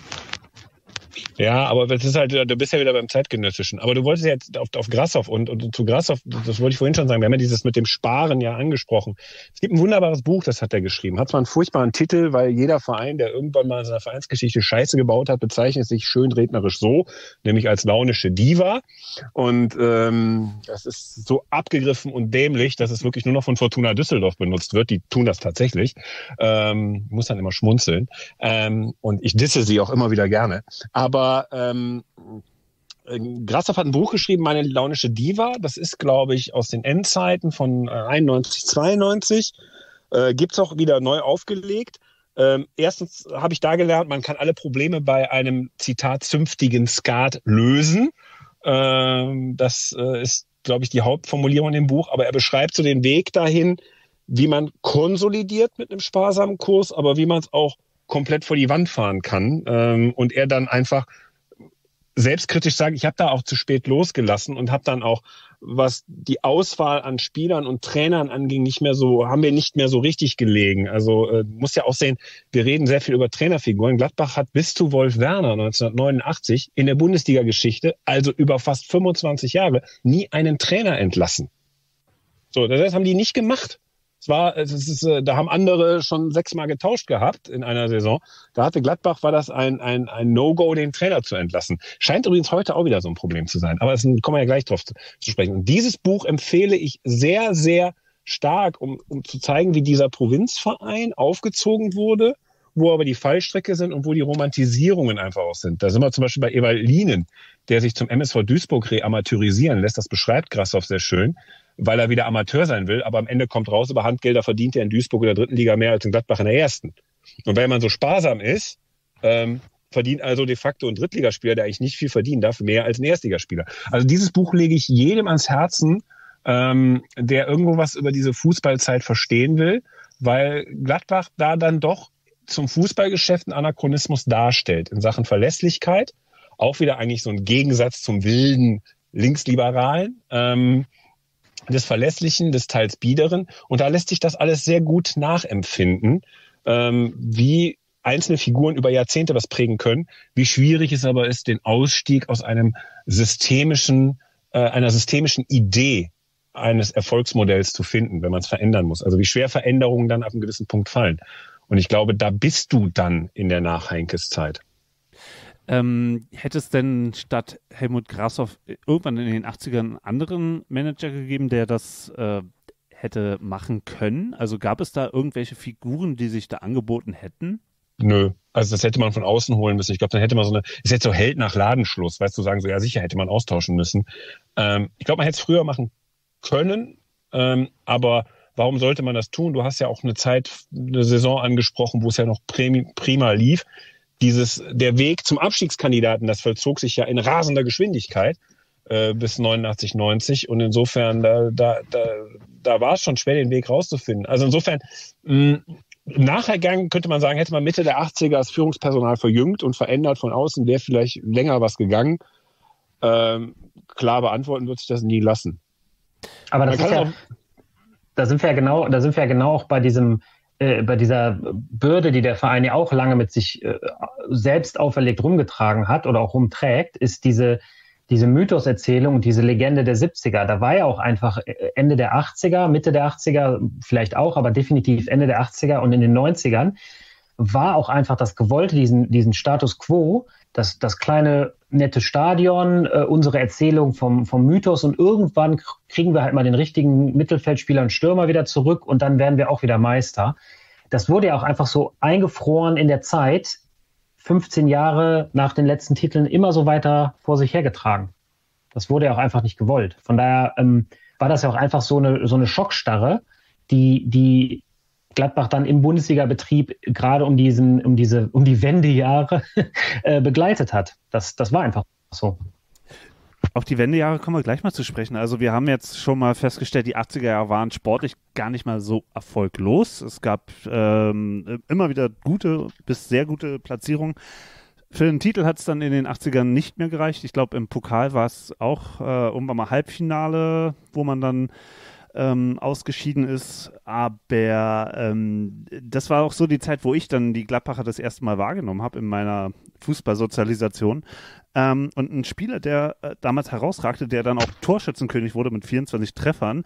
Ja, aber das ist halt, du bist ja wieder beim Zeitgenössischen. Aber du wolltest ja jetzt auf, auf Grassoff und, und zu Grassoff, das wollte ich vorhin schon sagen, wir haben ja dieses mit dem Sparen ja angesprochen. Es gibt ein wunderbares Buch, das hat er geschrieben. Hat zwar einen furchtbaren Titel, weil jeder Verein, der irgendwann mal in seiner Vereinsgeschichte Scheiße gebaut hat, bezeichnet sich schön rednerisch so, nämlich als launische Diva. Und ähm, das ist so abgegriffen und dämlich, dass es wirklich nur noch von Fortuna Düsseldorf benutzt wird. Die tun das tatsächlich. Ähm, muss dann immer schmunzeln. Ähm, und ich disse sie auch immer wieder gerne. Aber ähm, äh, Grassoff hat ein Buch geschrieben, Meine launische Diva. Das ist, glaube ich, aus den Endzeiten von äh, 91, 92. Äh, gibt's auch wieder neu aufgelegt. Ähm, erstens habe ich da gelernt, man kann alle Probleme bei einem Zitat zünftigen Skat lösen. Ähm, das äh, ist, glaube ich, die Hauptformulierung dem Buch. Aber er beschreibt so den Weg dahin, wie man konsolidiert mit einem sparsamen Kurs, aber wie man es auch komplett vor die Wand fahren kann. Ähm, und er dann einfach selbstkritisch sagt, ich habe da auch zu spät losgelassen und habe dann auch, was die Auswahl an Spielern und Trainern anging, nicht mehr so, haben wir nicht mehr so richtig gelegen. Also äh, muss ja auch sehen, wir reden sehr viel über Trainerfiguren. Gladbach hat bis zu Wolf Werner 1989 in der Bundesliga-Geschichte, also über fast 25 Jahre, nie einen Trainer entlassen. So, das haben die nicht gemacht. Es war, es ist, äh, da haben andere schon sechsmal getauscht gehabt in einer Saison. Da hatte Gladbach, war das ein, ein, ein No-Go, den Trainer zu entlassen. Scheint übrigens heute auch wieder so ein Problem zu sein. Aber es kommen wir ja gleich drauf zu, zu sprechen. Und dieses Buch empfehle ich sehr, sehr stark, um, um zu zeigen, wie dieser Provinzverein aufgezogen wurde, wo aber die Fallstrecke sind und wo die Romantisierungen einfach auch sind. Da sind wir zum Beispiel bei Ewald Lienen, der sich zum MSV Duisburg reamateurisieren lässt. Das beschreibt Grassoff sehr schön weil er wieder Amateur sein will, aber am Ende kommt raus, über Handgelder verdient er in Duisburg in der dritten Liga mehr als in Gladbach in der ersten. Und wenn man so sparsam ist, ähm, verdient also de facto ein Drittligaspieler, der eigentlich nicht viel verdient, dafür mehr als ein Erstligaspieler. Also dieses Buch lege ich jedem ans Herzen, ähm, der irgendwo was über diese Fußballzeit verstehen will, weil Gladbach da dann doch zum Fußballgeschäft einen Anachronismus darstellt in Sachen Verlässlichkeit. Auch wieder eigentlich so ein Gegensatz zum wilden Linksliberalen. Ähm, des Verlässlichen, des teils Biederen. Und da lässt sich das alles sehr gut nachempfinden, ähm, wie einzelne Figuren über Jahrzehnte was prägen können, wie schwierig es aber ist, den Ausstieg aus einem systemischen, äh, einer systemischen Idee eines Erfolgsmodells zu finden, wenn man es verändern muss. Also wie schwer Veränderungen dann ab einem gewissen Punkt fallen. Und ich glaube, da bist du dann in der Nach-Heinkes-Zeit. Ähm, hätte es denn statt Helmut Grashoff irgendwann in den 80ern einen anderen Manager gegeben, der das äh, hätte machen können? Also gab es da irgendwelche Figuren, die sich da angeboten hätten? Nö. Also das hätte man von außen holen müssen. Ich glaube, dann hätte man so eine, es hätte so Held nach Ladenschluss, weißt du, sagen so, ja sicher hätte man austauschen müssen. Ähm, ich glaube, man hätte es früher machen können, ähm, aber warum sollte man das tun? Du hast ja auch eine Zeit, eine Saison angesprochen, wo es ja noch prima lief dieses, der Weg zum Abstiegskandidaten, das vollzog sich ja in rasender Geschwindigkeit äh, bis 89, 90 und insofern, da, da, da, da war es schon schwer, den Weg rauszufinden. Also insofern, mh, im Nachgang könnte man sagen, hätte man Mitte der 80er das Führungspersonal verjüngt und verändert von außen, wäre vielleicht länger was gegangen. Ähm, klar beantworten wird sich das nie lassen. Aber das ist ja, da sind wir ja genau, da sind wir ja genau auch bei diesem, äh, bei dieser Bürde, die der Verein ja auch lange mit sich äh, selbst auferlegt rumgetragen hat oder auch rumträgt, ist diese, diese Mythoserzählung diese Legende der 70er. Da war ja auch einfach äh, Ende der 80er, Mitte der 80er vielleicht auch, aber definitiv Ende der 80er und in den 90ern war auch einfach das Gewollte, diesen, diesen Status quo, das, das kleine nette Stadion, äh, unsere Erzählung vom, vom Mythos und irgendwann kriegen wir halt mal den richtigen Mittelfeldspieler und Stürmer wieder zurück und dann werden wir auch wieder Meister. Das wurde ja auch einfach so eingefroren in der Zeit 15 Jahre nach den letzten Titeln immer so weiter vor sich hergetragen. Das wurde ja auch einfach nicht gewollt. Von daher ähm, war das ja auch einfach so eine, so eine Schockstarre, die, die Gladbach dann im Bundesliga-Betrieb gerade um diesen, um diese, um die Wendejahre äh, begleitet hat. Das, das war einfach so. Auf die Wendejahre kommen wir gleich mal zu sprechen. Also wir haben jetzt schon mal festgestellt, die 80er Jahre waren sportlich gar nicht mal so erfolglos. Es gab ähm, immer wieder gute bis sehr gute Platzierungen. Für den Titel hat es dann in den 80ern nicht mehr gereicht. Ich glaube, im Pokal war es auch äh, irgendwann mal Halbfinale, wo man dann ähm, ausgeschieden ist. Aber ähm, das war auch so die Zeit, wo ich dann die Gladbacher das erste Mal wahrgenommen habe in meiner Fußballsozialisation. Ähm, und ein Spieler, der äh, damals herausragte, der dann auch Torschützenkönig wurde mit 24 Treffern,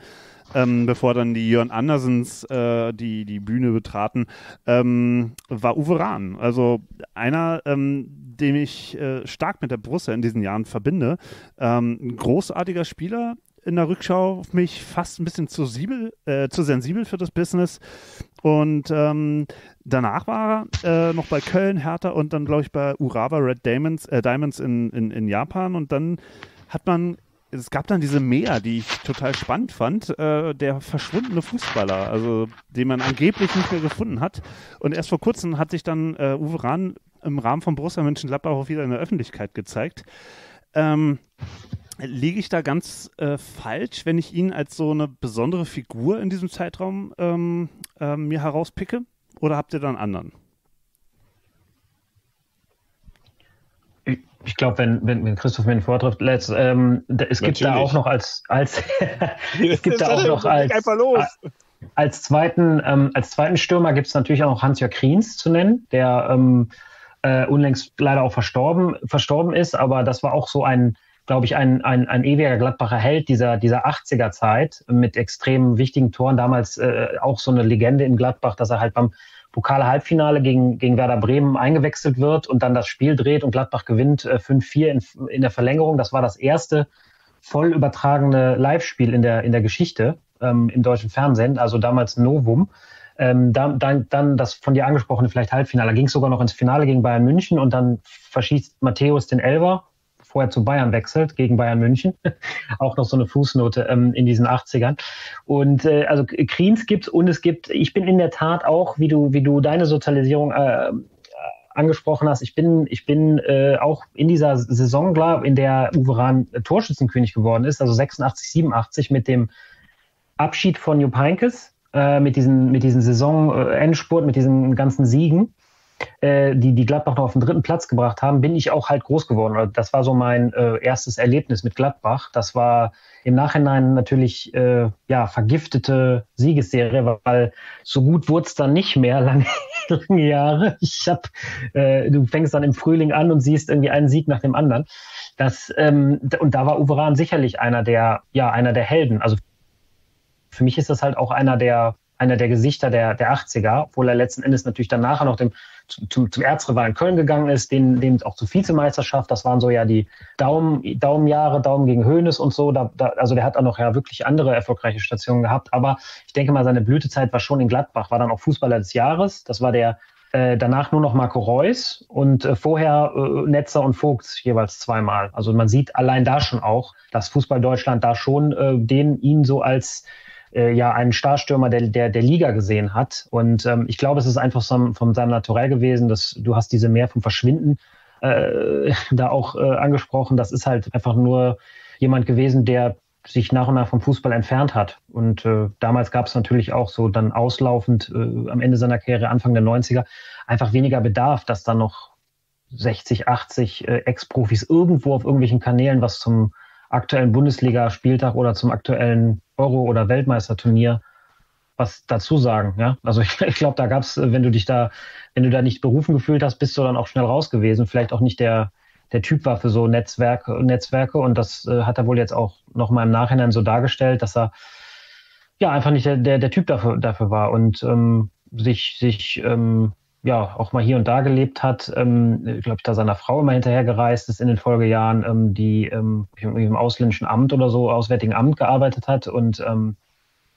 ähm, bevor dann die Jörn Andersens äh, die, die Bühne betraten, ähm, war Uwe Rahn. Also einer, ähm, den ich äh, stark mit der Brust in diesen Jahren verbinde. Ein großartiger Spieler, in der Rückschau auf mich fast ein bisschen zu, siebel, äh, zu sensibel für das Business. Und ähm, danach war er äh, noch bei Köln, Hertha und dann, glaube ich, bei Urawa Red Diamonds, äh, Diamonds in, in, in Japan. Und dann hat man, es gab dann diese Mehr, die ich total spannend fand, äh, der verschwundene Fußballer, also den man angeblich nicht mehr gefunden hat. Und erst vor kurzem hat sich dann äh, Uwe Rahn im Rahmen von Borussia Mönchengladbach auch wieder in der Öffentlichkeit gezeigt. Ähm, liege ich da ganz äh, falsch, wenn ich ihn als so eine besondere Figur in diesem Zeitraum ähm, äh, mir herauspicke? Oder habt ihr da einen anderen? Ich, ich glaube, wenn, wenn, wenn Christoph mir einen vortrifft, let's, ähm, es gibt Natürlich. da auch noch als, als es gibt da auch noch als, als zweiten, ähm, als zweiten Stürmer gibt es natürlich auch noch Hans-Jörg Kriens zu nennen, der ähm, äh, unlängst leider auch verstorben, verstorben ist, aber das war auch so ein, glaube ich, ein, ein, ein ewiger Gladbacher Held dieser, dieser 80er Zeit mit extrem wichtigen Toren. Damals äh, auch so eine Legende in Gladbach, dass er halt beim Pokal-Halbfinale gegen, gegen Werder Bremen eingewechselt wird und dann das Spiel dreht und Gladbach gewinnt äh, 5-4 in, in der Verlängerung. Das war das erste voll übertragene Live-Spiel in der, in der Geschichte ähm, im deutschen Fernsehen, also damals Novum. Ähm, dann, dann, dann das von dir angesprochene vielleicht Halbfinale. Da ging es sogar noch ins Finale gegen Bayern München und dann verschießt Matthäus den Elber vorher zu Bayern wechselt, gegen Bayern München. auch noch so eine Fußnote ähm, in diesen 80ern. Und äh, also Kriens gibt's und es gibt, ich bin in der Tat auch, wie du, wie du deine Sozialisierung äh, angesprochen hast, ich bin, ich bin äh, auch in dieser Saison, klar, in der Uwe Rahn Torschützenkönig geworden ist, also 86, 87 mit dem Abschied von Jupp Heynckes, äh, mit diesen, mit diesen Saison-Endspurt, mit diesen ganzen Siegen äh, die die Gladbach noch auf den dritten Platz gebracht haben, bin ich auch halt groß geworden. Das war so mein äh, erstes Erlebnis mit Gladbach. Das war im Nachhinein natürlich äh, ja vergiftete Siegesserie, weil so gut wurde es dann nicht mehr lange, lange Jahre. Ich hab, äh, du fängst dann im Frühling an und siehst irgendwie einen Sieg nach dem anderen. Das ähm, und da war Uwe Rahn sicherlich einer der ja einer der Helden. Also für mich ist das halt auch einer der einer der Gesichter der, der 80er, obwohl er letzten Endes natürlich dann nachher noch dem zum, zum Erzrivalen Köln gegangen ist, den, den auch zur Vizemeisterschaft. Das waren so ja die Daumen, Daumenjahre, Daumen gegen Höhnes und so. Da, da, also der hat auch noch ja wirklich andere erfolgreiche Stationen gehabt. Aber ich denke mal, seine Blütezeit war schon in Gladbach, war dann auch Fußballer des Jahres. Das war der äh, danach nur noch Marco Reus und äh, vorher äh, Netzer und Vogt jeweils zweimal. Also man sieht allein da schon auch, dass Fußball Deutschland da schon äh, den ihn so als äh, ja einen Starstürmer der, der, der Liga gesehen hat. Und ähm, ich glaube, es ist einfach so, von seinem Naturell gewesen, dass du hast diese mehr vom Verschwinden äh, da auch äh, angesprochen. Das ist halt einfach nur jemand gewesen, der sich nach und nach vom Fußball entfernt hat. Und äh, damals gab es natürlich auch so dann auslaufend äh, am Ende seiner Karriere, Anfang der 90er, einfach weniger Bedarf, dass dann noch 60, 80 äh, Ex-Profis irgendwo auf irgendwelchen Kanälen was zum aktuellen Bundesliga-Spieltag oder zum aktuellen Euro- oder Weltmeisterturnier was dazu sagen. Ja? Also ich, ich glaube, da gab es, wenn du dich da, wenn du da nicht berufen gefühlt hast, bist du dann auch schnell raus gewesen. Vielleicht auch nicht der, der Typ war für so Netzwerke, Netzwerke und das äh, hat er wohl jetzt auch noch mal im Nachhinein so dargestellt, dass er ja einfach nicht der, der, der Typ dafür, dafür war und ähm, sich, sich ähm, ja auch mal hier und da gelebt hat, ähm, glaube ich, da seiner Frau immer hinterhergereist ist in den Folgejahren, ähm, die ähm, im ausländischen Amt oder so, Auswärtigen Amt gearbeitet hat. Und ähm,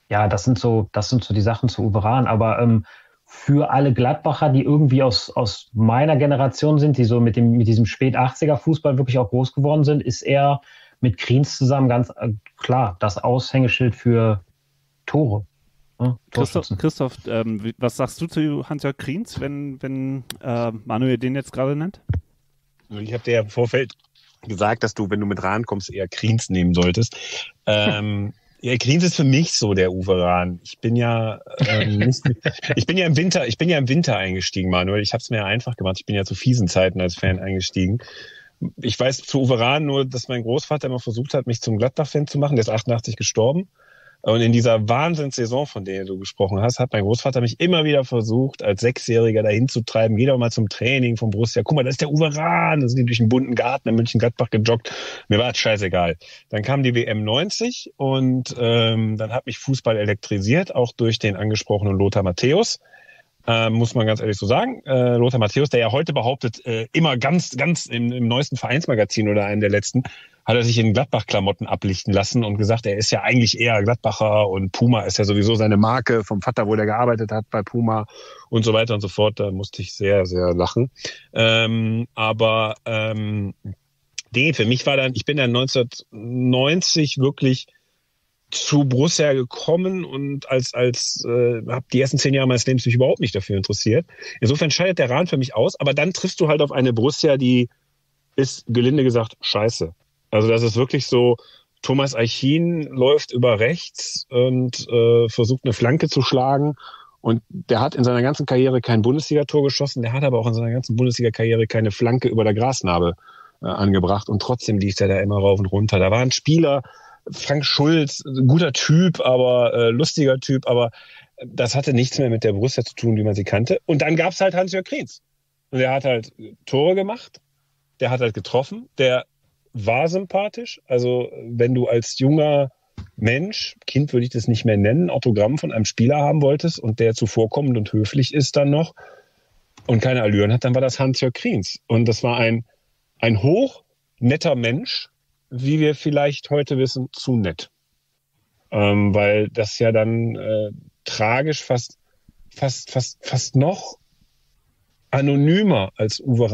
ja, das sind so, das sind so die Sachen zu Uwe. Aber ähm, für alle Gladbacher, die irgendwie aus, aus meiner Generation sind, die so mit dem, mit diesem spät 80er Fußball wirklich auch groß geworden sind, ist er mit Kriens zusammen ganz äh, klar das Aushängeschild für Tore. Ja, Christoph, Christoph ähm, was sagst du zu Hans-Jörg Kriens, wenn, wenn äh, Manuel den jetzt gerade nennt? Ich habe dir ja im Vorfeld gesagt, dass du, wenn du mit Rahn kommst, eher Kriens nehmen solltest. Ähm, ja, Kriens ist für mich so der Uwe Rahn. Ich bin ja ähm, nicht, ich bin ja im Winter, ich bin ja im Winter eingestiegen, Manuel. Ich habe es mir ja einfach gemacht. Ich bin ja zu fiesen Zeiten als Fan eingestiegen. Ich weiß zu Uwe Rahn nur, dass mein Großvater immer versucht hat, mich zum Gladbach-Fan zu machen. Der ist 88 gestorben. Und in dieser Wahnsinnssaison, von der du gesprochen hast, hat mein Großvater mich immer wieder versucht, als Sechsjähriger dahin zu treiben. Geh doch mal zum Training vom Borussia. Guck mal, das ist der Uwe Rahn. Da sind die durch den bunten Garten in München-Gladbach gejoggt. Mir war das scheißegal. Dann kam die WM 90 und ähm, dann hat mich Fußball elektrisiert, auch durch den angesprochenen Lothar Matthäus. Äh, muss man ganz ehrlich so sagen. Äh, Lothar Matthäus, der ja heute behauptet, äh, immer ganz, ganz im, im neuesten Vereinsmagazin oder einem der letzten, hat er sich in Gladbach-Klamotten ablichten lassen und gesagt, er ist ja eigentlich eher Gladbacher und Puma ist ja sowieso seine Marke vom Vater, wo der gearbeitet hat bei Puma und so weiter und so fort. Da musste ich sehr, sehr lachen. Ähm, aber ähm, nee, für mich war dann, ich bin dann 1990 wirklich zu Borussia gekommen und als als äh, habe die ersten zehn Jahre meines Lebens mich überhaupt nicht dafür interessiert. Insofern scheidet der Rahn für mich aus, aber dann triffst du halt auf eine Borussia, die ist gelinde gesagt scheiße. Also das ist wirklich so, Thomas Eichin läuft über rechts und äh, versucht eine Flanke zu schlagen. Und der hat in seiner ganzen Karriere kein Bundesligator geschossen, der hat aber auch in seiner ganzen Bundesliga-Karriere keine Flanke über der Grasnarbe äh, angebracht. Und trotzdem lief er da immer rauf und runter. Da war ein Spieler, Frank Schulz, guter Typ, aber äh, lustiger Typ, aber das hatte nichts mehr mit der Borussia zu tun, wie man sie kannte. Und dann gab's halt Hans-Jörg Kriens. Und der hat halt Tore gemacht, der hat halt getroffen, der war sympathisch. Also wenn du als junger Mensch, Kind würde ich das nicht mehr nennen, Autogramm von einem Spieler haben wolltest und der zuvorkommend und höflich ist dann noch und keine Allüren hat, dann war das Hans-Jörg Kriens. Und das war ein, ein hoch netter Mensch, wie wir vielleicht heute wissen, zu nett. Ähm, weil das ja dann äh, tragisch fast, fast, fast, fast noch anonymer als Uwe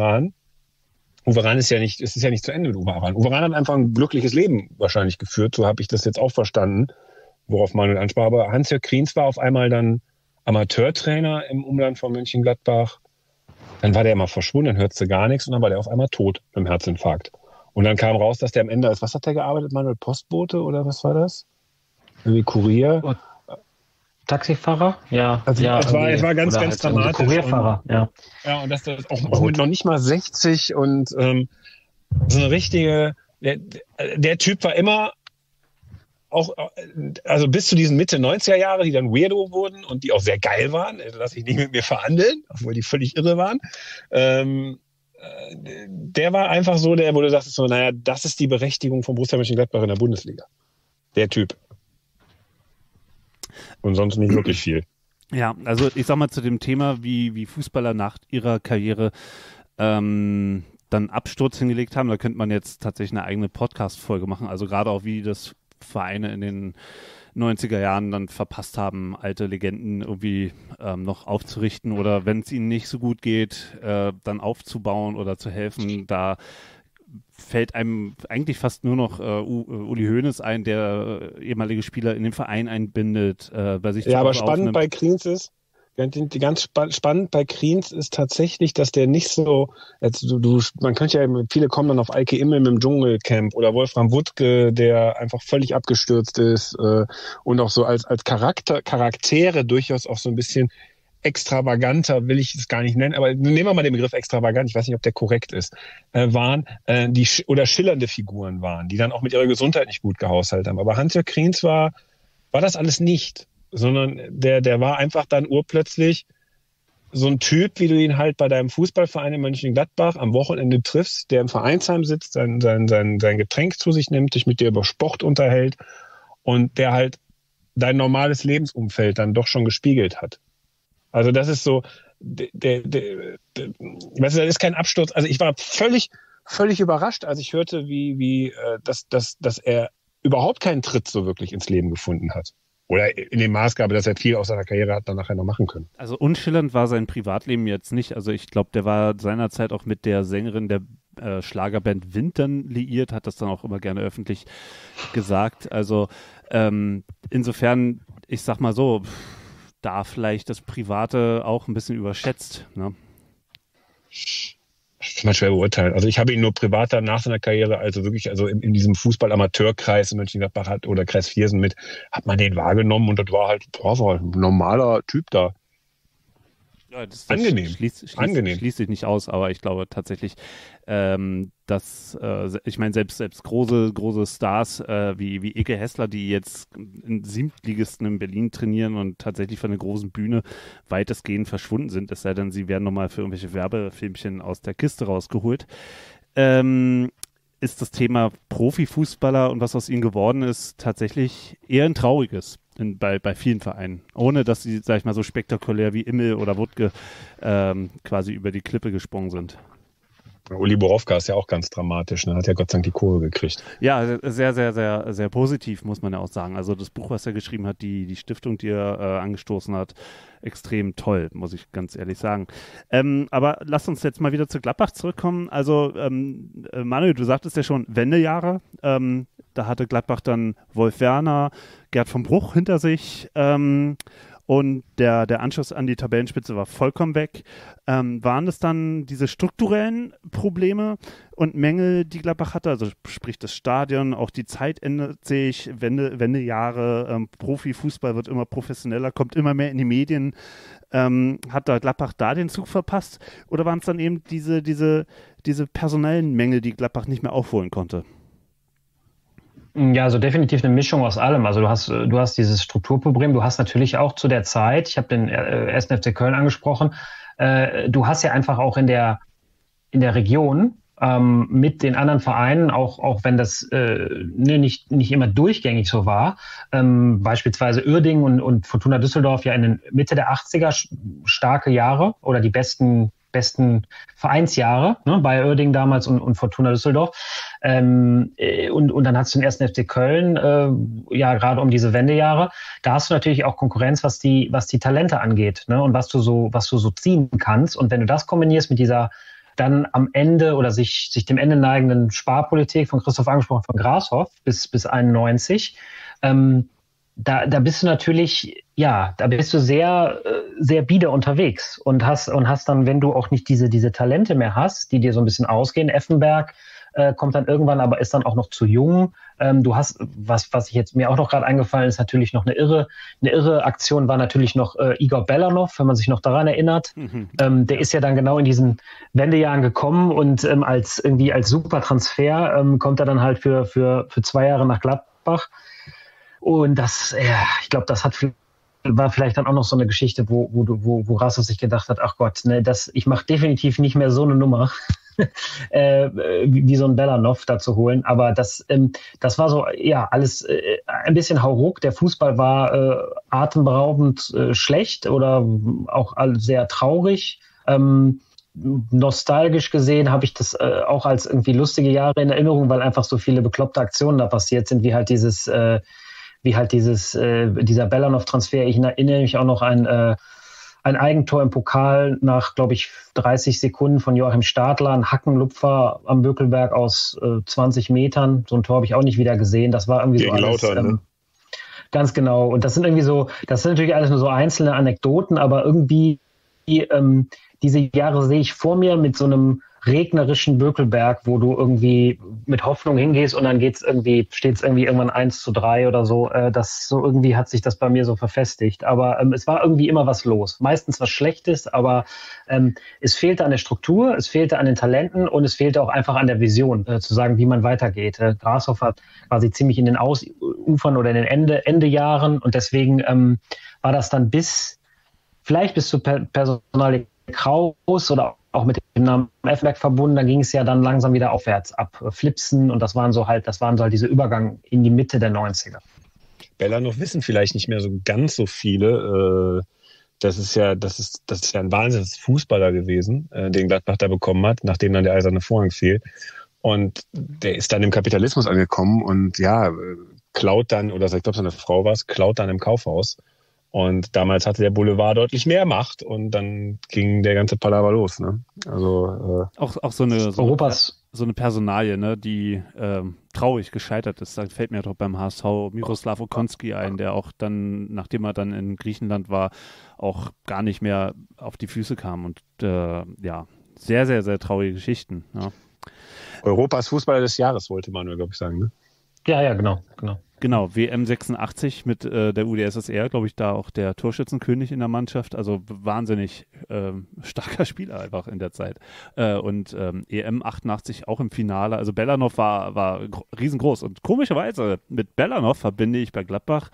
Rahn ist ja nicht, es ist ja nicht zu Ende mit. Uwe Rahn hat einfach ein glückliches Leben wahrscheinlich geführt, so habe ich das jetzt auch verstanden, worauf Manuel ansprach. Aber Hans-Jörg Kriens war auf einmal dann Amateurtrainer im Umland von Mönchengladbach. Dann war der immer verschwunden, dann hörte gar nichts und dann war der auf einmal tot beim Herzinfarkt. Und dann kam raus, dass der am Ende als, was hat der gearbeitet, Manuel? Postbote oder was war das? Irgendwie Kurier? Taxifahrer? Ja. Also ja, es, war, es war ganz, ganz halt dramatisch. Kurierfahrer, und, ja. Ja, und das, das auch, auch mit noch nicht mal 60 und ähm, so eine richtige, der, der Typ war immer auch, also bis zu diesen Mitte 90er Jahre, die dann weirdo wurden und die auch sehr geil waren, also lass ich nicht mit mir verhandeln, obwohl die völlig irre waren. Ähm, äh, der war einfach so, der, wo du sagst, so, naja, das ist die Berechtigung von Borussia Mönchengladbach in der Bundesliga. Der Typ. Und sonst nicht wirklich viel. Ja, also ich sag mal zu dem Thema, wie, wie Fußballer nach ihrer Karriere ähm, dann Absturz hingelegt haben, da könnte man jetzt tatsächlich eine eigene Podcast-Folge machen. Also gerade auch wie das Vereine in den 90er Jahren dann verpasst haben, alte Legenden irgendwie ähm, noch aufzurichten oder wenn es ihnen nicht so gut geht, äh, dann aufzubauen oder zu helfen. Da fällt einem eigentlich fast nur noch äh, äh Uli Hoeneß ein, der äh, ehemalige Spieler in den Verein einbindet, äh, bei sich Ja, aber spannend bei Kriens ist, ganz spannend bei Kriens ist tatsächlich, dass der nicht so, also du, du, man könnte ja, viele kommen dann auf Eike Immel im Dschungelcamp oder Wolfram Wuttke, der einfach völlig abgestürzt ist äh, und auch so als, als Charakter, Charaktere durchaus auch so ein bisschen extravaganter, will ich es gar nicht nennen, aber nehmen wir mal den Begriff extravagant, ich weiß nicht, ob der korrekt ist, äh, waren, äh, die oder schillernde Figuren waren, die dann auch mit ihrer Gesundheit nicht gut gehaushaltet haben. Aber Hans-Jörg Kriens war, war das alles nicht, sondern der, der war einfach dann urplötzlich so ein Typ, wie du ihn halt bei deinem Fußballverein in Mönchengladbach am Wochenende triffst, der im Vereinsheim sitzt, sein, sein, sein, sein Getränk zu sich nimmt, dich mit dir über Sport unterhält und der halt dein normales Lebensumfeld dann doch schon gespiegelt hat. Also das ist so, der, der, der, der, weißt du, das ist kein Absturz. Also ich war völlig, völlig überrascht, als ich hörte, wie, wie, äh, dass, dass, dass er überhaupt keinen Tritt so wirklich ins Leben gefunden hat. Oder in dem Maßgabe, dass er viel aus seiner Karriere hat dann nachher noch machen können. Also unschillernd war sein Privatleben jetzt nicht. Also ich glaube, der war seinerzeit auch mit der Sängerin der äh, Schlagerband Wintern liiert, hat das dann auch immer gerne öffentlich gesagt. Also ähm, insofern, ich sag mal so, da vielleicht das Private auch ein bisschen überschätzt. Ne? Das kann man schwer beurteilen. Also ich habe ihn nur privat dann nach seiner Karriere, also wirklich, also in, in diesem Fußball-Amateurkreis in Mönchengladbach hat oder Kreis Viersen mit, hat man den wahrgenommen und das war halt, boah, war ein normaler Typ da. Ja, das, das Angenehm. Schließt, schließt, Angenehm. Schließt sich nicht aus, aber ich glaube tatsächlich, ähm, dass, äh, ich meine, selbst, selbst große, große Stars äh, wie, wie Ike Hessler, die jetzt in Siebtligisten in Berlin trainieren und tatsächlich von der großen Bühne weitestgehend verschwunden sind, es sei denn, sie werden nochmal für irgendwelche Werbefilmchen aus der Kiste rausgeholt. Ähm, ist das Thema Profifußballer und was aus ihnen geworden ist, tatsächlich eher ein trauriges in, bei, bei vielen Vereinen. Ohne dass sie, sag ich mal, so spektakulär wie Immel oder Wutke ähm, quasi über die Klippe gesprungen sind. Uli Borowka ist ja auch ganz dramatisch, ne? hat ja Gott sei Dank die Kurve gekriegt. Ja, sehr, sehr, sehr, sehr positiv, muss man ja auch sagen. Also das Buch, was er geschrieben hat, die, die Stiftung, die er äh, angestoßen hat, extrem toll, muss ich ganz ehrlich sagen. Ähm, aber lass uns jetzt mal wieder zu Gladbach zurückkommen. Also ähm, äh, Manuel, du sagtest ja schon Wendejahre. Ähm, da hatte Gladbach dann Wolf Werner, Gerd vom Bruch hinter sich. Ähm, und der, der Anschluss an die Tabellenspitze war vollkommen weg. Ähm, waren es dann diese strukturellen Probleme und Mängel, die Gladbach hatte? Also sprich das Stadion, auch die Zeit ändert sich, Wende, Wendejahre, ähm, Profifußball wird immer professioneller, kommt immer mehr in die Medien. Ähm, hat da Gladbach da den Zug verpasst? Oder waren es dann eben diese, diese, diese personellen Mängel, die Gladbach nicht mehr aufholen konnte? Ja, also definitiv eine Mischung aus allem. Also du hast, du hast dieses Strukturproblem, du hast natürlich auch zu der Zeit, ich habe den äh, 1. FC Köln angesprochen, äh, du hast ja einfach auch in der, in der Region ähm, mit den anderen Vereinen, auch, auch wenn das äh, ne, nicht, nicht immer durchgängig so war, ähm, beispielsweise Uerdingen und, und Fortuna Düsseldorf ja in den Mitte der 80er starke Jahre oder die besten besten Vereinsjahre ne, bei Oerding damals und, und Fortuna Düsseldorf. Ähm, äh, und, und dann hast du den ersten FC Köln, äh, ja, gerade um diese Wendejahre. Da hast du natürlich auch Konkurrenz, was die, was die Talente angeht, ne, und was du so, was du so ziehen kannst. Und wenn du das kombinierst mit dieser dann am Ende oder sich, sich dem Ende neigenden Sparpolitik von Christoph angesprochen, von Grashoff bis, bis 91, ähm, da, da bist du natürlich, ja, da bist du sehr, äh, sehr bieder unterwegs und hast, und hast dann, wenn du auch nicht diese, diese Talente mehr hast, die dir so ein bisschen ausgehen, Effenberg äh, kommt dann irgendwann, aber ist dann auch noch zu jung. Ähm, du hast, was, was ich jetzt mir auch noch gerade eingefallen ist, natürlich noch eine irre, eine irre Aktion war natürlich noch äh, Igor Belanov, wenn man sich noch daran erinnert. Mhm. Ähm, der ist ja dann genau in diesen Wendejahren gekommen und ähm, als irgendwie als Supertransfer ähm, kommt er dann halt für, für, für zwei Jahre nach Gladbach. Und das, ja, ich glaube, das hat war vielleicht dann auch noch so eine Geschichte, wo, wo, wo, wo Rassos sich gedacht hat, ach Gott, ne, das, ich mache definitiv nicht mehr so eine Nummer, äh, wie, wie so ein Belanov da zu holen. Aber das, ähm, das war so, ja, alles äh, ein bisschen hauruck. Der Fußball war äh, atemberaubend äh, schlecht oder auch sehr traurig. Ähm, nostalgisch gesehen habe ich das äh, auch als irgendwie lustige Jahre in Erinnerung, weil einfach so viele bekloppte Aktionen da passiert sind, wie halt dieses äh, wie halt dieses, äh, dieser Belanov-Transfer. Ich erinnere mich auch noch an äh, ein Eigentor im Pokal nach, glaube ich, 30 Sekunden von Joachim Stadler, ein Hackenlupfer am Bökelberg aus äh, 20 Metern. So ein Tor habe ich auch nicht wieder gesehen. Das war irgendwie Gegen so alles. Lautern, ähm, ne? Ganz genau. Und das sind irgendwie so, das sind natürlich alles nur so einzelne Anekdoten, aber irgendwie ähm, diese Jahre sehe ich vor mir mit so einem regnerischen Bökelberg, wo du irgendwie mit Hoffnung hingehst und dann geht's irgendwie, steht's irgendwie irgendwann eins zu drei oder so. Äh, das so irgendwie hat sich das bei mir so verfestigt. Aber ähm, es war irgendwie immer was los. Meistens was Schlechtes, aber ähm, es fehlte an der Struktur, es fehlte an den Talenten und es fehlte auch einfach an der Vision, äh, zu sagen, wie man weitergeht. Äh, Grashoff hat quasi ziemlich in den Ausufern oder in den Ende, Endejahren und deswegen ähm, war das dann bis vielleicht bis zu per Personal Kraus oder auch mit dem Namen Effenberg verbunden, da ging es ja dann langsam wieder aufwärts ab äh, Flipsen und das waren so halt, das waren so halt diese Übergang in die Mitte der 90er. Bella noch wissen vielleicht nicht mehr so ganz so viele. Äh, das ist ja, das ist, das ist ja ein wahnsinniges Fußballer gewesen, äh, den Gladbach da bekommen hat, nachdem dann der eiserne Vorhang fiel. Und der ist dann im Kapitalismus angekommen und ja, klaut dann, oder ich glaube, seine Frau war es, klaut dann im Kaufhaus. Und damals hatte der Boulevard deutlich mehr Macht und dann ging der ganze Palaver los. Ne? Also äh, auch, auch so eine so Europas eine, so eine Personalie, ne, die ähm, traurig gescheitert ist. Da fällt mir doch beim HSV Miroslav Okonski ein, der auch dann, nachdem er dann in Griechenland war, auch gar nicht mehr auf die Füße kam. Und äh, ja, sehr, sehr, sehr traurige Geschichten. Ja. Europas Fußballer des Jahres, wollte Manuel, glaube ich, sagen. Ne? Ja, ja, genau, genau. Genau, WM 86 mit äh, der UdSSR, glaube ich, da auch der Torschützenkönig in der Mannschaft. Also wahnsinnig äh, starker Spieler einfach in der Zeit. Äh, und ähm, EM 88 auch im Finale. Also Bellanov war, war riesengroß. Und komischerweise mit Bellanov verbinde ich bei Gladbach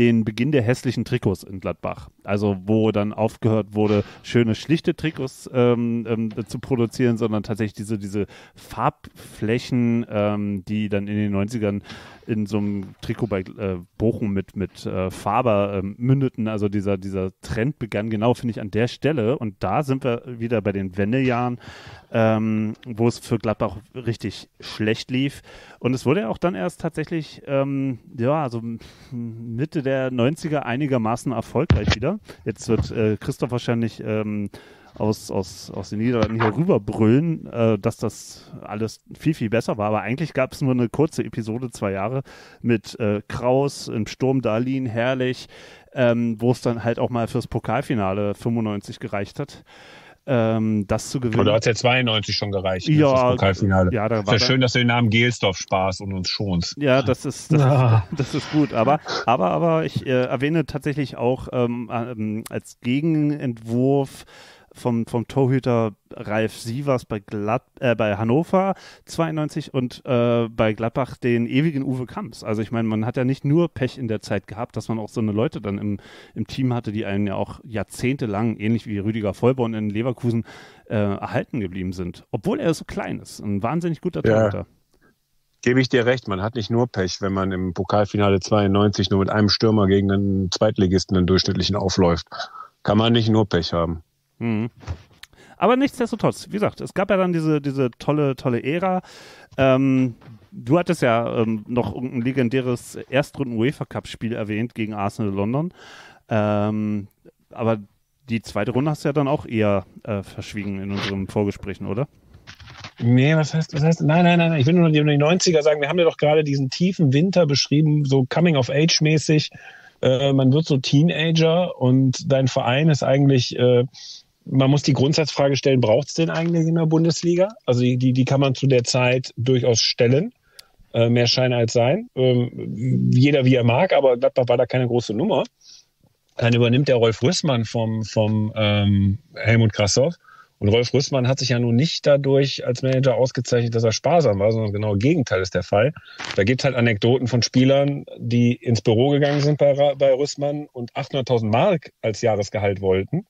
den Beginn der hässlichen Trikots in Gladbach. Also wo dann aufgehört wurde, schöne, schlichte Trikots ähm, ähm, zu produzieren, sondern tatsächlich diese, diese Farbflächen, ähm, die dann in den 90ern in so einem Trikot bei äh, Bochum mit, mit äh, Faber äh, mündeten. Also dieser, dieser Trend begann genau, finde ich, an der Stelle. Und da sind wir wieder bei den Wendejahren, ähm, wo es für Gladbach richtig schlecht lief. Und es wurde ja auch dann erst tatsächlich, ähm, ja, also Mitte der 90er einigermaßen erfolgreich wieder. Jetzt wird äh, Christoph wahrscheinlich ähm, aus, aus, aus den Niederlanden hier rüberbrüllen, äh, dass das alles viel, viel besser war. Aber eigentlich gab es nur eine kurze Episode, zwei Jahre, mit äh, Kraus im Sturm Darlin, herrlich, ähm, wo es dann halt auch mal fürs Pokalfinale 95 gereicht hat. Ähm, das zu gewinnen. Oder hat es ja 92 schon gereicht, ne, ja, das Pokalfinale. Ja, da war ist ja schön, dass du den Namen Gelsdorf sparst und uns schonst. Ja, das ist, das, ja. ist, das ist gut. Aber, aber, aber ich äh, erwähne tatsächlich auch ähm, ähm, als Gegenentwurf vom, vom Torhüter Ralf Sievers bei, Glad, äh, bei Hannover 92 und äh, bei Gladbach den ewigen Uwe Kamps. Also ich meine, man hat ja nicht nur Pech in der Zeit gehabt, dass man auch so eine Leute dann im, im Team hatte, die einen ja auch jahrzehntelang, ähnlich wie Rüdiger Vollborn in Leverkusen, äh, erhalten geblieben sind. Obwohl er so klein ist. Ein wahnsinnig guter Torhüter. Ja gebe ich dir recht, man hat nicht nur Pech, wenn man im Pokalfinale 92 nur mit einem Stürmer gegen einen Zweitligisten einen durchschnittlichen aufläuft. Kann man nicht nur Pech haben. Mhm. Aber nichtsdestotrotz, wie gesagt, es gab ja dann diese, diese tolle, tolle Ära. Ähm, du hattest ja ähm, noch ein legendäres Erstrunden-UEFA-Cup-Spiel erwähnt gegen Arsenal London. Ähm, aber die zweite Runde hast du ja dann auch eher äh, verschwiegen in unseren Vorgesprächen, oder? Nee, was heißt, was heißt, nein, nein, nein, ich will nur die 90er sagen, wir haben ja doch gerade diesen tiefen Winter beschrieben, so Coming-of-Age-mäßig. Äh, man wird so Teenager und dein Verein ist eigentlich äh, man muss die Grundsatzfrage stellen, braucht es den eigentlich in der Bundesliga? Also die, die, die kann man zu der Zeit durchaus stellen. Äh, mehr Schein als Sein. Ähm, jeder wie er mag, aber Gladbach war da keine große Nummer. Dann übernimmt der Rolf Rüssmann vom, vom ähm, Helmut Krassow. Und Rolf Rüssmann hat sich ja nun nicht dadurch als Manager ausgezeichnet, dass er sparsam war, sondern genau das Gegenteil ist der Fall. Da gibt es halt Anekdoten von Spielern, die ins Büro gegangen sind bei, bei Rüssmann und 800.000 Mark als Jahresgehalt wollten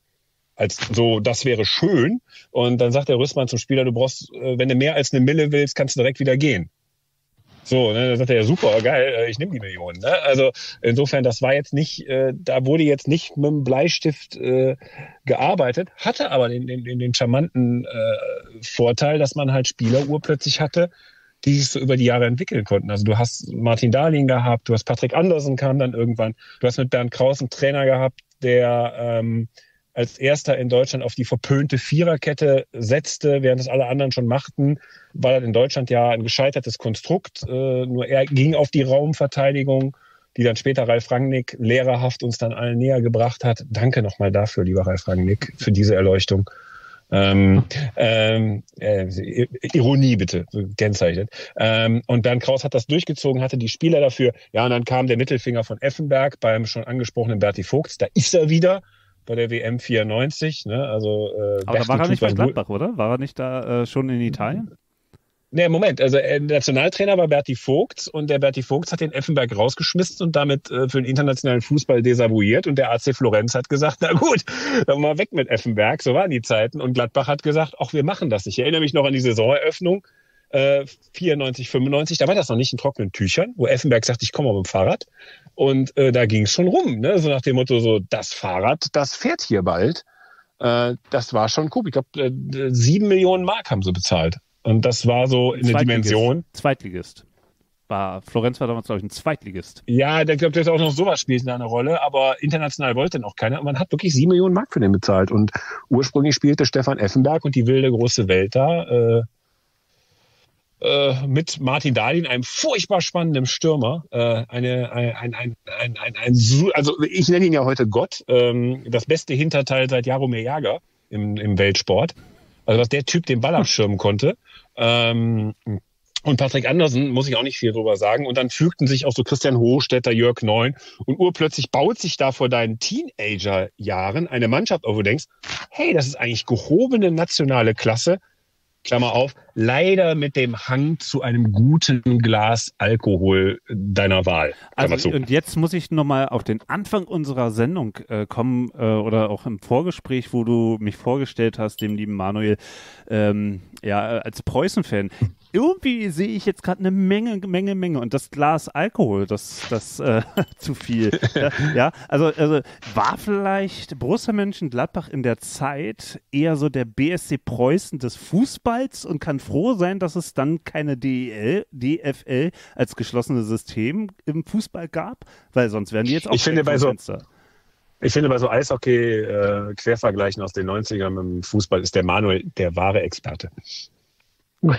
als so, das wäre schön. Und dann sagt der Rüstmann zum Spieler, du brauchst, äh, wenn du mehr als eine Mille willst, kannst du direkt wieder gehen. So, ne, dann sagt er, ja super, geil, äh, ich nehme die Millionen. Ne? Also insofern, das war jetzt nicht, äh, da wurde jetzt nicht mit dem Bleistift äh, gearbeitet, hatte aber den, den, den charmanten äh, Vorteil, dass man halt Spieler urplötzlich hatte, die sich so über die Jahre entwickeln konnten. Also du hast Martin Dahlin gehabt, du hast Patrick Andersen kam dann irgendwann, du hast mit Bernd Kraus einen Trainer gehabt, der ähm, als erster in Deutschland auf die verpönte Viererkette setzte, während es alle anderen schon machten, war das in Deutschland ja ein gescheitertes Konstrukt. Äh, nur er ging auf die Raumverteidigung, die dann später Ralf Rangnick lehrerhaft uns dann allen näher gebracht hat. Danke nochmal dafür, lieber Ralf Rangnick, für diese Erleuchtung. Ähm, ähm, äh, Ironie bitte, kennzeichnet. Ähm, und Bernd Kraus hat das durchgezogen, hatte die Spieler dafür. Ja, und dann kam der Mittelfinger von Effenberg beim schon angesprochenen Berti Vogts. Da ist er wieder bei der WM 94. Ne? Also, äh, Aber da war er nicht bei Gladbach, oder? War er nicht da äh, schon in Italien? Nee, Moment, also äh, Nationaltrainer war Berti Vogts und der Berti Vogts hat den Effenberg rausgeschmissen und damit äh, für den internationalen Fußball desavouiert und der AC Florenz hat gesagt, na gut, dann mal weg mit Effenberg, so waren die Zeiten und Gladbach hat gesagt, ach, wir machen das. Ich erinnere mich noch an die Saisoneröffnung, äh, 94, 95, da war das noch nicht in trockenen Tüchern, wo Effenberg sagt, ich komme mit dem Fahrrad. Und äh, da ging es schon rum, ne? so nach dem Motto, so das Fahrrad, das fährt hier bald. Äh, das war schon cool. Ich glaube, äh, sieben Millionen Mark haben sie bezahlt. Und das war so in der Dimension. Zweitligist. war, Florenz war damals, glaube ich, ein Zweitligist. Ja, ich glaube, das auch noch sowas spielt da eine Rolle, aber international wollte noch keiner. Und man hat wirklich sieben Millionen Mark für den bezahlt. Und ursprünglich spielte Stefan Effenberg und die wilde große Welt da äh, äh, mit Martin Dahlin, einem furchtbar spannenden Stürmer. Äh, eine, ein, ein, ein, ein, ein, ein, also ich nenne ihn ja heute Gott, ähm, das beste Hinterteil seit Jaromir Jager im, im Weltsport. Also was der Typ den Ball abschirmen konnte. Ähm, und Patrick Andersen muss ich auch nicht viel drüber sagen. Und dann fügten sich auch so Christian Hochstetter, Jörg Neun. Und urplötzlich baut sich da vor deinen Teenager-Jahren eine Mannschaft auf, wo du denkst, hey, das ist eigentlich gehobene nationale Klasse. Klammer auf, leider mit dem Hang zu einem guten Glas Alkohol deiner Wahl. Also, und jetzt muss ich nochmal auf den Anfang unserer Sendung äh, kommen äh, oder auch im Vorgespräch, wo du mich vorgestellt hast, dem lieben Manuel, ähm, ja, als Preußen-Fan irgendwie sehe ich jetzt gerade eine Menge, Menge, Menge und das Glas Alkohol, das, das äh, zu viel. ja, also, also war vielleicht Borussia Mönchengladbach in der Zeit eher so der BSC Preußen des Fußballs und kann froh sein, dass es dann keine DEL, DFL als geschlossenes System im Fußball gab, weil sonst wären die jetzt auch ich finde bei so ich finde, bei so Eishockey-Quervergleichen äh, aus den 90ern mit dem Fußball ist der Manuel der wahre Experte.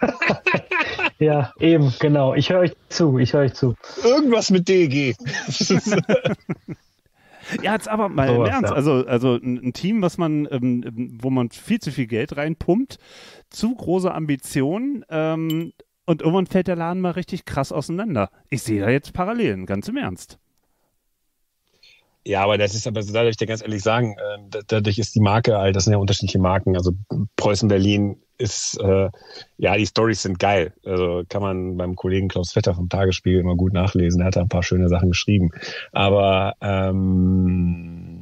ja, eben, genau. Ich höre euch zu, ich höre euch zu. Irgendwas mit DEG. Ja, jetzt aber mal oh, im Ernst. Ja. Also, also ein, Team, was man, ähm, wo man viel zu viel Geld reinpumpt, zu große Ambitionen ähm, und irgendwann fällt der Laden mal richtig krass auseinander. Ich sehe da jetzt Parallelen, ganz im Ernst. Ja, aber das ist aber, da darf ich dir ganz ehrlich sagen, äh, dadurch ist die Marke halt, das sind ja unterschiedliche Marken. Also Preußen Berlin ist, äh, ja, die Stories sind geil. Also kann man beim Kollegen Klaus Vetter vom Tagesspiegel immer gut nachlesen. Er hat da ein paar schöne Sachen geschrieben. Aber ähm,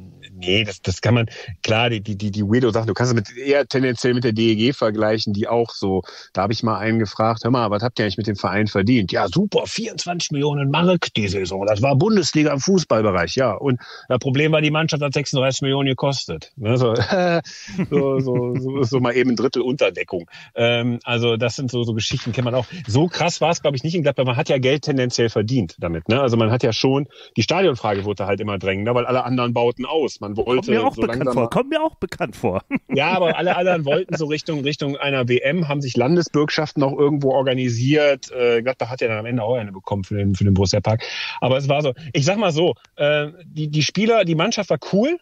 nee, das, das kann man, klar, die, die, die, die Weirdo-Sachen, du kannst es mit, eher tendenziell mit der DEG vergleichen, die auch so, da habe ich mal einen gefragt, hör mal, was habt ihr eigentlich mit dem Verein verdient? Ja, super, 24 Millionen Mark die Saison, das war Bundesliga im Fußballbereich, ja. Und das Problem war, die Mannschaft hat 36 Millionen gekostet. Ne, so, so, so, so, so mal eben ein Drittel Unterdeckung. Ähm, also das sind so, so Geschichten, kennt man auch. So krass war es, glaube ich, nicht in Gladbach. Man hat ja Geld tendenziell verdient damit. Ne? Also man hat ja schon, die Stadionfrage wurde halt immer drängender, weil alle anderen bauten aus. Man wollte kommt mir auch so bekannt vor. Kommt mir auch bekannt vor. Ja, aber alle anderen wollten so Richtung Richtung einer WM, haben sich Landesbürgschaften auch irgendwo organisiert. Äh, Gladbach hat ja dann am Ende auch eine bekommen für den für den Borussia Park. Aber es war so. Ich sag mal so, äh, die die Spieler, die Mannschaft war cool.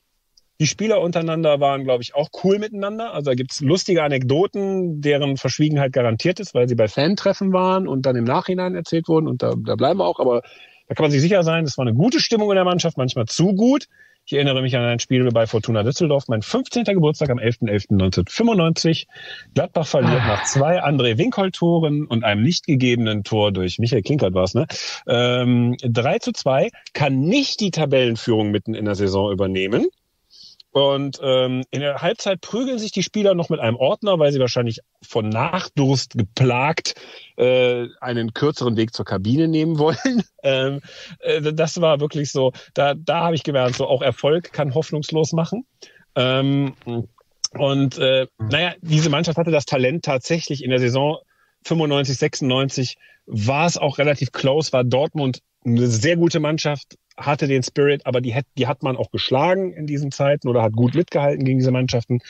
Die Spieler untereinander waren, glaube ich, auch cool miteinander. Also da gibt's lustige Anekdoten, deren Verschwiegenheit garantiert ist, weil sie bei Fantreffen waren und dann im Nachhinein erzählt wurden. Und da, da bleiben wir auch. Aber da kann man sich sicher sein, es war eine gute Stimmung in der Mannschaft, manchmal zu gut. Ich erinnere mich an ein Spiel bei Fortuna Düsseldorf, mein 15. Geburtstag am 11.11.1995. Gladbach verliert ah. nach zwei André Winkhold-Toren und einem nicht gegebenen Tor durch Michael Klinkert war es, ne? Ähm, 3 zu 2, kann nicht die Tabellenführung mitten in der Saison übernehmen. Und ähm, in der Halbzeit prügeln sich die Spieler noch mit einem Ordner, weil sie wahrscheinlich von Nachdurst geplagt äh, einen kürzeren Weg zur Kabine nehmen wollen. ähm, äh, das war wirklich so, da, da habe ich gemerkt, so auch Erfolg kann hoffnungslos machen. Ähm, und äh, naja, diese Mannschaft hatte das Talent tatsächlich in der Saison 95, 96 war es auch relativ close, war Dortmund eine sehr gute Mannschaft, hatte den Spirit, aber die hat, die hat man auch geschlagen in diesen Zeiten oder hat gut mitgehalten gegen diese Mannschaften.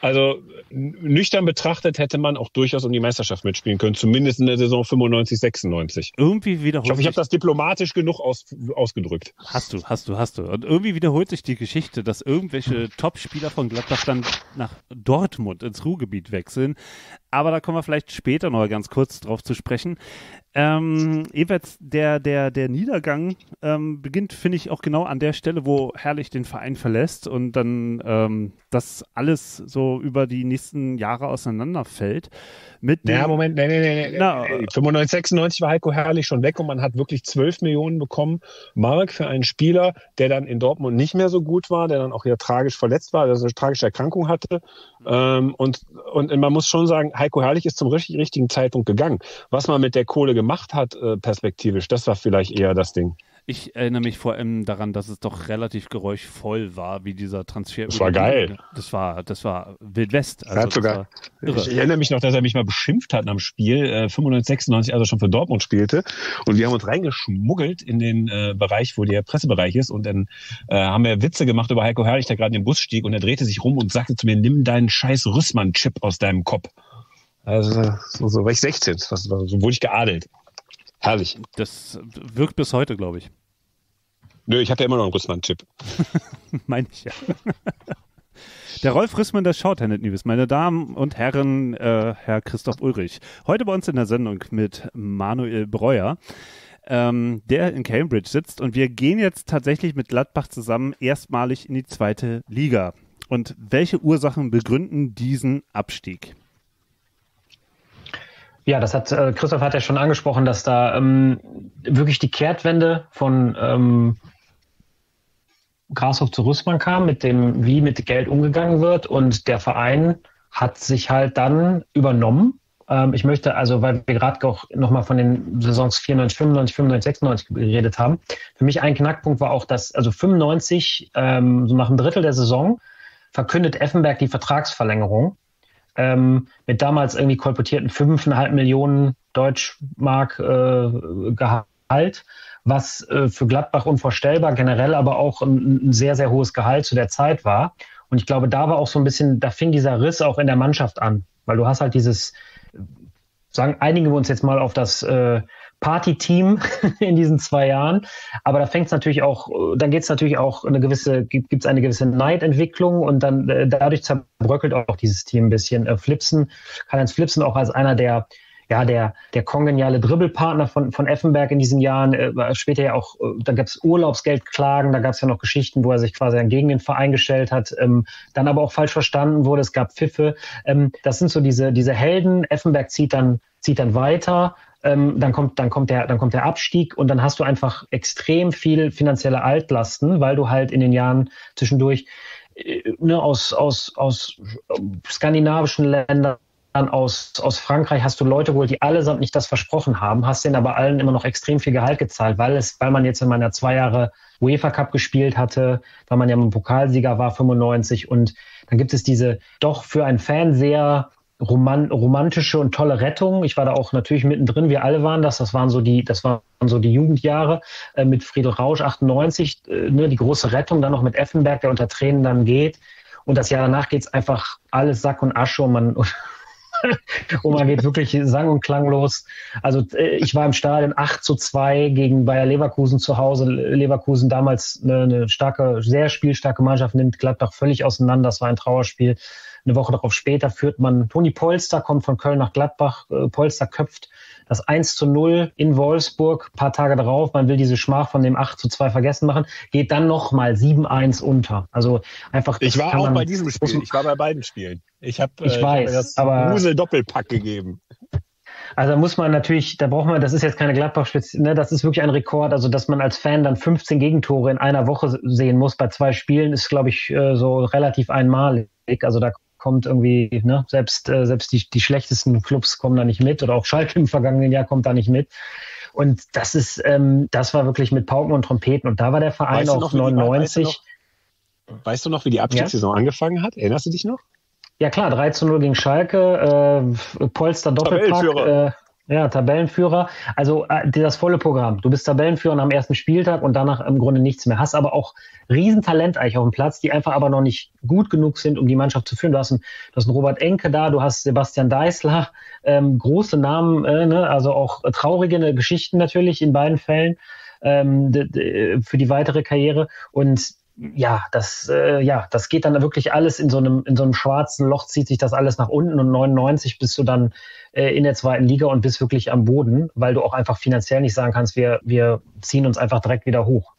Also nüchtern betrachtet hätte man auch durchaus um die Meisterschaft mitspielen können, zumindest in der Saison 95, 96. Irgendwie wiederholt Ich hoffe, ich habe das diplomatisch genug aus, ausgedrückt. Hast du, hast du, hast du. Und irgendwie wiederholt sich die Geschichte, dass irgendwelche Top-Spieler von Gladbach dann nach Dortmund ins Ruhrgebiet wechseln. Aber da kommen wir vielleicht später noch ganz kurz drauf zu sprechen. Ähm, jeweils der, der, der Niedergang ähm, beginnt, finde ich, auch genau an der Stelle, wo Herrlich den Verein verlässt und dann ähm, das alles so über die nächsten Jahre auseinanderfällt. Mit dem, ja, Moment, nee, nee, nee, nee. Na, 95, 96 war Heiko Herrlich schon weg und man hat wirklich 12 Millionen bekommen, Mark für einen Spieler, der dann in Dortmund nicht mehr so gut war, der dann auch hier tragisch verletzt war, der eine tragische Erkrankung hatte. Ähm, und, und man muss schon sagen, Heiko Herrlich ist zum richtig, richtigen Zeitpunkt gegangen. Was man mit der Kohle gemacht hat, äh, perspektivisch, das war vielleicht eher das Ding. Ich erinnere mich vor allem daran, dass es doch relativ geräuschvoll war, wie dieser Transfer. Das war geil. Das war, das war Wild West. Also sogar, ich erinnere mich noch, dass er mich mal beschimpft hat am Spiel, äh, 95, 96, als er schon für Dortmund spielte. Und wir haben uns reingeschmuggelt in den äh, Bereich, wo der Pressebereich ist. Und dann äh, haben wir Witze gemacht über Heiko Herrlich, der gerade in den Bus stieg. Und er drehte sich rum und sagte zu mir, nimm deinen scheiß Rüssmann-Chip aus deinem Kopf. Also so, so war ich 16, so wurde ich geadelt. Herrlich. Das wirkt bis heute, glaube ich. Nö, ich habe ja immer noch einen Rüssmann-Chip. Meine ich ja. Der Rolf Rissmann des Shorthanded News, meine Damen und Herren, äh, Herr Christoph Ulrich. Heute bei uns in der Sendung mit Manuel Breuer, ähm, der in Cambridge sitzt. Und wir gehen jetzt tatsächlich mit Gladbach zusammen erstmalig in die zweite Liga. Und welche Ursachen begründen diesen Abstieg? Ja, das hat äh, Christoph hat ja schon angesprochen, dass da ähm, wirklich die Kehrtwende von ähm, Grashof zu Rüssmann kam, mit dem, wie mit Geld umgegangen wird. Und der Verein hat sich halt dann übernommen. Ähm, ich möchte also, weil wir gerade auch nochmal von den Saisons 94, 95, 95, 96 geredet haben. Für mich ein Knackpunkt war auch, dass also 95, ähm, so nach einem Drittel der Saison, verkündet Effenberg die Vertragsverlängerung ähm, mit damals irgendwie kolportierten 5,5 Millionen Deutschmark äh, Gehalt, was äh, für Gladbach unvorstellbar, generell aber auch ein, ein, sehr, sehr hohes Gehalt zu der Zeit war. Und ich glaube, da war auch so ein bisschen, da fing dieser Riss auch in der Mannschaft an, weil du hast halt dieses, sagen, einigen wir uns jetzt mal auf das äh, Party-Team in diesen zwei Jahren. Aber da fängt es natürlich auch, dann geht es natürlich auch eine gewisse, gibt es eine gewisse Neidentwicklung und dann äh, dadurch zerbröckelt auch dieses Team ein bisschen. Äh, Flipsen, Karl-Heinz Flipsen auch als einer der ja, der, der kongeniale Dribbelpartner von, von Effenberg in diesen Jahren, äh, später ja auch, äh, da gab es Urlaubsgeldklagen, da gab es ja noch Geschichten, wo er sich quasi gegen den Verein gestellt hat, ähm, dann aber auch falsch verstanden wurde, es gab Pfiffe. Ähm, das sind so diese, diese Helden. Effenberg zieht dann, zieht dann weiter, ähm, dann kommt, dann kommt der, dann kommt der Abstieg und dann hast du einfach extrem viel finanzielle Altlasten, weil du halt in den Jahren zwischendurch äh, ne, aus, aus, aus skandinavischen Ländern aus, aus Frankreich hast du Leute geholt, die allesamt nicht das versprochen haben, hast denen aber allen immer noch extrem viel Gehalt gezahlt, weil es, weil man jetzt in meiner zwei Jahre UEFA Cup gespielt hatte, weil man ja ein Pokalsieger war, 95 und dann gibt es diese doch für einen Fan sehr roman romantische und tolle Rettung. Ich war da auch natürlich mittendrin. Wir alle waren das. Das waren so die, das waren so die Jugendjahre äh, mit Friedrich Rausch 98, äh, ne, die große Rettung, dann noch mit Effenberg, der unter Tränen dann geht. Und das Jahr danach geht's einfach alles Sack und Asche und man und man geht wirklich sang- und klanglos. Also äh, ich war im Stadion 8 zu 2 gegen Bayer Leverkusen zu Hause. Leverkusen damals eine, eine starke, sehr spielstarke Mannschaft, nimmt Gladbach völlig auseinander. Das war ein Trauerspiel. Eine Woche darauf später führt man, Toni Polster kommt von Köln nach Gladbach, äh, Polster köpft das 1 zu 0 in Wolfsburg, paar Tage darauf, man will diese Schmach von dem 8 zu 2 vergessen machen, geht dann nochmal 7-1 unter. Also einfach. Ich war auch bei diesem Spiel, ich war bei beiden Spielen. Ich habe ich äh, weiß, das aber Musel-Doppelpack gegeben. Also da muss man natürlich, da braucht man, das ist jetzt keine gladbach ne, das ist wirklich ein Rekord. Also dass man als Fan dann 15 Gegentore in einer Woche sehen muss bei zwei Spielen, ist glaube ich äh, so relativ einmalig. Also da kommt irgendwie, ne, selbst, äh, selbst die, die schlechtesten Clubs kommen da nicht mit oder auch Schalke im vergangenen Jahr kommt da nicht mit. Und das ist, ähm, das war wirklich mit Pauken und Trompeten. Und da war der Verein weißt auch noch, 99. Weißt du, noch, weißt du noch, wie die Abstiegssaison ja? angefangen hat? Erinnerst du dich noch? Ja klar, 3 zu 0 gegen Schalke, äh, Polster Doppelpack. Äh, ja, Tabellenführer. Also äh, das volle Programm. Du bist Tabellenführer am ersten Spieltag und danach im Grunde nichts mehr. Hast aber auch Riesentalent eigentlich auf dem Platz, die einfach aber noch nicht gut genug sind, um die Mannschaft zu führen. Du hast einen, du hast einen Robert Enke da, du hast Sebastian Deißler, ähm, große Namen, äh, ne? also auch traurige Geschichten natürlich in beiden Fällen ähm, für die weitere Karriere. Und ja, das, äh, ja, das geht dann wirklich alles in so einem, in so einem schwarzen Loch zieht sich das alles nach unten und 99 bist du dann äh, in der zweiten Liga und bist wirklich am Boden, weil du auch einfach finanziell nicht sagen kannst, wir, wir ziehen uns einfach direkt wieder hoch.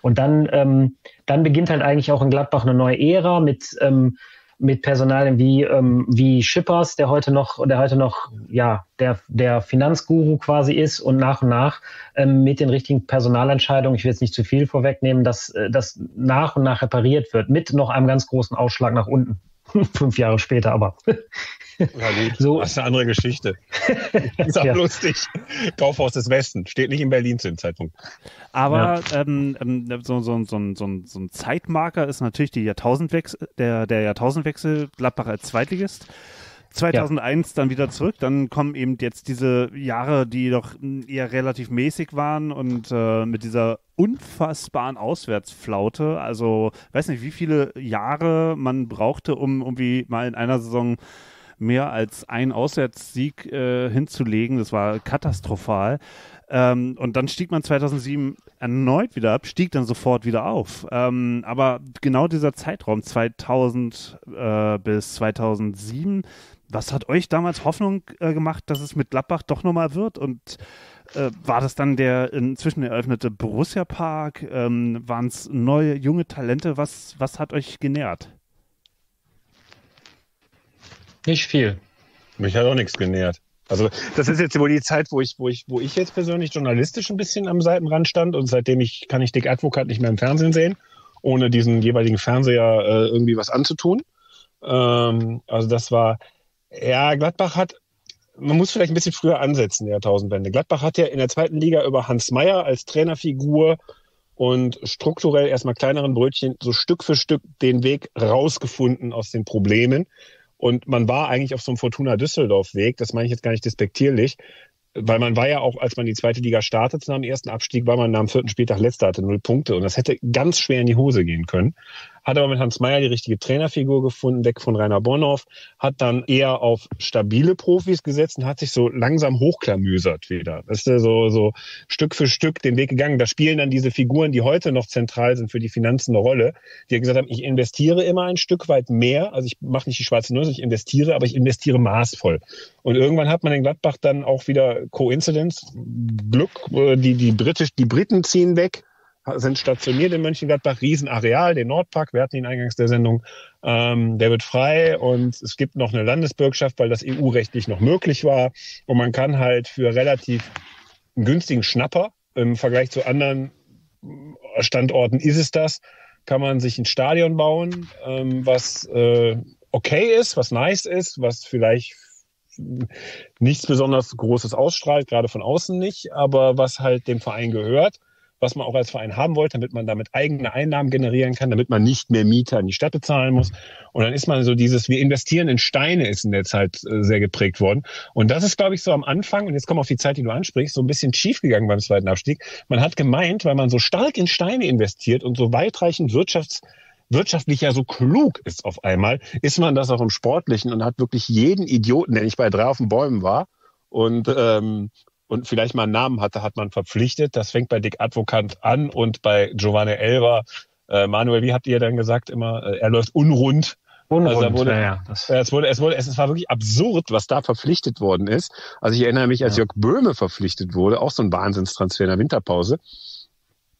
Und dann, ähm, dann beginnt halt eigentlich auch in Gladbach eine neue Ära mit, ähm, mit Personalien wie, ähm, wie Schippers, der heute noch, der heute noch, ja, der, der Finanzguru quasi ist und nach und nach ähm, mit den richtigen Personalentscheidungen, ich will jetzt nicht zu viel vorwegnehmen, dass äh, das nach und nach repariert wird, mit noch einem ganz großen Ausschlag nach unten. Fünf Jahre später aber. Ja, gut. So. Das ist eine andere Geschichte. ist auch ja. lustig. Kaufhaus des Westen. Steht nicht in Berlin zu dem Zeitpunkt. Aber ja. ähm, ähm so, so, so, so, so ein Zeitmarker ist natürlich die Jahrtausendwechsel, der, der Jahrtausendwechsel Gladbach als Zweitligist. 2001 ja. dann wieder zurück. Dann kommen eben jetzt diese Jahre, die doch eher relativ mäßig waren und äh, mit dieser unfassbaren Auswärtsflaute. Also, weiß nicht, wie viele Jahre man brauchte, um irgendwie mal in einer Saison mehr als einen Auswärtssieg äh, hinzulegen. Das war katastrophal. Ähm, und dann stieg man 2007 erneut wieder ab, stieg dann sofort wieder auf. Ähm, aber genau dieser Zeitraum 2000 äh, bis 2007, was hat euch damals Hoffnung äh, gemacht, dass es mit Gladbach doch nochmal wird? Und äh, war das dann der inzwischen eröffnete Borussia Park? Ähm, Waren es neue, junge Talente? Was, was hat euch genährt? Nicht viel. Mich hat auch nichts genährt. Also das ist jetzt wohl die Zeit, wo ich, wo ich, wo ich jetzt persönlich journalistisch ein bisschen am Seitenrand stand und seitdem ich kann ich Dick Advokat nicht mehr im Fernsehen sehen, ohne diesen jeweiligen Fernseher äh, irgendwie was anzutun. Ähm, also das war ja, Gladbach hat, man muss vielleicht ein bisschen früher ansetzen, der Jahrtausendwende. Gladbach hat ja in der zweiten Liga über Hans Meyer als Trainerfigur und strukturell erstmal kleineren Brötchen so Stück für Stück den Weg rausgefunden aus den Problemen. Und man war eigentlich auf so einem Fortuna Düsseldorf-Weg, das meine ich jetzt gar nicht despektierlich, weil man war ja auch, als man die zweite Liga startete nach dem ersten Abstieg, war man dem vierten Spieltag letzter, hatte null Punkte und das hätte ganz schwer in die Hose gehen können hat aber mit Hans Meyer die richtige Trainerfigur gefunden, weg von Rainer Bonhoff, hat dann eher auf stabile Profis gesetzt und hat sich so langsam hochklamüsert wieder. Das ist so, so Stück für Stück den Weg gegangen. Da spielen dann diese Figuren, die heute noch zentral sind für die Finanzen eine Rolle, die gesagt haben, ich investiere immer ein Stück weit mehr, also ich mache nicht die schwarze Null, ich investiere, aber ich investiere maßvoll. Und irgendwann hat man in Gladbach dann auch wieder Coincidence, Glück, äh, die, die, Britisch, die Briten ziehen weg, sind stationiert in Mönchengladbach, Riesenareal, den Nordpark, wir hatten ihn eingangs der Sendung, ähm, der wird frei und es gibt noch eine Landesbürgschaft, weil das EU-rechtlich noch möglich war. Und man kann halt für relativ einen günstigen Schnapper im Vergleich zu anderen Standorten ist es das, kann man sich ein Stadion bauen, ähm, was äh, okay ist, was nice ist, was vielleicht nichts besonders Großes ausstrahlt, gerade von außen nicht, aber was halt dem Verein gehört was man auch als Verein haben wollte, damit man damit eigene Einnahmen generieren kann, damit man nicht mehr Mieter an die Stadt bezahlen muss. Und dann ist man so dieses, wir investieren in Steine, ist in der Zeit äh, sehr geprägt worden. Und das ist, glaube ich, so am Anfang, und jetzt kommen wir auf die Zeit, die du ansprichst, so ein bisschen schief gegangen beim zweiten Abstieg. Man hat gemeint, weil man so stark in Steine investiert und so weitreichend Wirtschafts wirtschaftlich ja so klug ist auf einmal, ist man das auch im Sportlichen und hat wirklich jeden Idioten, der nicht bei drei auf den Bäumen war und ähm, und vielleicht mal einen Namen hatte, hat man verpflichtet. Das fängt bei Dick Advokat an und bei Giovanni Elber. Äh, Manuel, wie habt ihr dann gesagt immer, äh, er läuft unrund. Unrund, also wurde, ja, ja. Das es, wurde, es, wurde, es war wirklich absurd, was da verpflichtet worden ist. Also ich erinnere mich, als ja. Jörg Böhme verpflichtet wurde, auch so ein Wahnsinnstransfer in der Winterpause.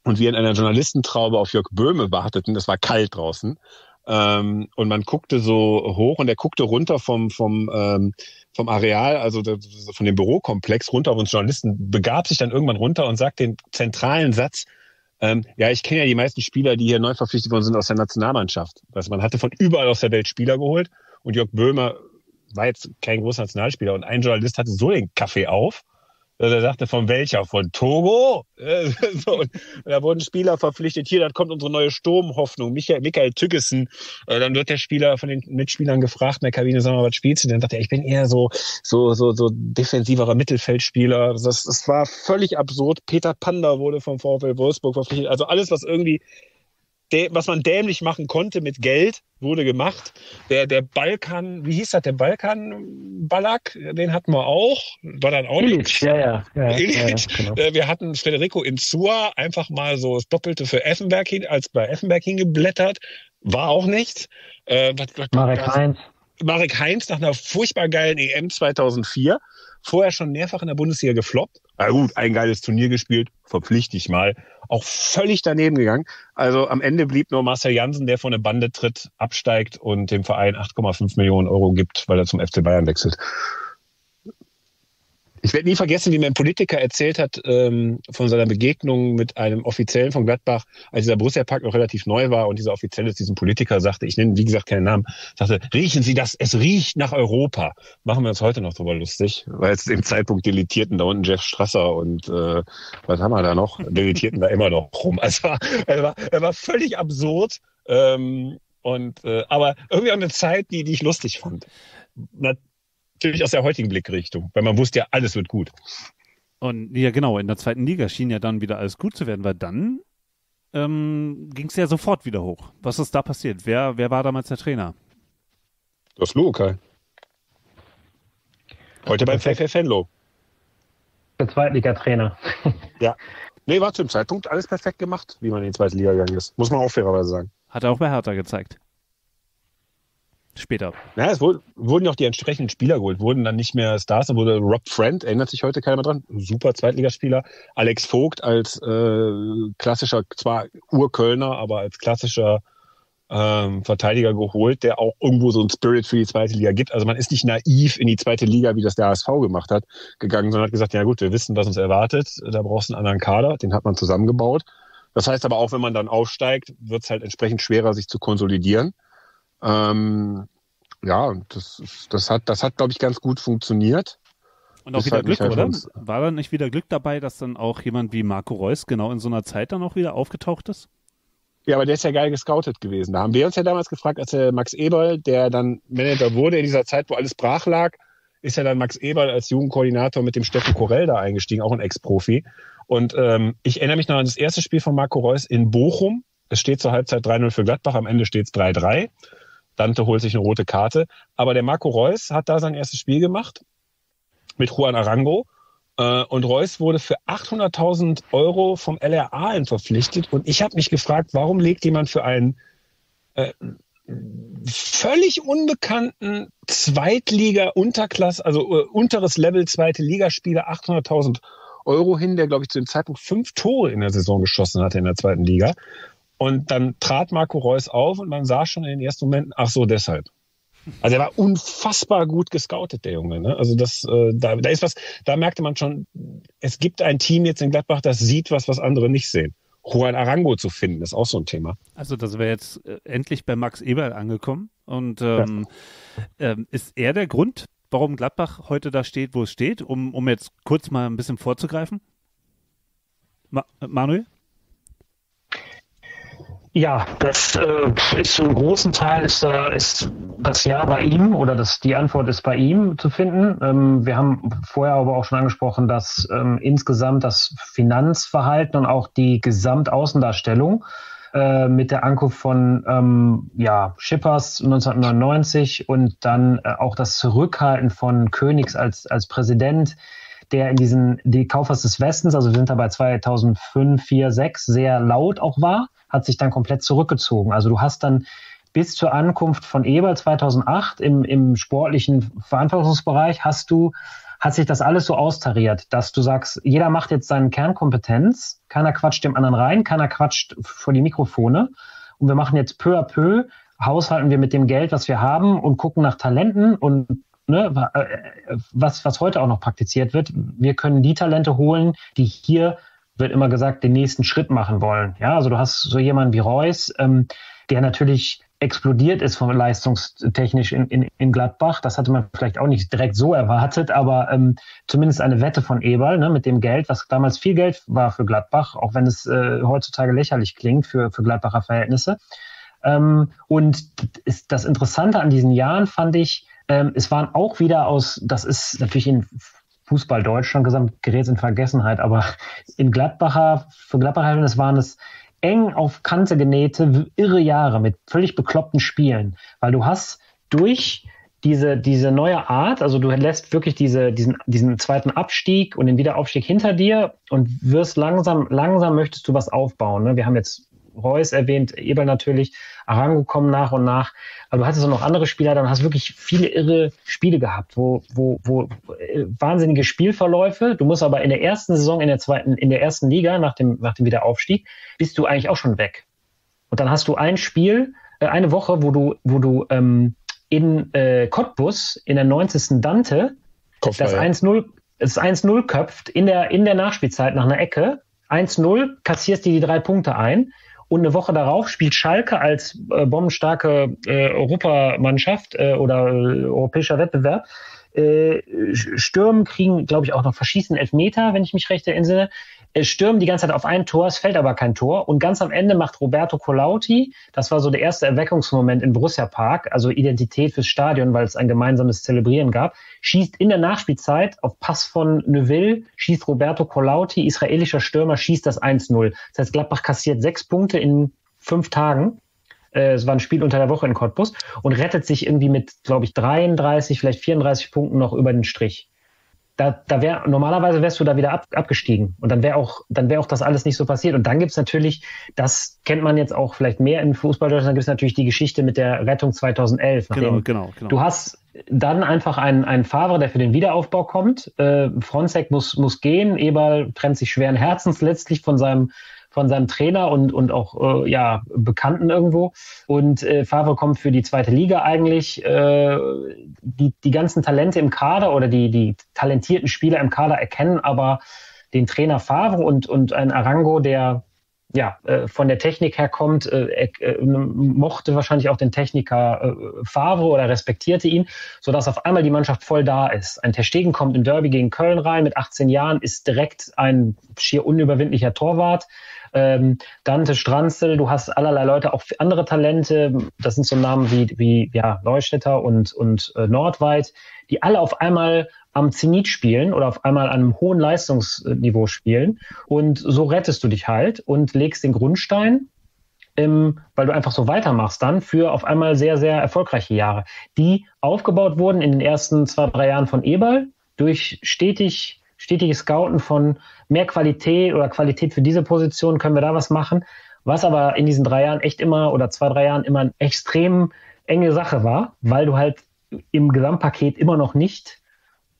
Und wir in einer Journalistentraube auf Jörg Böhme warteten, das war kalt draußen. Ähm, und man guckte so hoch und er guckte runter vom, vom, ähm, vom Areal, also von dem Bürokomplex runter auf uns Journalisten, begab sich dann irgendwann runter und sagt den zentralen Satz, ähm, ja, ich kenne ja die meisten Spieler, die hier neu verpflichtet worden sind aus der Nationalmannschaft. Also man hatte von überall aus der Welt Spieler geholt und Jörg Böhmer war jetzt kein großer Nationalspieler und ein Journalist hatte so den Kaffee auf, er sagte, von welcher? Von Togo? so, und da wurden Spieler verpflichtet. Hier, dann kommt unsere neue Sturmhoffnung, Michael, Michael Tüggesen. Äh, dann wird der Spieler von den Mitspielern gefragt in der Kabine, sag mal, was spielst du denn? Sagt er, ich bin eher so, so, so, so defensiverer Mittelfeldspieler. Das, das war völlig absurd. Peter Panda wurde vom VfL Wolfsburg verpflichtet. Also alles, was irgendwie was man dämlich machen konnte mit Geld, wurde gemacht. Der, der Balkan, wie hieß das, der Balkan-Ballack, den hatten wir auch. War dann auch Ilic, ja, ja. ja, ja, genau. Äh, wir hatten Federico Insua einfach mal so das Doppelte für Effenberg hin, als bei Effenberg hingeblättert. War auch nichts. Äh, was, was, Marek was, Heinz. Marek Heinz nach einer furchtbar geilen EM 2004 vorher schon mehrfach in der Bundesliga gefloppt. Na gut, ein geiles Turnier gespielt, verpflichte ich mal. Auch völlig daneben gegangen. Also am Ende blieb nur Marcel Jansen, der vor eine Bande tritt, absteigt und dem Verein 8,5 Millionen Euro gibt, weil er zum FC Bayern wechselt. Ich werde nie vergessen, wie mir ein Politiker erzählt hat ähm, von seiner Begegnung mit einem Offiziellen von Gladbach, als dieser Borussia-Park noch relativ neu war und dieser Offizielle diesem Politiker sagte, ich nenne wie gesagt keinen Namen, sagte, riechen Sie das, es riecht nach Europa. Machen wir uns heute noch drüber lustig, weil jetzt im Zeitpunkt delitierten da unten Jeff Strasser und äh, was haben wir da noch? Delitierten da immer noch rum. Also er war, er war völlig absurd. Ähm, und äh, aber irgendwie auch eine Zeit, die, die ich lustig fand. Na, natürlich aus der heutigen Blickrichtung, weil man wusste ja, alles wird gut. Und ja, genau, in der zweiten Liga schien ja dann wieder alles gut zu werden, weil dann ähm, ging es ja sofort wieder hoch. Was ist da passiert? Wer, wer war damals der Trainer? Das Luokai. Heute beim VfL Fenlo. Der Zweitliga-Trainer. ja. Nee, war zu dem Zeitpunkt alles perfekt gemacht, wie man in die zweite Liga gegangen ist. Muss man auch fairerweise sagen. Hat er auch bei Hertha gezeigt später. Ja, es wurde, wurden ja auch die entsprechenden Spieler geholt, wurden dann nicht mehr Stars, da wurde Rob Friend, erinnert sich heute keiner mehr dran, super Zweitligaspieler, Alex Vogt als äh, klassischer, zwar Urkölner, aber als klassischer ähm, Verteidiger geholt, der auch irgendwo so ein Spirit für die zweite Liga gibt. Also man ist nicht naiv in die zweite Liga, wie das der HSV gemacht hat, gegangen, sondern hat gesagt, ja gut, wir wissen, was uns erwartet, da brauchst du einen anderen Kader, den hat man zusammengebaut. Das heißt aber auch, wenn man dann aufsteigt, wird es halt entsprechend schwerer, sich zu konsolidieren. Ähm, ja, das, das hat, das hat, glaube ich, ganz gut funktioniert. Und auch das wieder Glück, halt oder? War da nicht wieder Glück dabei, dass dann auch jemand wie Marco Reus genau in so einer Zeit dann auch wieder aufgetaucht ist? Ja, aber der ist ja geil gescoutet gewesen. Da haben wir uns ja damals gefragt, als der Max Eberl, der dann Manager wurde in dieser Zeit, wo alles brach lag, ist ja dann Max Eberl als Jugendkoordinator mit dem Steffen Korell da eingestiegen, auch ein Ex-Profi. Und ähm, ich erinnere mich noch an das erste Spiel von Marco Reus in Bochum. Es steht zur Halbzeit 3-0 für Gladbach, am Ende steht es 3-3. Dante holt sich eine rote Karte. Aber der Marco Reus hat da sein erstes Spiel gemacht mit Juan Arango. Äh, und Reus wurde für 800.000 Euro vom LRA verpflichtet. Und ich habe mich gefragt, warum legt jemand für einen äh, völlig unbekannten Zweitliga-Unterklasse, also äh, unteres Level zweite Ligaspieler 800.000 Euro hin, der, glaube ich, zu dem Zeitpunkt fünf Tore in der Saison geschossen hatte in der zweiten Liga. Und dann trat Marco Reus auf und man sah schon in den ersten Momenten, ach so, deshalb. Also er war unfassbar gut gescoutet, der Junge. Ne? Also das, äh, da, da ist was, da merkte man schon, es gibt ein Team jetzt in Gladbach, das sieht was, was andere nicht sehen. Juan Arango zu finden, ist auch so ein Thema. Also das wäre jetzt äh, endlich bei Max Eberl angekommen. Und ähm, ja. ähm, ist er der Grund, warum Gladbach heute da steht, wo es steht, um, um jetzt kurz mal ein bisschen vorzugreifen? Ma Manuel? Ja, das äh, ist zum großen Teil ist, äh, ist das Ja bei ihm oder das, die Antwort ist bei ihm zu finden. Ähm, wir haben vorher aber auch schon angesprochen, dass ähm, insgesamt das Finanzverhalten und auch die Gesamtaußendarstellung äh, mit der Ankunft von ähm, ja, Schippers 1999 und dann äh, auch das Zurückhalten von Königs als, als Präsident der in diesen, die Kaufers des Westens, also wir sind da bei 2005, 4, 6, sehr laut auch war hat sich dann komplett zurückgezogen. Also du hast dann bis zur Ankunft von Eber 2008 im, im sportlichen Verantwortungsbereich hast du hat sich das alles so austariert, dass du sagst, jeder macht jetzt seine Kernkompetenz, keiner quatscht dem anderen rein, keiner quatscht vor die Mikrofone und wir machen jetzt peu à peu, haushalten wir mit dem Geld, was wir haben und gucken nach Talenten und ne, äh, was, was heute auch noch praktiziert wird. Wir können die Talente holen, die hier wird immer gesagt, den nächsten Schritt machen wollen. Ja, also du hast so jemanden wie Reus, ähm, der natürlich explodiert ist von leistungstechnisch in, in, in Gladbach. Das hatte man vielleicht auch nicht direkt so erwartet, aber ähm, zumindest eine Wette von Eberl ne, mit dem Geld, was damals viel Geld war für Gladbach, auch wenn es äh, heutzutage lächerlich klingt für, für Gladbacher Verhältnisse. Ähm, und ist das Interessante an diesen Jahren fand ich, ähm, es waren auch wieder aus, das ist natürlich in Fußball Deutschland gesamt gerät in Vergessenheit, aber in Gladbacher, für Gladbacher das waren es eng auf Kante genähte, irre Jahre mit völlig bekloppten Spielen, weil du hast durch diese, diese neue Art, also du lässt wirklich diese, diesen, diesen zweiten Abstieg und den Wiederaufstieg hinter dir und wirst langsam, langsam möchtest du was aufbauen. Ne? Wir haben jetzt Reus erwähnt, Eber natürlich, Arango kommen nach und nach. Aber du hattest auch noch andere Spieler, dann hast du wirklich viele irre Spiele gehabt, wo, wo, wo äh, wahnsinnige Spielverläufe. Du musst aber in der ersten Saison, in der zweiten, in der ersten Liga, nach dem, nach dem Wiederaufstieg, bist du eigentlich auch schon weg. Und dann hast du ein Spiel, äh, eine Woche, wo du, wo du ähm, in äh, Cottbus in der 90. Dante Kopfball, das 1-0 es 1-0 köpft in der, in der Nachspielzeit nach einer Ecke. 1-0, kassierst dir die drei Punkte ein. Und eine Woche darauf spielt Schalke als äh, bombenstarke äh, Europamannschaft äh, oder äh, europäischer Wettbewerb. Äh, Stürmen kriegen, glaube ich, auch noch verschießen Elfmeter, wenn ich mich recht erinnere stürmen die ganze Zeit auf ein Tor, es fällt aber kein Tor. Und ganz am Ende macht Roberto Colauti, das war so der erste Erweckungsmoment in Borussia Park, also Identität fürs Stadion, weil es ein gemeinsames Zelebrieren gab, schießt in der Nachspielzeit auf Pass von Neuville, schießt Roberto Colauti, israelischer Stürmer, schießt das 1-0. Das heißt, Gladbach kassiert sechs Punkte in fünf Tagen. Äh, es war ein Spiel unter der Woche in Cottbus und rettet sich irgendwie mit, glaube ich, 33, vielleicht 34 Punkten noch über den Strich da, da wäre normalerweise wärst du da wieder ab, abgestiegen. Und dann wäre auch dann wäre auch das alles nicht so passiert. Und dann gibt's natürlich das kennt man jetzt auch vielleicht mehr in Fußball dann gibt's natürlich die Geschichte mit der Rettung 2011 genau genau genau. du hast dann einfach einen einen Fahrer der für den Wiederaufbau kommt. Äh, Fronzek muss muss gehen. Eberl trennt sich schweren Herzens letztlich von seinem von seinem Trainer und, und auch äh, ja, Bekannten irgendwo. Und äh, Favre kommt für die zweite Liga eigentlich. Äh, die, die ganzen Talente im Kader oder die, die talentierten Spieler im Kader erkennen aber den Trainer Favre und, und ein Arango, der ja, äh, von der Technik her kommt, äh, äh, mochte wahrscheinlich auch den Techniker äh, Favre oder respektierte ihn, so dass auf einmal die Mannschaft voll da ist. Ein Terstegen kommt in Derby gegen Köln rein mit 18 Jahren, ist direkt ein schier unüberwindlicher Torwart ähm, Dante Stranzel, du hast allerlei Leute, auch andere Talente, das sind so Namen wie, wie ja, Neustädter und, und äh, Nordweit, die alle auf einmal am Zenit spielen oder auf einmal an einem hohen Leistungsniveau spielen. Und so rettest du dich halt und legst den Grundstein, ähm, weil du einfach so weitermachst dann für auf einmal sehr, sehr erfolgreiche Jahre, die aufgebaut wurden in den ersten zwei, drei Jahren von Eberl durch stetig, stetiges Scouten von mehr Qualität oder Qualität für diese Position, können wir da was machen. Was aber in diesen drei Jahren echt immer oder zwei, drei Jahren immer eine extrem enge Sache war, weil du halt im Gesamtpaket immer noch nicht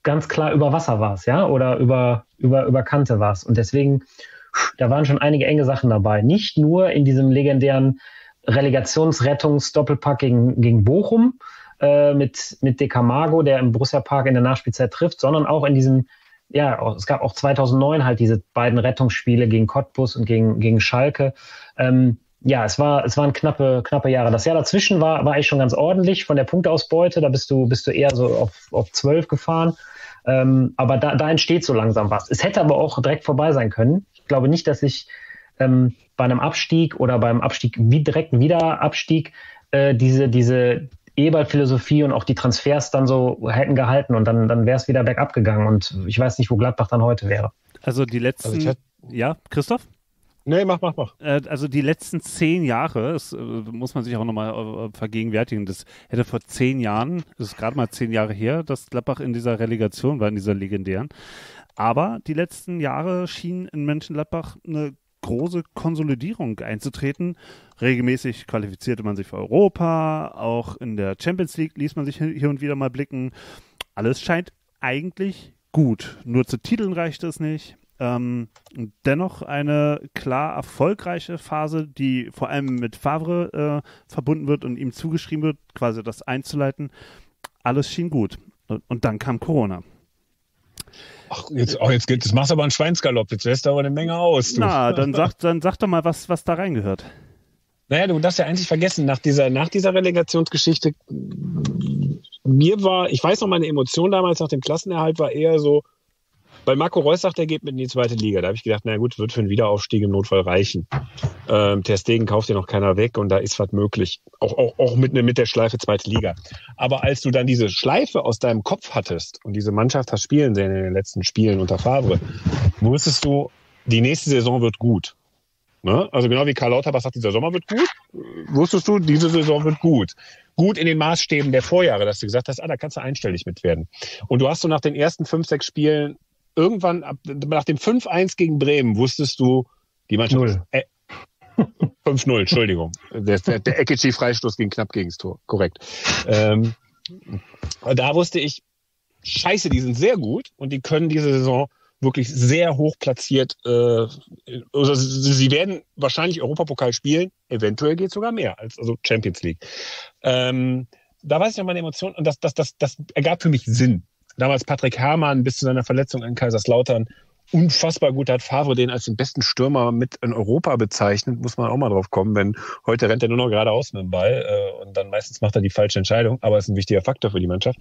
ganz klar über Wasser warst, ja, oder über, über, über Kante warst. Und deswegen, da waren schon einige enge Sachen dabei. Nicht nur in diesem legendären Relegationsrettungs-Doppelpack gegen, gegen Bochum äh, mit, mit De Camargo, der im Borussia Park in der Nachspielzeit trifft, sondern auch in diesem ja, es gab auch 2009 halt diese beiden Rettungsspiele gegen Cottbus und gegen, gegen Schalke. Ähm, ja, es war, es waren knappe, knappe Jahre. Das Jahr dazwischen war, war eigentlich schon ganz ordentlich von der Punktausbeute. Da bist du, bist du eher so auf, auf 12 gefahren. Ähm, aber da, da entsteht so langsam was. Es hätte aber auch direkt vorbei sein können. Ich glaube nicht, dass ich ähm, bei einem Abstieg oder beim Abstieg wie direkten Wiederabstieg äh, diese, diese, Eberl-Philosophie und auch die Transfers dann so hätten gehalten und dann, dann wäre es wieder bergab gegangen und ich weiß nicht, wo Gladbach dann heute wäre. Also die letzten, also ja, Christoph? Nee, mach, mach, mach. Äh, also die letzten zehn Jahre, das äh, muss man sich auch nochmal äh, vergegenwärtigen, das hätte vor zehn Jahren, das ist gerade mal zehn Jahre her, dass Gladbach in dieser Relegation war, in dieser legendären. Aber die letzten Jahre schien in Mönchengladbach eine große Konsolidierung einzutreten. Regelmäßig qualifizierte man sich für Europa, auch in der Champions League ließ man sich hier und wieder mal blicken. Alles scheint eigentlich gut. Nur zu Titeln reicht es nicht. Ähm, dennoch eine klar erfolgreiche Phase, die vor allem mit Favre äh, verbunden wird und ihm zugeschrieben wird, quasi das einzuleiten. Alles schien gut. Und, und dann kam Corona. Ach, jetzt, oh, jetzt geht, das machst du aber einen Schweinsgalopp. Jetzt lässt du aber eine Menge aus. Du. Na, dann sag, dann sag doch mal, was, was da reingehört. Naja, du darfst ja eigentlich vergessen, nach dieser, nach dieser Relegationsgeschichte, mir war, ich weiß noch, meine Emotion damals nach dem Klassenerhalt war eher so, weil Marco Reus sagt, er geht mit in die zweite Liga. Da habe ich gedacht, na gut, wird für einen Wiederaufstieg im Notfall reichen. Ähm, Ter Stegen kauft ja noch keiner weg und da ist was möglich. Auch, auch, auch mit, mit der Schleife zweite Liga. Aber als du dann diese Schleife aus deinem Kopf hattest und diese Mannschaft hast spielen sehen in den letzten Spielen unter Favre, wusstest du, die nächste Saison wird gut. Ne? Also genau wie Karl Lauterbach sagt, dieser Sommer wird gut, wusstest du, diese Saison wird gut. Gut in den Maßstäben der Vorjahre, dass du gesagt hast, ah, da kannst du einstellig mit werden. Und du hast so nach den ersten fünf, sechs Spielen irgendwann, ab, nach dem 5-1 gegen Bremen, wusstest du, die Mannschaft. Äh, 5-0, Entschuldigung. Der, der, der Ekici-Freistoß ging knapp gegen das Tor. Korrekt. Ähm, da wusste ich, scheiße, die sind sehr gut und die können diese Saison wirklich sehr hoch platziert. Äh, also sie werden wahrscheinlich Europapokal spielen. Eventuell geht sogar mehr als also Champions League. Ähm, da weiß ich noch meine Emotionen und das, das, das, das ergab für mich Sinn. Damals Patrick Herrmann bis zu seiner Verletzung in Kaiserslautern unfassbar gut hat. Favre den als den besten Stürmer mit in Europa bezeichnet, muss man auch mal drauf kommen, wenn heute rennt er nur noch geradeaus mit dem Ball äh, und dann meistens macht er die falsche Entscheidung, aber ist ein wichtiger Faktor für die Mannschaft.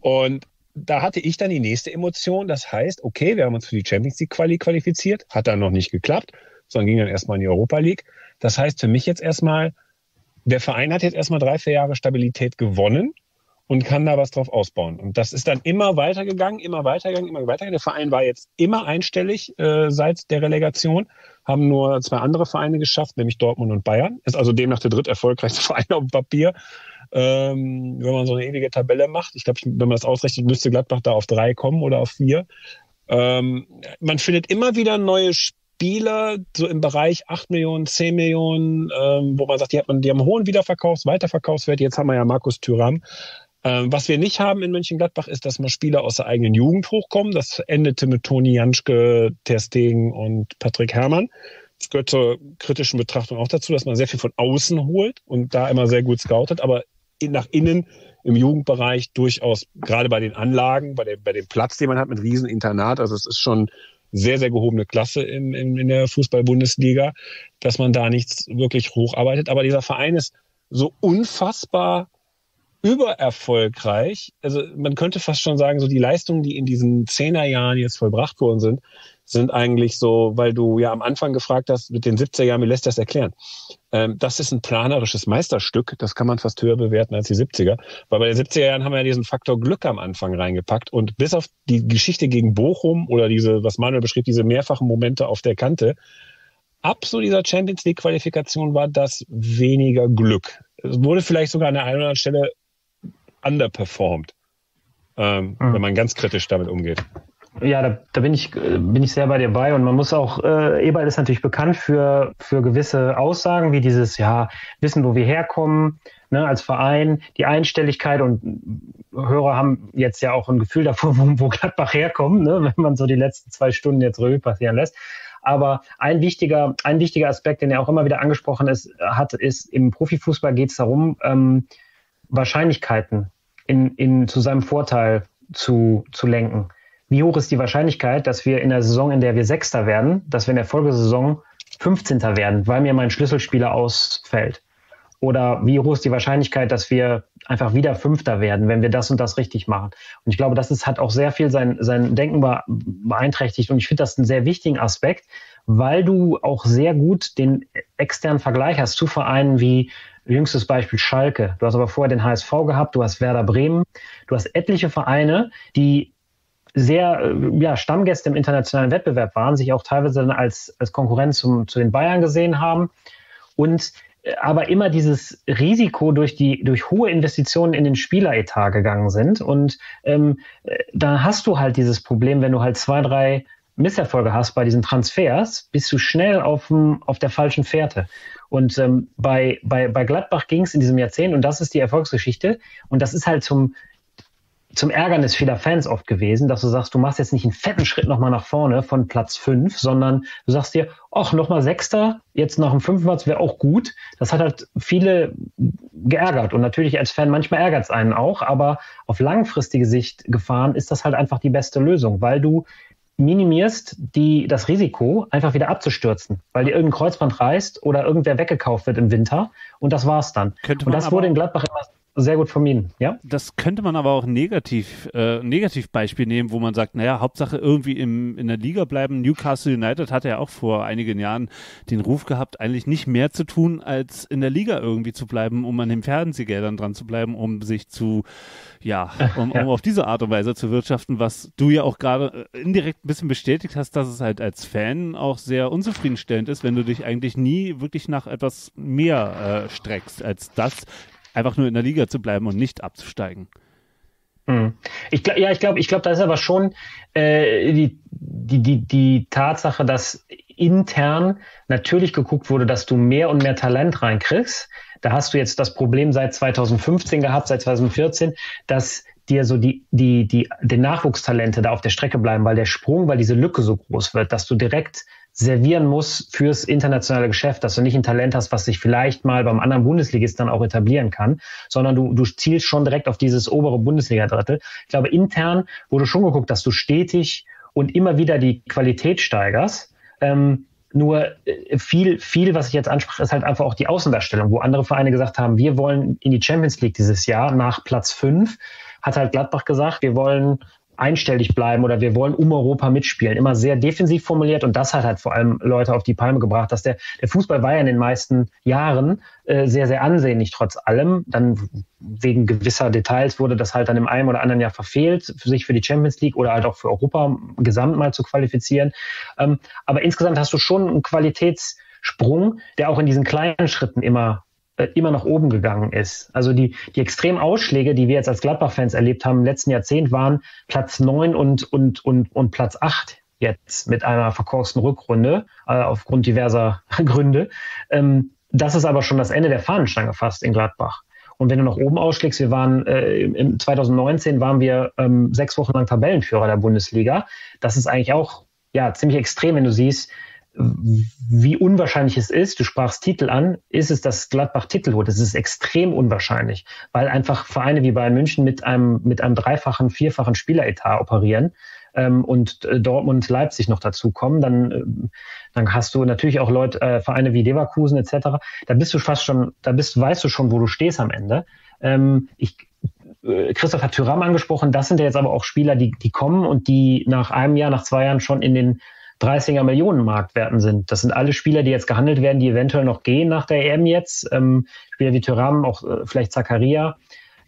Und da hatte ich dann die nächste Emotion, das heißt, okay, wir haben uns für die Champions League Quali qualifiziert, hat dann noch nicht geklappt, sondern ging dann erstmal in die Europa League. Das heißt für mich jetzt erstmal, der Verein hat jetzt erstmal drei, vier Jahre Stabilität gewonnen und kann da was drauf ausbauen. Und das ist dann immer weitergegangen, immer weitergegangen, immer weitergegangen. Der Verein war jetzt immer einstellig äh, seit der Relegation, haben nur zwei andere Vereine geschafft, nämlich Dortmund und Bayern. Ist also demnach der dritt erfolgreichste Verein auf dem Papier. Ähm, wenn man so eine ewige Tabelle macht, ich glaube, wenn man das ausrechnet, müsste Gladbach da auf drei kommen oder auf vier. Ähm, man findet immer wieder neue Spieler, so im Bereich 8 Millionen, 10 Millionen, ähm, wo man sagt, die, hat man, die haben einen hohen Wiederverkaufs-, Weiterverkaufswert. Jetzt haben wir ja Markus Thüram, was wir nicht haben in Mönchengladbach ist, dass mal Spieler aus der eigenen Jugend hochkommen. Das endete mit Toni Janschke, Ter Stegen und Patrick Herrmann. Das gehört zur kritischen Betrachtung auch dazu, dass man sehr viel von außen holt und da immer sehr gut scoutet, aber nach innen im Jugendbereich durchaus, gerade bei den Anlagen, bei, der, bei dem Platz, den man hat mit Rieseninternat, also es ist schon sehr, sehr gehobene Klasse in, in, in der Fußball-Bundesliga, dass man da nichts wirklich hocharbeitet. Aber dieser Verein ist so unfassbar übererfolgreich. Also man könnte fast schon sagen, so die Leistungen, die in diesen Zehnerjahren jetzt vollbracht worden sind, sind eigentlich so, weil du ja am Anfang gefragt hast, mit den 70er Jahren, wie lässt das erklären? Ähm, das ist ein planerisches Meisterstück, das kann man fast höher bewerten als die 70er. Weil bei den 70er Jahren haben wir ja diesen Faktor Glück am Anfang reingepackt und bis auf die Geschichte gegen Bochum oder diese, was Manuel beschrieb, diese mehrfachen Momente auf der Kante, ab so dieser Champions League Qualifikation war das weniger Glück. Es wurde vielleicht sogar an der einen oder anderen Stelle underperformed, ähm, mhm. wenn man ganz kritisch damit umgeht. Ja, da, da bin ich bin ich sehr bei dir bei und man muss auch äh, Eberl ist natürlich bekannt für für gewisse Aussagen wie dieses ja wissen wo wir herkommen ne, als Verein die Einstelligkeit und Hörer haben jetzt ja auch ein Gefühl davor wo, wo Gladbach herkommt ne, wenn man so die letzten zwei Stunden jetzt Revue passieren lässt aber ein wichtiger ein wichtiger Aspekt den er auch immer wieder angesprochen ist hat ist im Profifußball geht es darum ähm, Wahrscheinlichkeiten in, in, zu seinem Vorteil zu, zu lenken. Wie hoch ist die Wahrscheinlichkeit, dass wir in der Saison, in der wir Sechster werden, dass wir in der Folgesaison 15. werden, weil mir mein Schlüsselspieler ausfällt? Oder wie hoch ist die Wahrscheinlichkeit, dass wir einfach wieder Fünfter werden, wenn wir das und das richtig machen? Und ich glaube, das ist, hat auch sehr viel sein, sein Denken beeinträchtigt. Und ich finde das einen sehr wichtigen Aspekt, weil du auch sehr gut den externen Vergleich hast zu Vereinen wie Jüngstes Beispiel Schalke. Du hast aber vorher den HSV gehabt, du hast Werder Bremen, du hast etliche Vereine, die sehr äh, ja, Stammgäste im internationalen Wettbewerb waren, sich auch teilweise dann als, als Konkurrenz zum, zu den Bayern gesehen haben und äh, aber immer dieses Risiko durch die durch hohe Investitionen in den Spieleretat gegangen sind und ähm, äh, da hast du halt dieses Problem, wenn du halt zwei drei Misserfolge hast bei diesen Transfers, bist du schnell auf, auf der falschen Fährte. Und ähm, bei, bei, bei Gladbach ging es in diesem Jahrzehnt, und das ist die Erfolgsgeschichte, und das ist halt zum, zum Ärgernis vieler Fans oft gewesen, dass du sagst, du machst jetzt nicht einen fetten Schritt nochmal nach vorne von Platz fünf, sondern du sagst dir, ach, nochmal Sechster, jetzt nach dem fünften Platz wäre auch gut. Das hat halt viele geärgert. Und natürlich als Fan manchmal ärgert es einen auch, aber auf langfristige Sicht gefahren ist das halt einfach die beste Lösung, weil du minimierst die, das Risiko, einfach wieder abzustürzen, weil dir irgendein Kreuzband reißt oder irgendwer weggekauft wird im Winter und das war's dann. und das wurde in Gladbach immer sehr gut vermieden, ja? Das könnte man aber auch negativ, äh, Negativbeispiel nehmen, wo man sagt, naja, Hauptsache irgendwie im, in der Liga bleiben. Newcastle United hatte ja auch vor einigen Jahren den Ruf gehabt, eigentlich nicht mehr zu tun, als in der Liga irgendwie zu bleiben, um an den Fernsehgeldern dran zu bleiben, um sich zu, ja, um, um auf diese Art und Weise zu wirtschaften, was du ja auch gerade äh, indirekt ein bisschen bestätigt hast, dass es halt als Fan auch sehr unzufriedenstellend ist, wenn du dich eigentlich nie wirklich nach etwas mehr äh, streckst als das, einfach nur in der Liga zu bleiben und nicht abzusteigen. Hm. Ich glaub, ja, ich glaube, ich glaube, da ist aber schon äh, die, die, die, die Tatsache, dass intern natürlich geguckt wurde, dass du mehr und mehr Talent reinkriegst. Da hast du jetzt das Problem seit 2015 gehabt, seit 2014, dass dir so die, die, die, die Nachwuchstalente da auf der Strecke bleiben, weil der Sprung, weil diese Lücke so groß wird, dass du direkt servieren muss fürs internationale Geschäft, dass du nicht ein Talent hast, was sich vielleicht mal beim anderen Bundesligist dann auch etablieren kann, sondern du, du zielst schon direkt auf dieses obere Bundesliga-Drittel. Ich glaube, intern wurde schon geguckt, dass du stetig und immer wieder die Qualität steigerst. Ähm, nur äh, viel, viel, was ich jetzt anspreche, ist halt einfach auch die Außendarstellung, wo andere Vereine gesagt haben, wir wollen in die Champions League dieses Jahr nach Platz fünf, hat halt Gladbach gesagt, wir wollen einstellig bleiben oder wir wollen um Europa mitspielen. Immer sehr defensiv formuliert und das hat halt vor allem Leute auf die Palme gebracht, dass der, der Fußball war ja in den meisten Jahren äh, sehr, sehr ansehnlich trotz allem. Dann wegen gewisser Details wurde das halt dann im einen oder anderen Jahr verfehlt, für sich für die Champions League oder halt auch für Europa gesamt mal zu qualifizieren. Ähm, aber insgesamt hast du schon einen Qualitätssprung, der auch in diesen kleinen Schritten immer immer nach oben gegangen ist. Also die, die extremen Ausschläge, die wir jetzt als Gladbach-Fans erlebt haben im letzten Jahrzehnt, waren Platz neun und, und, und, und Platz acht jetzt mit einer verkorksten Rückrunde äh, aufgrund diverser Gründe. Ähm, das ist aber schon das Ende der Fahnenstange fast in Gladbach. Und wenn du nach oben ausschlägst, wir waren äh, im 2019 waren wir ähm, sechs Wochen lang Tabellenführer der Bundesliga. Das ist eigentlich auch ja ziemlich extrem, wenn du siehst, wie unwahrscheinlich es ist, du sprachst Titel an, ist es, dass Gladbach Titel holt. Das ist extrem unwahrscheinlich, weil einfach Vereine wie Bayern München mit einem, mit einem dreifachen, vierfachen Spieleretat operieren ähm, und äh, Dortmund, Leipzig noch dazu kommen, dann, äh, dann hast du natürlich auch Leute, äh, Vereine wie Leverkusen etc. Da bist du fast schon, da bist, weißt du schon, wo du stehst am Ende. Ähm, ich, äh, Christoph hat Tyram angesprochen, das sind ja jetzt aber auch Spieler, die, die kommen und die nach einem Jahr, nach zwei Jahren schon in den 30er Millionen Marktwerten sind. Das sind alle Spieler, die jetzt gehandelt werden, die eventuell noch gehen nach der EM jetzt. Ähm, Spieler wie Thuram, auch äh, vielleicht Zakaria,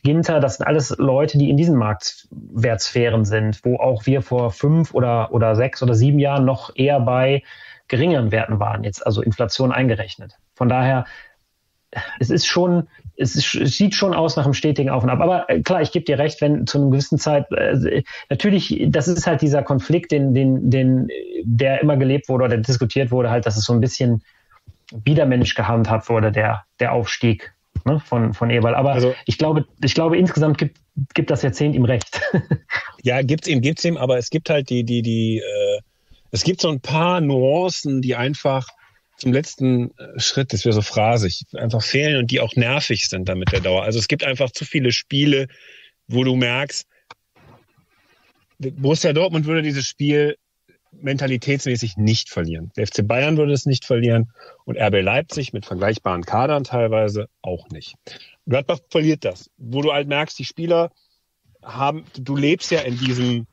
Ginter, das sind alles Leute, die in diesen Marktwertsphären sind, wo auch wir vor fünf oder, oder sechs oder sieben Jahren noch eher bei geringeren Werten waren, jetzt also Inflation eingerechnet. Von daher, es ist schon, es, ist, es sieht schon aus nach einem stetigen Auf und Ab. Aber äh, klar, ich gebe dir recht, wenn zu einer gewissen Zeit, äh, natürlich, das ist halt dieser Konflikt, den, den, den, der immer gelebt wurde oder diskutiert wurde, halt, dass es so ein bisschen widermännisch gehandhabt wurde, der, der Aufstieg ne, von, von Eberl. Aber also, ich glaube, ich glaube, insgesamt gibt, gibt das Jahrzehnt ihm recht. ja, gibt's ihm, gibt's ihm, aber es gibt halt die, die, die, äh, es gibt so ein paar Nuancen, die einfach zum letzten äh, Schritt, das wäre so phrasig, einfach fehlen und die auch nervig sind dann mit der Dauer. Also es gibt einfach zu viele Spiele, wo du merkst, Borussia Dortmund würde dieses Spiel mentalitätsmäßig nicht verlieren. Der FC Bayern würde es nicht verlieren und RB Leipzig mit vergleichbaren Kadern teilweise auch nicht. Gladbach verliert das, wo du halt merkst, die Spieler haben, du lebst ja in diesem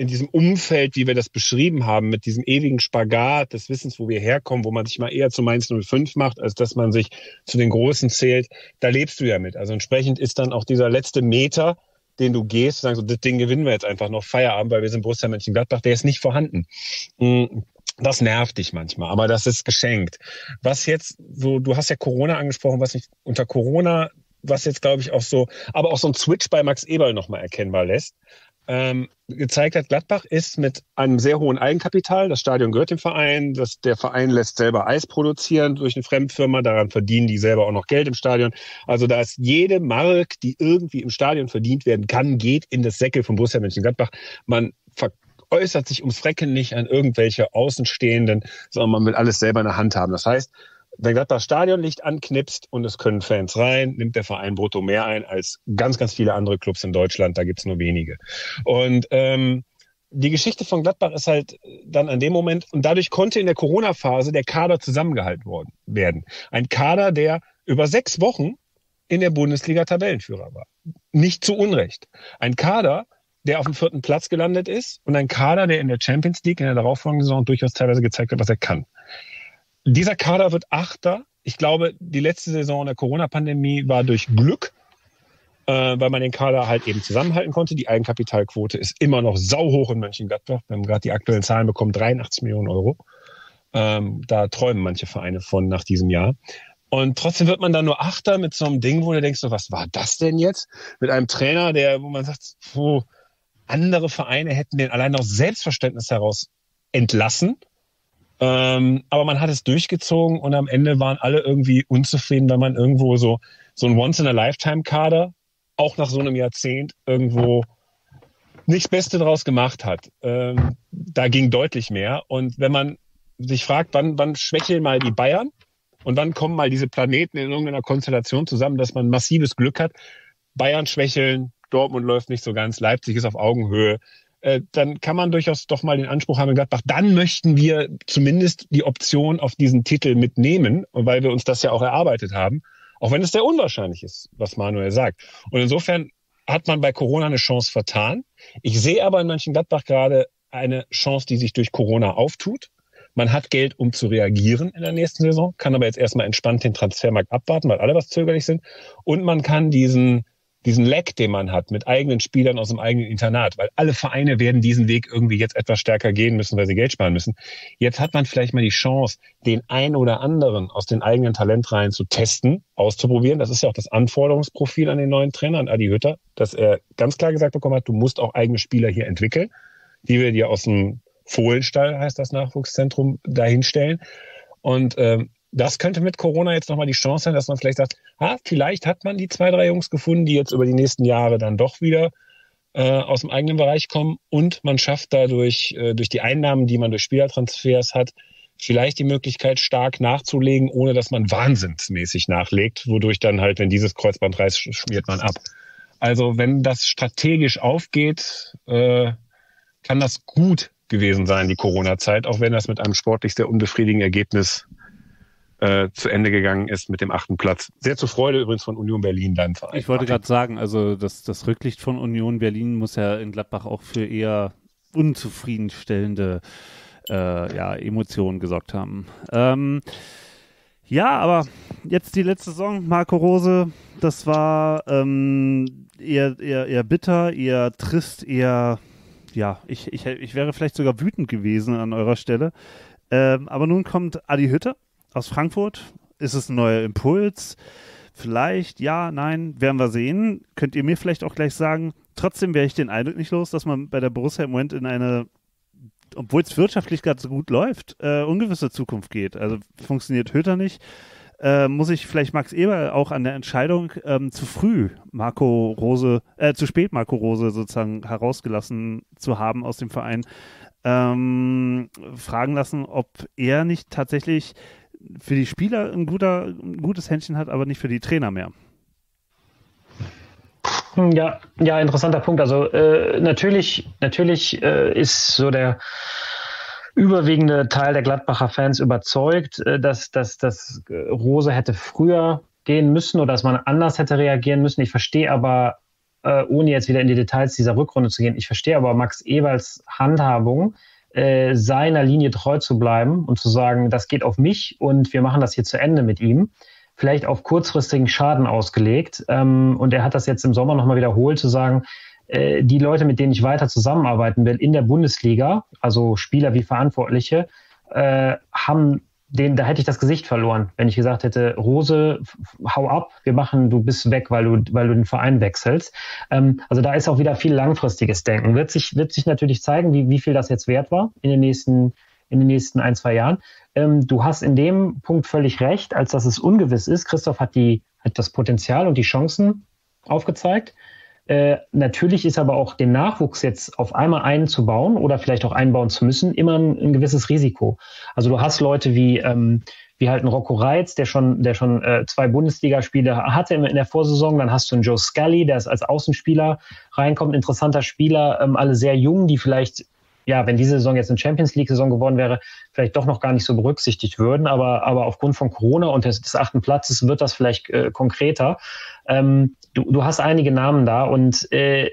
in diesem Umfeld, wie wir das beschrieben haben, mit diesem ewigen Spagat des Wissens, wo wir herkommen, wo man sich mal eher zu Mainz 05 macht, als dass man sich zu den Großen zählt, da lebst du ja mit. Also entsprechend ist dann auch dieser letzte Meter, den du gehst, sagen so, das Ding gewinnen wir jetzt einfach noch Feierabend, weil wir sind Borussia Mönchengladbach, der ist nicht vorhanden. Mm, das nervt dich manchmal, aber das ist geschenkt. Was jetzt so, du hast ja Corona angesprochen, was nicht unter Corona was jetzt, glaube ich, auch so, aber auch so ein Switch bei Max Eberl nochmal erkennbar lässt ähm, gezeigt hat, Gladbach ist mit einem sehr hohen Eigenkapital, das Stadion gehört dem Verein, das, der Verein lässt selber Eis produzieren durch eine Fremdfirma, daran verdienen die selber auch noch Geld im Stadion. Also da ist jede Mark, die irgendwie im Stadion verdient werden kann, geht in das Säckel von Borussia Mönchengladbach. Man äußert sich ums Frecken nicht an irgendwelche Außenstehenden, sondern man will alles selber in der Hand haben. Das heißt, wenn Gladbach Stadionlicht anknipst und es können Fans rein, nimmt der Verein brutto mehr ein als ganz, ganz viele andere Clubs in Deutschland. Da gibt's nur wenige. Und ähm, die Geschichte von Gladbach ist halt dann an dem Moment, und dadurch konnte in der Corona-Phase der Kader zusammengehalten worden, werden. Ein Kader, der über sechs Wochen in der Bundesliga Tabellenführer war. Nicht zu Unrecht. Ein Kader, der auf dem vierten Platz gelandet ist und ein Kader, der in der Champions League in der darauffolgenden Saison durchaus teilweise gezeigt hat, was er kann. Dieser Kader wird Achter. Ich glaube, die letzte Saison der Corona-Pandemie war durch Glück, äh, weil man den Kader halt eben zusammenhalten konnte. Die Eigenkapitalquote ist immer noch sauhoch in Mönchengladbach. Wir haben gerade die aktuellen Zahlen bekommen, 83 Millionen Euro. Ähm, da träumen manche Vereine von nach diesem Jahr. Und trotzdem wird man dann nur Achter mit so einem Ding, wo du denkst, so, was war das denn jetzt? Mit einem Trainer, der, wo man sagt, wo andere Vereine hätten den allein aus Selbstverständnis heraus entlassen ähm, aber man hat es durchgezogen und am Ende waren alle irgendwie unzufrieden, weil man irgendwo so, so ein Once-in-a-Lifetime-Kader auch nach so einem Jahrzehnt irgendwo nicht das Beste draus gemacht hat. Ähm, da ging deutlich mehr. Und wenn man sich fragt, wann, wann schwächeln mal die Bayern und wann kommen mal diese Planeten in irgendeiner Konstellation zusammen, dass man massives Glück hat. Bayern schwächeln, Dortmund läuft nicht so ganz, Leipzig ist auf Augenhöhe. Äh, dann kann man durchaus doch mal den Anspruch haben in Gladbach, dann möchten wir zumindest die Option auf diesen Titel mitnehmen, weil wir uns das ja auch erarbeitet haben. Auch wenn es sehr unwahrscheinlich ist, was Manuel sagt. Und insofern hat man bei Corona eine Chance vertan. Ich sehe aber in Mönchengladbach gerade eine Chance, die sich durch Corona auftut. Man hat Geld, um zu reagieren in der nächsten Saison, kann aber jetzt erstmal entspannt den Transfermarkt abwarten, weil alle was zögerlich sind. Und man kann diesen diesen Leck, den man hat mit eigenen Spielern aus dem eigenen Internat, weil alle Vereine werden diesen Weg irgendwie jetzt etwas stärker gehen müssen, weil sie Geld sparen müssen. Jetzt hat man vielleicht mal die Chance, den ein oder anderen aus den eigenen Talentreihen zu testen, auszuprobieren. Das ist ja auch das Anforderungsprofil an den neuen Trainer, an Adi Hütter, dass er ganz klar gesagt bekommen hat, du musst auch eigene Spieler hier entwickeln, die wir dir aus dem Fohlenstall, heißt das Nachwuchszentrum, dahinstellen. Und ähm, das könnte mit Corona jetzt nochmal die Chance sein, dass man vielleicht sagt, ah, vielleicht hat man die zwei, drei Jungs gefunden, die jetzt über die nächsten Jahre dann doch wieder äh, aus dem eigenen Bereich kommen und man schafft dadurch, äh, durch die Einnahmen, die man durch Spielertransfers hat, vielleicht die Möglichkeit, stark nachzulegen, ohne dass man wahnsinnsmäßig nachlegt, wodurch dann halt, wenn dieses Kreuzband reißt, schmiert man ab. Also wenn das strategisch aufgeht, äh, kann das gut gewesen sein, die Corona-Zeit, auch wenn das mit einem sportlich sehr unbefriedigenden Ergebnis äh, zu Ende gegangen ist mit dem achten Platz. Sehr zur Freude übrigens von Union Berlin, deinem Verein. Ich wollte gerade sagen, also das, das Rücklicht von Union Berlin muss ja in Gladbach auch für eher unzufriedenstellende äh, ja, Emotionen gesorgt haben. Ähm, ja, aber jetzt die letzte Saison, Marco Rose, das war ähm, eher, eher, eher bitter, eher trist, eher, ja, ich, ich, ich wäre vielleicht sogar wütend gewesen an eurer Stelle. Ähm, aber nun kommt Adi Hütter aus Frankfurt. Ist es ein neuer Impuls? Vielleicht, ja, nein, werden wir sehen. Könnt ihr mir vielleicht auch gleich sagen, trotzdem wäre ich den Eindruck nicht los, dass man bei der Borussia im Moment in eine, obwohl es wirtschaftlich gerade so gut läuft, äh, ungewisse Zukunft geht. Also funktioniert Höter nicht. Äh, muss ich vielleicht Max Eber auch an der Entscheidung ähm, zu früh Marco Rose, äh, zu spät Marco Rose sozusagen herausgelassen zu haben aus dem Verein, ähm, fragen lassen, ob er nicht tatsächlich für die Spieler ein, guter, ein gutes Händchen hat, aber nicht für die Trainer mehr. Ja, ja, interessanter Punkt. Also äh, natürlich, natürlich äh, ist so der überwiegende Teil der Gladbacher Fans überzeugt, äh, dass, dass, dass Rose hätte früher gehen müssen oder dass man anders hätte reagieren müssen. Ich verstehe aber, äh, ohne jetzt wieder in die Details dieser Rückrunde zu gehen, ich verstehe aber Max Eberls Handhabung, äh, seiner Linie treu zu bleiben und zu sagen, das geht auf mich und wir machen das hier zu Ende mit ihm. Vielleicht auf kurzfristigen Schaden ausgelegt. Ähm, und er hat das jetzt im Sommer nochmal wiederholt, zu sagen, äh, die Leute, mit denen ich weiter zusammenarbeiten will in der Bundesliga, also Spieler wie Verantwortliche, äh, haben den, da hätte ich das Gesicht verloren, wenn ich gesagt hätte, Rose, hau ab, wir machen, du bist weg, weil du, weil du den Verein wechselst. Ähm, also da ist auch wieder viel langfristiges Denken. Wird sich, wird sich natürlich zeigen, wie, wie viel das jetzt wert war in den nächsten, in den nächsten ein, zwei Jahren. Ähm, du hast in dem Punkt völlig recht, als dass es ungewiss ist. Christoph hat die, hat das Potenzial und die Chancen aufgezeigt. Äh, natürlich ist aber auch den Nachwuchs jetzt auf einmal einzubauen oder vielleicht auch einbauen zu müssen, immer ein, ein gewisses Risiko. Also du hast Leute wie, ähm, wie halt ein Rocco Reitz, der schon, der schon äh, zwei Bundesligaspiele hatte in, der Vorsaison. Dann hast du einen Joe Scully, der als Außenspieler reinkommt, interessanter Spieler, ähm, alle sehr jung, die vielleicht ja, wenn diese Saison jetzt eine Champions League-Saison geworden wäre, vielleicht doch noch gar nicht so berücksichtigt würden. Aber, aber aufgrund von Corona und des, des achten Platzes wird das vielleicht äh, konkreter. Ähm, du, du hast einige Namen da und äh,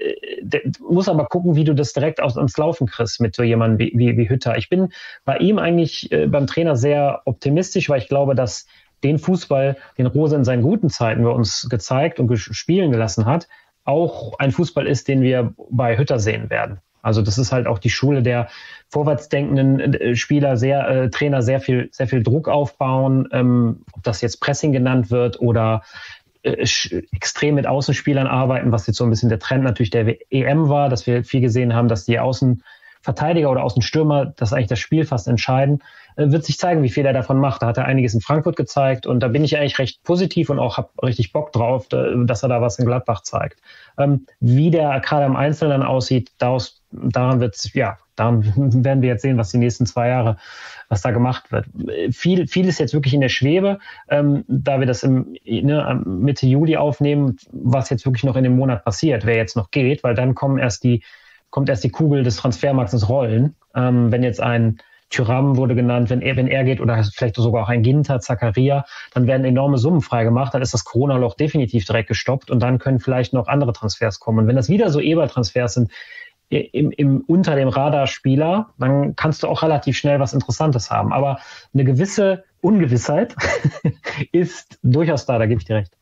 musst aber gucken, wie du das direkt aus, ans Laufen kriegst mit so jemandem wie, wie, wie Hütter. Ich bin bei ihm eigentlich äh, beim Trainer sehr optimistisch, weil ich glaube, dass den Fußball, den Rose in seinen guten Zeiten bei uns gezeigt und spielen gelassen hat, auch ein Fußball ist, den wir bei Hütter sehen werden. Also das ist halt auch die Schule der vorwärtsdenkenden äh, Spieler, sehr äh, Trainer sehr viel sehr viel Druck aufbauen, ähm, ob das jetzt Pressing genannt wird oder äh, extrem mit Außenspielern arbeiten, was jetzt so ein bisschen der Trend natürlich der EM war, dass wir viel gesehen haben, dass die Außen Verteidiger oder Außenstürmer, das eigentlich das Spiel fast entscheiden, äh, wird sich zeigen, wie viel er davon macht. Da hat er einiges in Frankfurt gezeigt und da bin ich eigentlich recht positiv und auch habe richtig Bock drauf, dass er da was in Gladbach zeigt. Ähm, wie der gerade im Einzelnen aussieht, daraus, daran wird ja, daran werden wir jetzt sehen, was die nächsten zwei Jahre, was da gemacht wird. Viel, viel ist jetzt wirklich in der Schwebe, ähm, da wir das im, ne, Mitte Juli aufnehmen, was jetzt wirklich noch in dem Monat passiert, wer jetzt noch geht, weil dann kommen erst die, kommt erst die Kugel des Transfermarkts ins Rollen. Ähm, wenn jetzt ein Tyram wurde genannt, wenn er, wenn er geht oder vielleicht sogar auch ein Ginter, Zakaria, dann werden enorme Summen freigemacht, dann ist das Corona-Loch definitiv direkt gestoppt und dann können vielleicht noch andere Transfers kommen. Und wenn das wieder so Eber-Transfers sind, im, im, unter dem Radarspieler, dann kannst du auch relativ schnell was Interessantes haben. Aber eine gewisse Ungewissheit ist durchaus da, da gebe ich dir recht.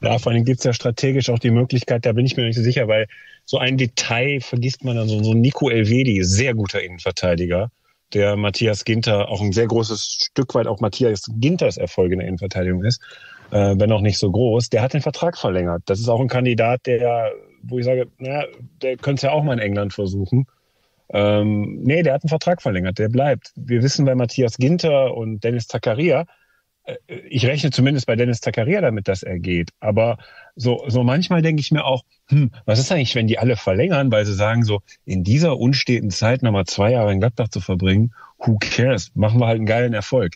Ja, vor allem gibt es ja strategisch auch die Möglichkeit, da bin ich mir nicht so sicher, weil so ein Detail vergisst man dann so, so Nico Elvedi, sehr guter Innenverteidiger, der Matthias Ginter auch ein sehr großes Stück weit auch Matthias Ginters Erfolg in der Innenverteidigung ist, äh, wenn auch nicht so groß, der hat den Vertrag verlängert. Das ist auch ein Kandidat, der, wo ich sage, naja, der könnte es ja auch mal in England versuchen. Ähm, nee, der hat einen Vertrag verlängert, der bleibt. Wir wissen bei Matthias Ginter und Dennis Zakaria, äh, ich rechne zumindest bei Dennis Zakaria damit, dass er geht. Aber so, so manchmal denke ich mir auch, hm, was ist eigentlich, wenn die alle verlängern, weil sie sagen, so in dieser unsteten Zeit nochmal zwei Jahre in Gladbach zu verbringen, who cares? Machen wir halt einen geilen Erfolg.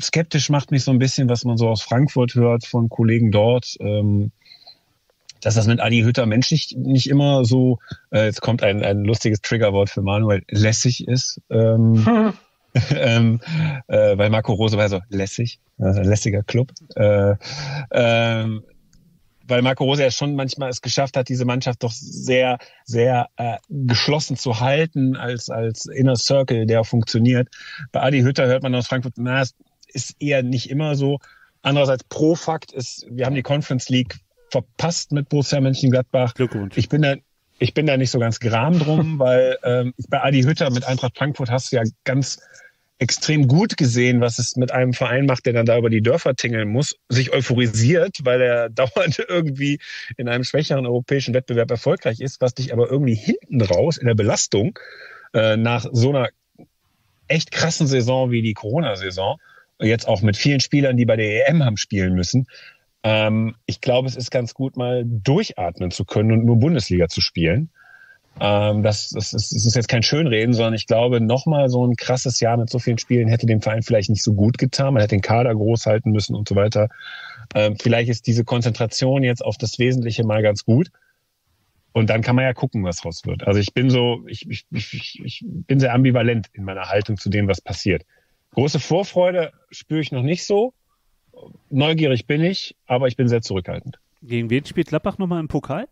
Skeptisch macht mich so ein bisschen, was man so aus Frankfurt hört von Kollegen dort. Ähm, dass das mit Adi Hütter menschlich nicht immer so, äh, jetzt kommt ein, ein lustiges Triggerwort für Manuel, lässig ist. Ähm, ähm, äh, weil Marco Rose war so lässig, also ein lässiger Club. Äh, ähm, weil Marco Rose ja schon manchmal es geschafft hat, diese Mannschaft doch sehr, sehr äh, geschlossen zu halten als, als Inner Circle, der funktioniert. Bei Adi Hütter hört man aus Frankfurt, na, es ist eher nicht immer so. Andererseits pro Fakt ist, wir haben die Conference League verpasst mit Borussia Mönchengladbach. Glückwunsch. Ich bin da, ich bin da nicht so ganz gram drum, weil ähm, bei Adi Hütter mit Eintracht Frankfurt hast du ja ganz extrem gut gesehen, was es mit einem Verein macht, der dann da über die Dörfer tingeln muss, sich euphorisiert, weil er dauernd irgendwie in einem schwächeren europäischen Wettbewerb erfolgreich ist, was dich aber irgendwie hinten raus in der Belastung äh, nach so einer echt krassen Saison wie die Corona-Saison, jetzt auch mit vielen Spielern, die bei der EM haben spielen müssen, ähm, ich glaube, es ist ganz gut, mal durchatmen zu können und nur Bundesliga zu spielen. Ähm, das, das, ist, das ist jetzt kein Schönreden, sondern ich glaube, nochmal so ein krasses Jahr mit so vielen Spielen hätte dem Verein vielleicht nicht so gut getan. Man hätte den Kader groß halten müssen und so weiter. Ähm, vielleicht ist diese Konzentration jetzt auf das Wesentliche mal ganz gut. Und dann kann man ja gucken, was raus wird. Also ich bin so, ich, ich, ich, ich bin sehr ambivalent in meiner Haltung zu dem, was passiert. Große Vorfreude spüre ich noch nicht so. Neugierig bin ich, aber ich bin sehr zurückhaltend. Gegen wen spielt Gladbach nochmal im Pokal?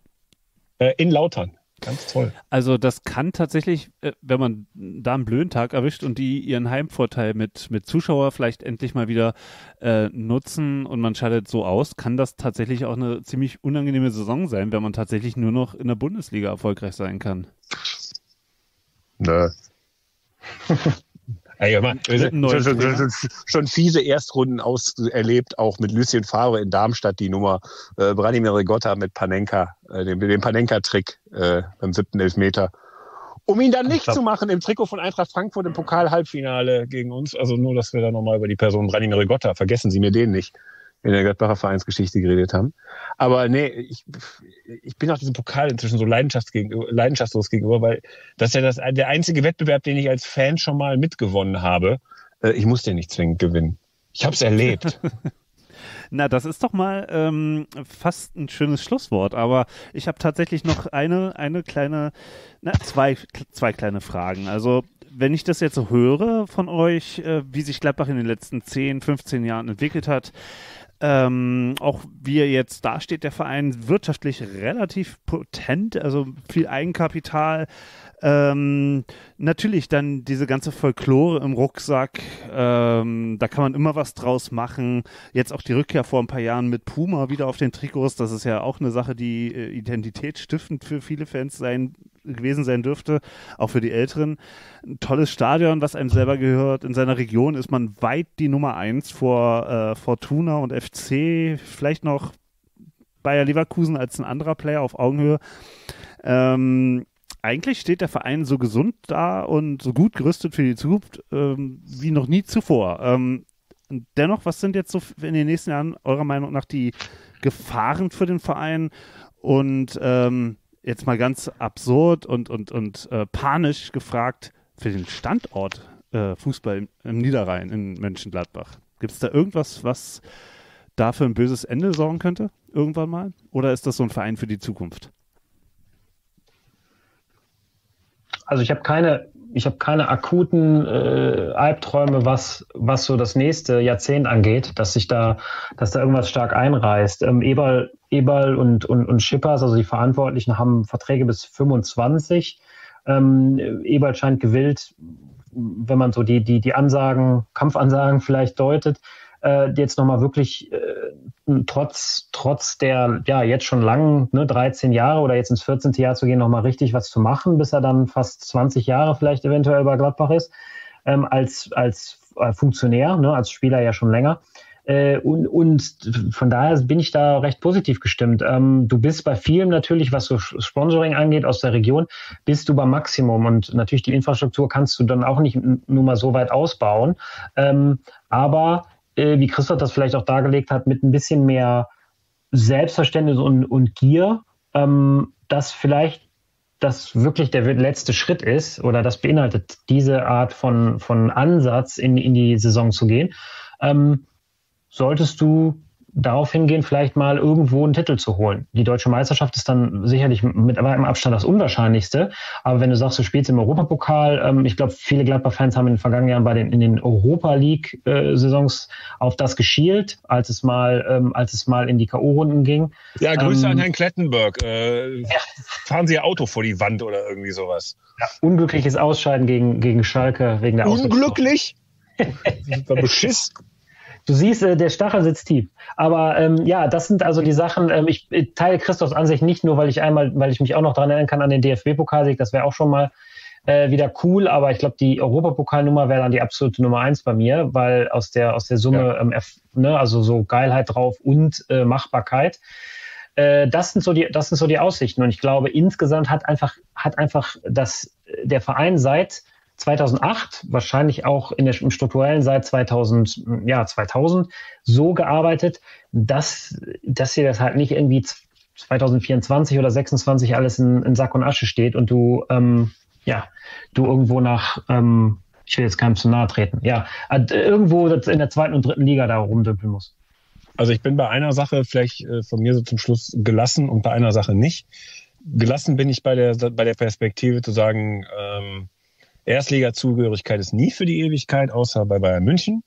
Äh, in Lautern. Ganz toll. Also das kann tatsächlich, äh, wenn man da einen blöden Tag erwischt und die ihren Heimvorteil mit, mit Zuschauer vielleicht endlich mal wieder äh, nutzen und man schaltet so aus, kann das tatsächlich auch eine ziemlich unangenehme Saison sein, wenn man tatsächlich nur noch in der Bundesliga erfolgreich sein kann. Nö. Ey, mal, schon, schon, schon, schon, fiese Erstrunden aus erlebt, auch mit Lucien Favre in Darmstadt, die Nummer äh, Branimir Rigotta mit Panenka, äh, dem, dem Panenka-Trick äh, beim siebten Elfmeter. Um ihn dann nicht zu machen im Trikot von Eintracht Frankfurt im Pokal-Halbfinale gegen uns. Also nur, dass wir da nochmal über die Person Branimir Rigotta, vergessen Sie mir den nicht in der Gladbacher Vereinsgeschichte geredet haben. Aber nee, ich, ich bin auch diesem Pokal inzwischen so leidenschaftslos gegenüber, weil das ist ja das, der einzige Wettbewerb, den ich als Fan schon mal mitgewonnen habe. Äh, ich muss den nicht zwingend gewinnen. Ich habe es erlebt. Na, das ist doch mal ähm, fast ein schönes Schlusswort, aber ich habe tatsächlich noch eine, eine kleine, na, zwei, zwei kleine Fragen. Also wenn ich das jetzt so höre von euch, äh, wie sich Gladbach in den letzten 10, 15 Jahren entwickelt hat, ähm, auch wie er jetzt dasteht, der Verein wirtschaftlich relativ potent, also viel Eigenkapital. Ähm, natürlich dann diese ganze Folklore im Rucksack, ähm, da kann man immer was draus machen. Jetzt auch die Rückkehr vor ein paar Jahren mit Puma wieder auf den Trikots, das ist ja auch eine Sache, die äh, identitätsstiftend für viele Fans sein gewesen sein dürfte, auch für die Älteren. Ein tolles Stadion, was einem selber gehört. In seiner Region ist man weit die Nummer eins vor äh, Fortuna und FC, vielleicht noch Bayer Leverkusen als ein anderer Player auf Augenhöhe. Ähm, eigentlich steht der Verein so gesund da und so gut gerüstet für die Zukunft ähm, wie noch nie zuvor. Ähm, dennoch, was sind jetzt so in den nächsten Jahren eurer Meinung nach die Gefahren für den Verein? Und ähm, jetzt mal ganz absurd und, und, und äh, panisch gefragt, für den Standort äh, Fußball im, im, Niederrhein in Mönchengladbach. Gibt es da irgendwas, was da für ein böses Ende sorgen könnte? Irgendwann mal? Oder ist das so ein Verein für die Zukunft? Also ich habe keine, ich habe keine akuten äh, Albträume, was, was so das nächste Jahrzehnt angeht, dass sich da, dass da irgendwas stark einreißt. Ähm, Eberl, Eberl und, und, und Schippers, also die Verantwortlichen, haben Verträge bis 25. Ähm, Eberl scheint gewillt, wenn man so die, die, die Ansagen, Kampfansagen vielleicht deutet, äh, jetzt nochmal wirklich äh, trotz, trotz der ja jetzt schon langen ne, 13 Jahre oder jetzt ins 14. Jahr zu gehen, nochmal richtig was zu machen, bis er dann fast 20 Jahre vielleicht eventuell bei Gladbach ist, ähm, als, als äh, Funktionär, ne, als Spieler ja schon länger. Äh, und, und von daher bin ich da recht positiv gestimmt. Ähm, du bist bei vielen natürlich, was so Sponsoring angeht aus der Region, bist du beim Maximum und natürlich die Infrastruktur kannst du dann auch nicht nur mal so weit ausbauen. Ähm, aber äh, wie Christoph das vielleicht auch dargelegt hat, mit ein bisschen mehr Selbstverständnis und, und Gier, ähm, dass vielleicht das wirklich der letzte Schritt ist oder das beinhaltet, diese Art von, von Ansatz in, in die Saison zu gehen, ähm, solltest du darauf hingehen, vielleicht mal irgendwo einen Titel zu holen. Die deutsche Meisterschaft ist dann sicherlich mit einem Abstand das Unwahrscheinlichste. Aber wenn du sagst, du spielst im Europapokal, ähm, ich glaube, viele Gladbach-Fans haben in den vergangenen Jahren bei den, in den Europa League-Saisons auf das geschielt, als es mal, ähm, als es mal in die K.O.-Runden ging. Ja, Grüße ähm, an Herrn Klettenberg. Äh, ja. Fahren Sie Ihr Auto vor die Wand oder irgendwie sowas. Ja, unglückliches Ausscheiden gegen, gegen Schalke wegen der Unglücklich? war Beschiss. Du siehst, äh, der Stachel sitzt tief. Aber ähm, ja, das sind also die Sachen. Ähm, ich teile Christophs Ansicht nicht nur, weil ich einmal, weil ich mich auch noch daran erinnern kann an den DFB-Pokalsieg. Das wäre auch schon mal äh, wieder cool. Aber ich glaube, die Europapokalnummer wäre dann die absolute Nummer eins bei mir, weil aus der aus der Summe, ja. ähm, ne, also so Geilheit drauf und äh, Machbarkeit. Äh, das sind so die, das sind so die Aussichten. Und ich glaube, insgesamt hat einfach hat einfach das der Verein seit 2008, wahrscheinlich auch in der, im strukturellen seit 2000, ja, 2000 so gearbeitet, dass, dass dir das halt nicht irgendwie 2024 oder 26 alles in, in Sack und Asche steht und du, ähm, ja, du irgendwo nach, ähm, ich will jetzt keinem zu nahe treten, ja, äh, irgendwo in der zweiten und dritten Liga da rumdümpeln muss. Also ich bin bei einer Sache vielleicht äh, von mir so zum Schluss gelassen und bei einer Sache nicht. Gelassen bin ich bei der, bei der Perspektive zu sagen, ähm, Erstliga-Zugehörigkeit ist nie für die Ewigkeit, außer bei Bayern München.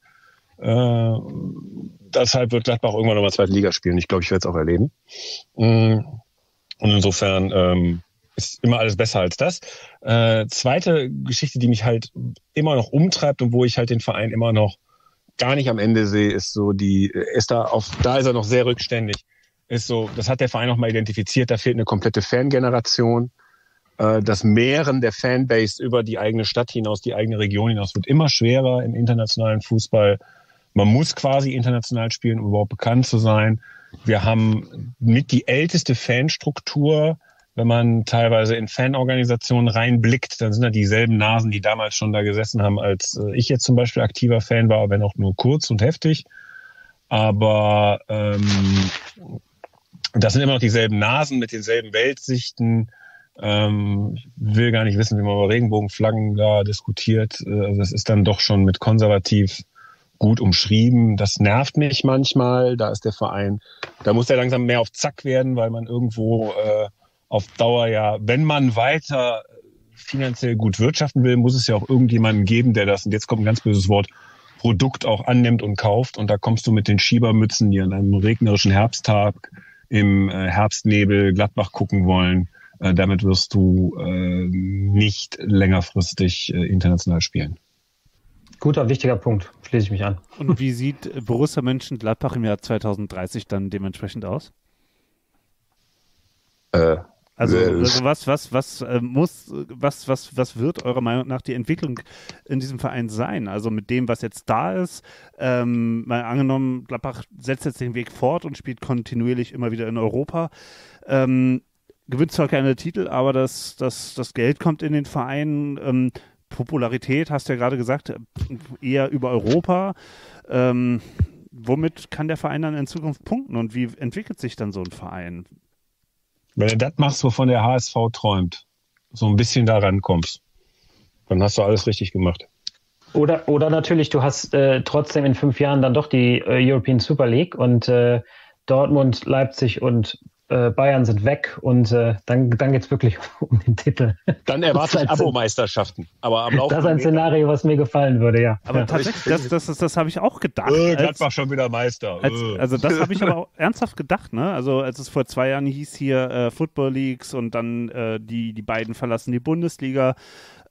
Äh, deshalb wird Gladbach irgendwann nochmal zweite Liga spielen. Ich glaube, ich werde es auch erleben. Mm, und insofern ähm, ist immer alles besser als das. Äh, zweite Geschichte, die mich halt immer noch umtreibt und wo ich halt den Verein immer noch gar nicht am Ende sehe, ist so die, ist da auf, da ist er noch sehr rückständig. Ist so, das hat der Verein noch mal identifiziert, da fehlt eine komplette Fangeneration. Äh, das Mehren der Fanbase über die eigene Stadt hinaus, die eigene Region hinaus wird immer schwerer im internationalen Fußball. Man muss quasi international spielen, um überhaupt bekannt zu sein. Wir haben mit die älteste Fanstruktur. Wenn man teilweise in Fanorganisationen reinblickt, dann sind da dieselben Nasen, die damals schon da gesessen haben, als äh, ich jetzt zum Beispiel aktiver Fan war, wenn auch nur kurz und heftig. Aber ähm, das sind immer noch dieselben Nasen mit denselben Weltsichten, ähm, will gar nicht wissen, wie man über Regenbogenflaggen da diskutiert. Äh, also das ist dann doch schon mit konservativ gut umschrieben. Das nervt mich manchmal. Da ist der Verein, da muss er langsam mehr auf Zack werden, weil man irgendwo äh, auf Dauer ja, wenn man weiter finanziell gut wirtschaften will, muss es ja auch irgendjemanden geben, der das, und jetzt kommt ein ganz böses Wort, Produkt auch annimmt und kauft. Und da kommst du mit den Schiebermützen, die an einem regnerischen Herbsttag im äh, Herbstnebel Gladbach gucken wollen, äh, damit wirst du äh, nicht längerfristig äh, international spielen. Guter, wichtiger Punkt. Schließe ich mich an. Und wie sieht Borussia Mönchengladbach im Jahr 2030 dann dementsprechend aus? Äh, also, also, was, was, was äh, muss, was, was, was wird eurer Meinung nach die Entwicklung in diesem Verein sein? Also mit dem, was jetzt da ist, ähm, mal angenommen, Gladbach setzt jetzt den Weg fort und spielt kontinuierlich immer wieder in Europa. Ähm, gewinnt zwar keine Titel, aber das, das, das Geld kommt in den Verein. Ähm, Popularität, hast du ja gerade gesagt, eher über Europa. Ähm, womit kann der Verein dann in Zukunft punkten und wie entwickelt sich dann so ein Verein? Wenn du das machst, wovon der HSV träumt, so ein bisschen da rankommst, dann hast du alles richtig gemacht. Oder, oder natürlich, du hast äh, trotzdem in fünf Jahren dann doch die äh, European Super League und äh, Dortmund, Leipzig und äh, Bayern sind weg und äh, dann, dann geht es wirklich um den Titel. Dann erwarte ich Abo-Meisterschaften. Aber am Laufe das ist ein Szenario, was mir gefallen würde, ja. Aber ja. tatsächlich, das, das, das, das habe ich auch gedacht. Äh, Gladbach schon wieder Meister. Als, äh. also das habe ich aber auch ernsthaft gedacht, ne? Also als es vor zwei Jahren hieß hier äh, Football Leagues und dann äh, die, die beiden verlassen die Bundesliga.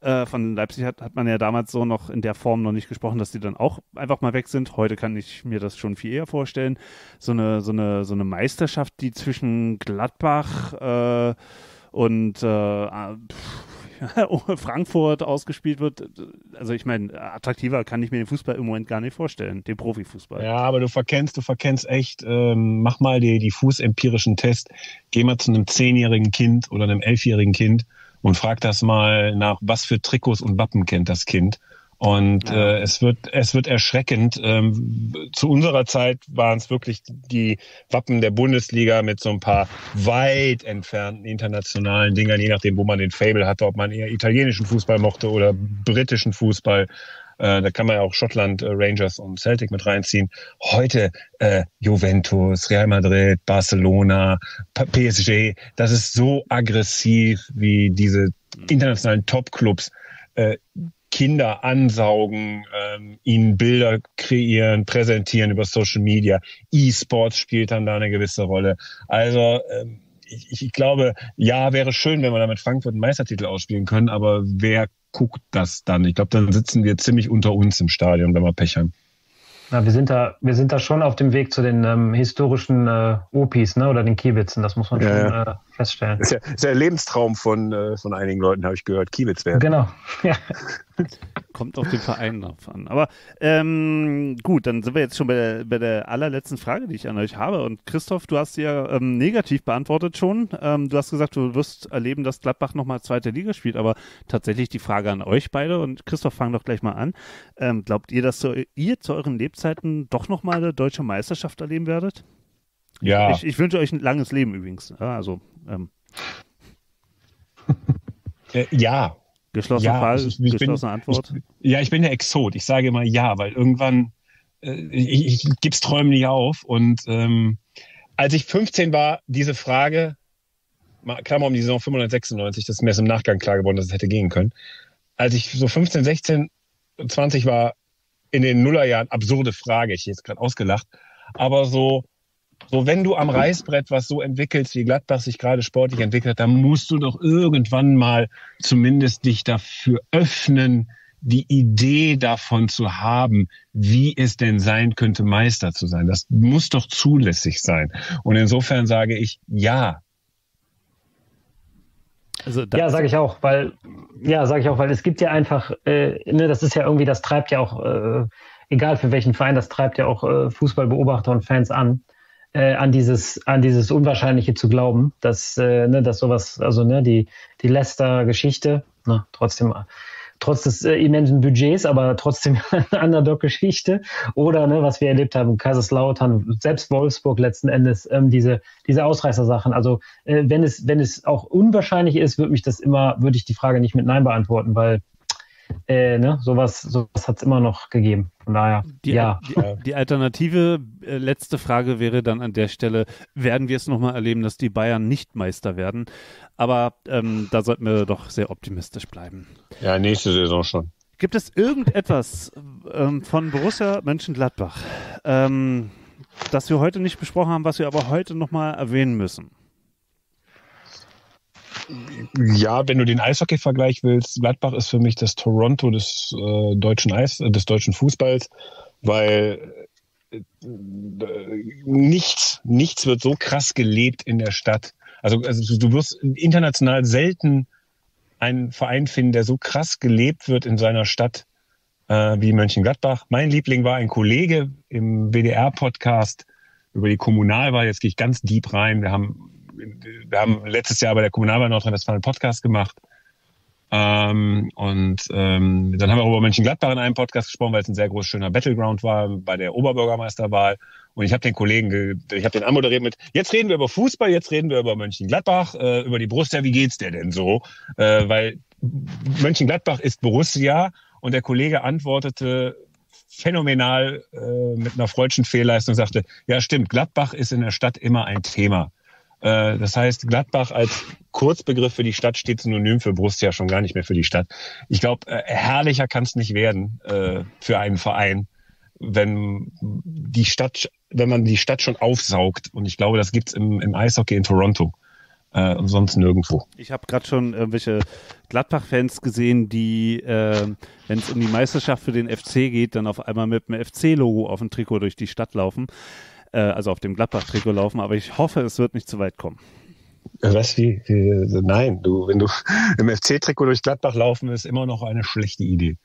Äh, von Leipzig hat, hat man ja damals so noch in der Form noch nicht gesprochen, dass die dann auch einfach mal weg sind. Heute kann ich mir das schon viel eher vorstellen. So eine, so eine, so eine Meisterschaft, die zwischen Gladbach äh, und äh, Frankfurt ausgespielt wird. Also ich meine, attraktiver kann ich mir den Fußball im Moment gar nicht vorstellen, den Profifußball. Ja, aber du verkennst, du verkennst echt, ähm, mach mal die, die fußempirischen Test, geh mal zu einem zehnjährigen Kind oder einem elfjährigen Kind und frag das mal nach, was für Trikots und Wappen kennt das Kind. Und ja. äh, es wird es wird erschreckend. Ähm, zu unserer Zeit waren es wirklich die Wappen der Bundesliga mit so ein paar weit entfernten internationalen Dingern, je nachdem, wo man den Fable hatte, ob man eher italienischen Fußball mochte oder britischen Fußball. Äh, da kann man ja auch Schottland, äh, Rangers und Celtic mit reinziehen. Heute äh, Juventus, Real Madrid, Barcelona, PSG. Das ist so aggressiv, wie diese internationalen Top-Clubs äh, Kinder ansaugen, ähm, ihnen Bilder kreieren, präsentieren über Social Media. E-Sports spielt dann da eine gewisse Rolle. Also ähm, ich, ich glaube, ja, wäre schön, wenn wir damit Frankfurt einen Meistertitel ausspielen können, aber wer guckt das dann? Ich glaube, dann sitzen wir ziemlich unter uns im Stadion, wenn wir Pech haben. Na, wir sind da, wir sind da schon auf dem Weg zu den ähm, historischen äh, Opis, ne, oder den Kiebitzen. Das muss man ja, schon ja. Äh, feststellen. Das ist, ja, das ist ja der Lebenstraum von, äh, von einigen Leuten, habe ich gehört. Kiewitz werden. Genau. Ja. Kommt auf den Verein drauf an. Aber ähm, gut, dann sind wir jetzt schon bei der, bei der allerletzten Frage, die ich an euch habe. Und Christoph, du hast sie ja ähm, negativ beantwortet schon. Ähm, du hast gesagt, du wirst erleben, dass Gladbach nochmal zweite Liga spielt. Aber tatsächlich die Frage an euch beide. Und Christoph, fang doch gleich mal an. Ähm, glaubt ihr, dass ihr zu euren Lebzeiten doch nochmal eine deutsche Meisterschaft erleben werdet? Ja. Ich, ich, wünsche euch ein langes Leben übrigens. Ja, also. Ähm. äh, ja, Geschlossener ja, Fall, ich, ich geschlossene bin, Antwort. Ich, ja, ich bin der Exot. Ich sage immer ja, weil irgendwann äh, ich, ich gib's Träumen nicht auf. Und ähm, als ich 15 war, diese Frage, Klammer um die Saison 95, das ist mir erst im Nachgang klar geworden, dass es hätte gehen können. Als ich so 15, 16, 20 war, in den Nullerjahren, absurde Frage, ich jetzt gerade ausgelacht, aber so so, wenn du am Reißbrett was so entwickelst, wie Gladbach sich gerade sportlich entwickelt hat, dann musst du doch irgendwann mal zumindest dich dafür öffnen, die Idee davon zu haben, wie es denn sein könnte, Meister zu sein. Das muss doch zulässig sein. Und insofern sage ich ja. Also ja, sage ich auch, weil ja, sage ich auch, weil es gibt ja einfach, äh, ne, das ist ja irgendwie, das treibt ja auch, äh, egal für welchen Verein, das treibt ja auch äh, Fußballbeobachter und Fans an äh, an dieses an dieses Unwahrscheinliche zu glauben, dass äh, ne, dass sowas, also ne, die die Leicester-Geschichte, ne, trotzdem trotz des äh, immensen Budgets, aber trotzdem eine Underdog-Geschichte. Oder ne, was wir erlebt haben, Kaiserslautern, selbst Wolfsburg letzten Endes, ähm, diese, diese Ausreißersachen. Also äh, wenn es, wenn es auch unwahrscheinlich ist, würde mich das immer, würde ich die Frage nicht mit Nein beantworten, weil äh, ne, sowas, sowas hat es immer noch gegeben. Von daher, die, ja. Die, die alternative äh, letzte Frage wäre dann an der Stelle, werden wir es nochmal erleben, dass die Bayern nicht Meister werden? Aber ähm, da sollten wir doch sehr optimistisch bleiben. Ja, nächste Saison schon. Gibt es irgendetwas ähm, von Borussia Mönchengladbach, ähm, das wir heute nicht besprochen haben, was wir aber heute nochmal erwähnen müssen? Ja, wenn du den Eishockey-Vergleich willst, Gladbach ist für mich das Toronto des äh, deutschen Eis, äh, des deutschen Fußballs, weil äh, nichts, nichts wird so krass gelebt in der Stadt. Also, also du wirst international selten einen Verein finden, der so krass gelebt wird in seiner Stadt äh, wie Mönchengladbach. Mein Liebling war ein Kollege im WDR-Podcast über die Kommunalwahl. Jetzt gehe ich ganz deep rein. Wir haben wir haben letztes Jahr bei der Kommunalwahl Nordrhein-Westfalen einen Podcast gemacht. Ähm, und ähm, dann haben wir über Mönchengladbach in einem Podcast gesprochen, weil es ein sehr groß schöner Battleground war bei der Oberbürgermeisterwahl. Und ich habe den Kollegen, ich habe den anmoderiert mit, jetzt reden wir über Fußball, jetzt reden wir über Mönchengladbach, äh, über die Borussia, wie geht's dir denn so? Äh, weil Mönchengladbach ist Borussia und der Kollege antwortete phänomenal äh, mit einer freudschen Fehlleistung, sagte, ja stimmt, Gladbach ist in der Stadt immer ein Thema. Äh, das heißt, Gladbach als Kurzbegriff für die Stadt steht synonym für Borussia schon gar nicht mehr für die Stadt. Ich glaube, äh, herrlicher kann es nicht werden äh, für einen Verein, wenn die Stadt, wenn man die Stadt schon aufsaugt. Und ich glaube, das gibt's im, im Eishockey in Toronto. Äh, und sonst nirgendwo. Ich habe gerade schon irgendwelche Gladbach-Fans gesehen, die, äh, wenn es um die Meisterschaft für den FC geht, dann auf einmal mit dem FC-Logo auf dem Trikot durch die Stadt laufen äh, also auf dem Gladbach-Trikot laufen, aber ich hoffe, es wird nicht zu weit kommen. Was wie, wie nein, du, wenn du im FC-Trikot durch Gladbach laufen, ist immer noch eine schlechte Idee.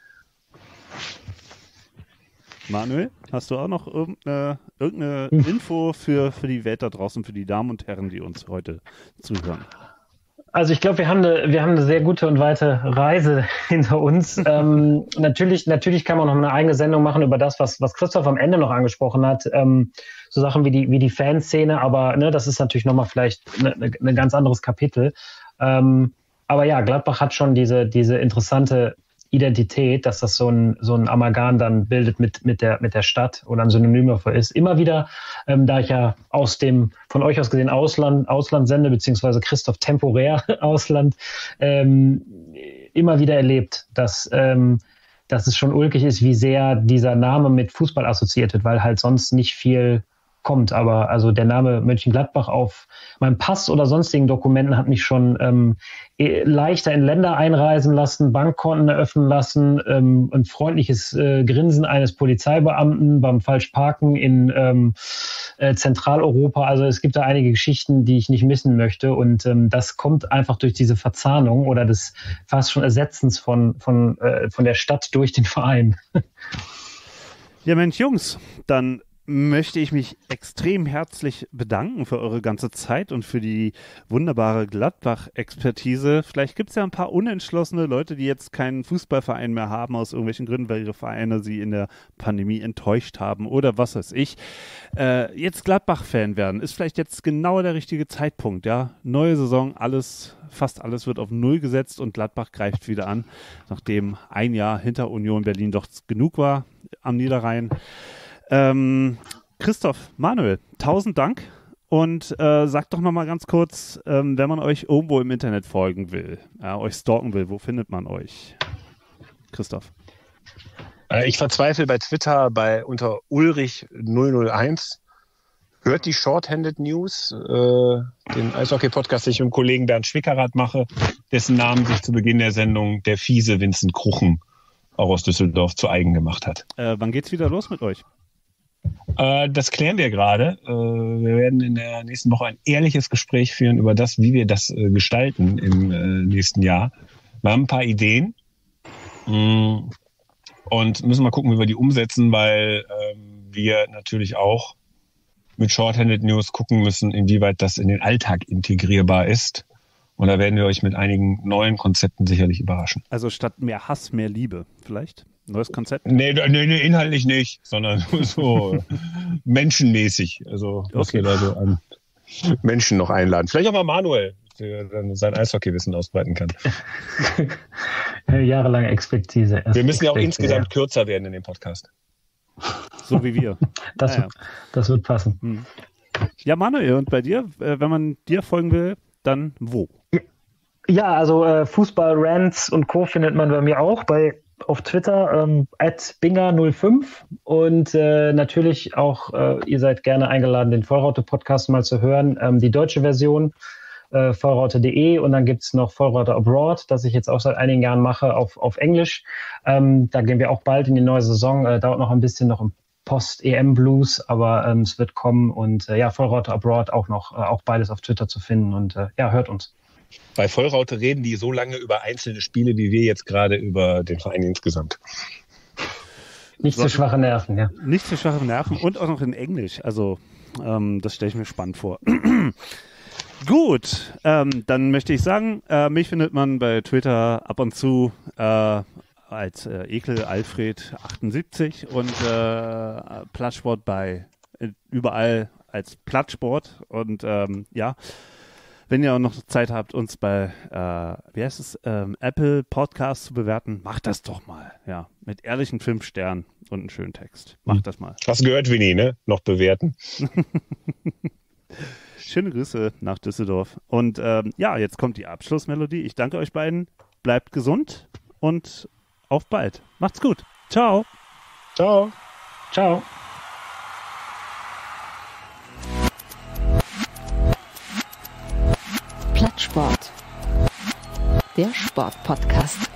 Manuel, hast du auch noch irgendeine, irgendeine hm. Info für, für die Welt da draußen, für die Damen und Herren, die uns heute zuhören? Also ich glaube, wir haben eine, wir haben eine sehr gute und weite Reise hinter uns. ähm, natürlich, natürlich kann man noch eine eigene Sendung machen über das, was, was Christoph am Ende noch angesprochen hat. Ähm, so Sachen wie die, wie die Fanszene, aber ne, das ist natürlich nochmal vielleicht ein ne, ne ganz anderes Kapitel. Ähm, aber ja, Gladbach hat schon diese, diese interessante Identität, dass das so ein, so ein Amalgam dann bildet mit, mit, der, mit der Stadt oder ein Synonym dafür ist. Immer wieder, ähm, da ich ja aus dem, von euch aus gesehen, Ausland, Ausland sende, beziehungsweise Christoph temporär Ausland, ähm, immer wieder erlebt, dass, ähm, dass es schon ulkig ist, wie sehr dieser Name mit Fußball assoziiert wird, weil halt sonst nicht viel kommt. Aber also der Name Mönchengladbach auf meinem Pass oder sonstigen Dokumenten hat mich schon ähm, eh, leichter in Länder einreisen lassen, Bankkonten eröffnen lassen, ähm, ein freundliches äh, Grinsen eines Polizeibeamten beim Falschparken in ähm, äh, Zentraleuropa. Also es gibt da einige Geschichten, die ich nicht missen möchte. Und ähm, das kommt einfach durch diese Verzahnung oder des fast schon Ersetzens von, von, äh, von der Stadt durch den Verein. Ja, Mensch, Jungs, dann möchte ich mich extrem herzlich bedanken für eure ganze Zeit und für die wunderbare Gladbach-Expertise. Vielleicht gibt es ja ein paar unentschlossene Leute, die jetzt keinen Fußballverein mehr haben, aus irgendwelchen Gründen, weil ihre Vereine sie in der Pandemie enttäuscht haben oder was weiß ich. Äh, jetzt Gladbach-Fan werden, ist vielleicht jetzt genau der richtige Zeitpunkt. Ja, neue Saison, alles, fast alles wird auf Null gesetzt und Gladbach greift wieder an, nachdem ein Jahr hinter Union Berlin doch genug war am Niederrhein. Ähm, Christoph, Manuel, tausend Dank. Und äh, sagt doch nochmal ganz kurz, ähm, wenn man euch irgendwo im Internet folgen will, ja, euch stalken will, wo findet man euch? Christoph. Äh, ich verzweifle bei Twitter bei unter Ulrich001. Hört die Shorthanded News, äh, den Eishockey-Podcast, den ich mit dem Kollegen Bernd Schwickerath mache, dessen Namen sich zu Beginn der Sendung der fiese Vincent Kruchen auch aus Düsseldorf zu eigen gemacht hat. Äh, wann geht's wieder los mit euch? Äh, das klären wir gerade. Äh, wir werden in der nächsten Woche ein ehrliches Gespräch führen über das, wie wir das äh, gestalten im nächsten Jahr. Wir haben ein paar Ideen mm, und müssen mal gucken, wie wir die umsetzen, weil ähm, wir natürlich auch mit Shorthanded News gucken müssen, inwieweit das in den Alltag integrierbar ist. Und da werden wir euch mit einigen neuen Konzepten sicherlich überraschen. Also statt mehr Hass, mehr Liebe, vielleicht? Neues Konzept? Nee, nee, nee inhaltlich nicht, sondern so menschenmäßig. Also, was okay. wir da so an Menschen noch einladen. Vielleicht auch mal Manuel, der dann sein Eishockeywissen ausbreiten kann. Jahrelange Expertise. Wir müssen ja auch insgesamt ja. kürzer werden in dem Podcast. So wie wir. Das, ja, wird, das wird passen. Hm. Ja, Manuel, und bei dir, äh, wenn man dir folgen will, dann wo? Ja, also äh, Fußball, Rants und Co. findet man bei mir auch bei auf Twitter ähm, binger05. Und äh, natürlich auch, äh, ihr seid gerne eingeladen, den Vollraute-Podcast mal zu hören, ähm, die deutsche Version äh, vollraute.de und dann gibt's noch Vollraute Abroad, das ich jetzt auch seit einigen Jahren mache auf, auf Englisch. Ähm, da gehen wir auch bald in die neue Saison, äh, dauert noch ein bisschen noch im Post-EM-Blues, aber ähm, es wird kommen. Und äh, ja, Vollraute Abroad auch noch, äh, auch beides auf Twitter zu finden. Und äh, ja, hört uns. Bei Vollraute reden die so lange über einzelne Spiele, wie wir jetzt gerade über den Verein insgesamt. Nicht zu schwache Nerven, ja. Nicht zu schwache Nerven und auch noch in Englisch. Also, ähm, das stelle ich mir spannend vor. Gut, ähm, dann möchte ich sagen, äh, mich findet man bei Twitter ab und zu äh, als äh, Ekel Alfred 78 und äh, Plattsport bei äh, überall als Plattsport und ähm, ja, wenn ihr auch noch Zeit habt, uns bei, äh, wie heißt es, ähm, Apple Podcasts zu bewerten, macht das doch mal. Ja, mit ehrlichen fünf Sternen und einem schönen Text. Macht das mal. Hast gehört, Winnie, ne? Noch bewerten. Schöne Grüße nach Düsseldorf. Und ähm, ja, jetzt kommt die Abschlussmelodie. Ich danke euch beiden. Bleibt gesund und auf bald. Macht's gut. Ciao. Ciao. Ciao. Plattsport. Der Sportpodcast.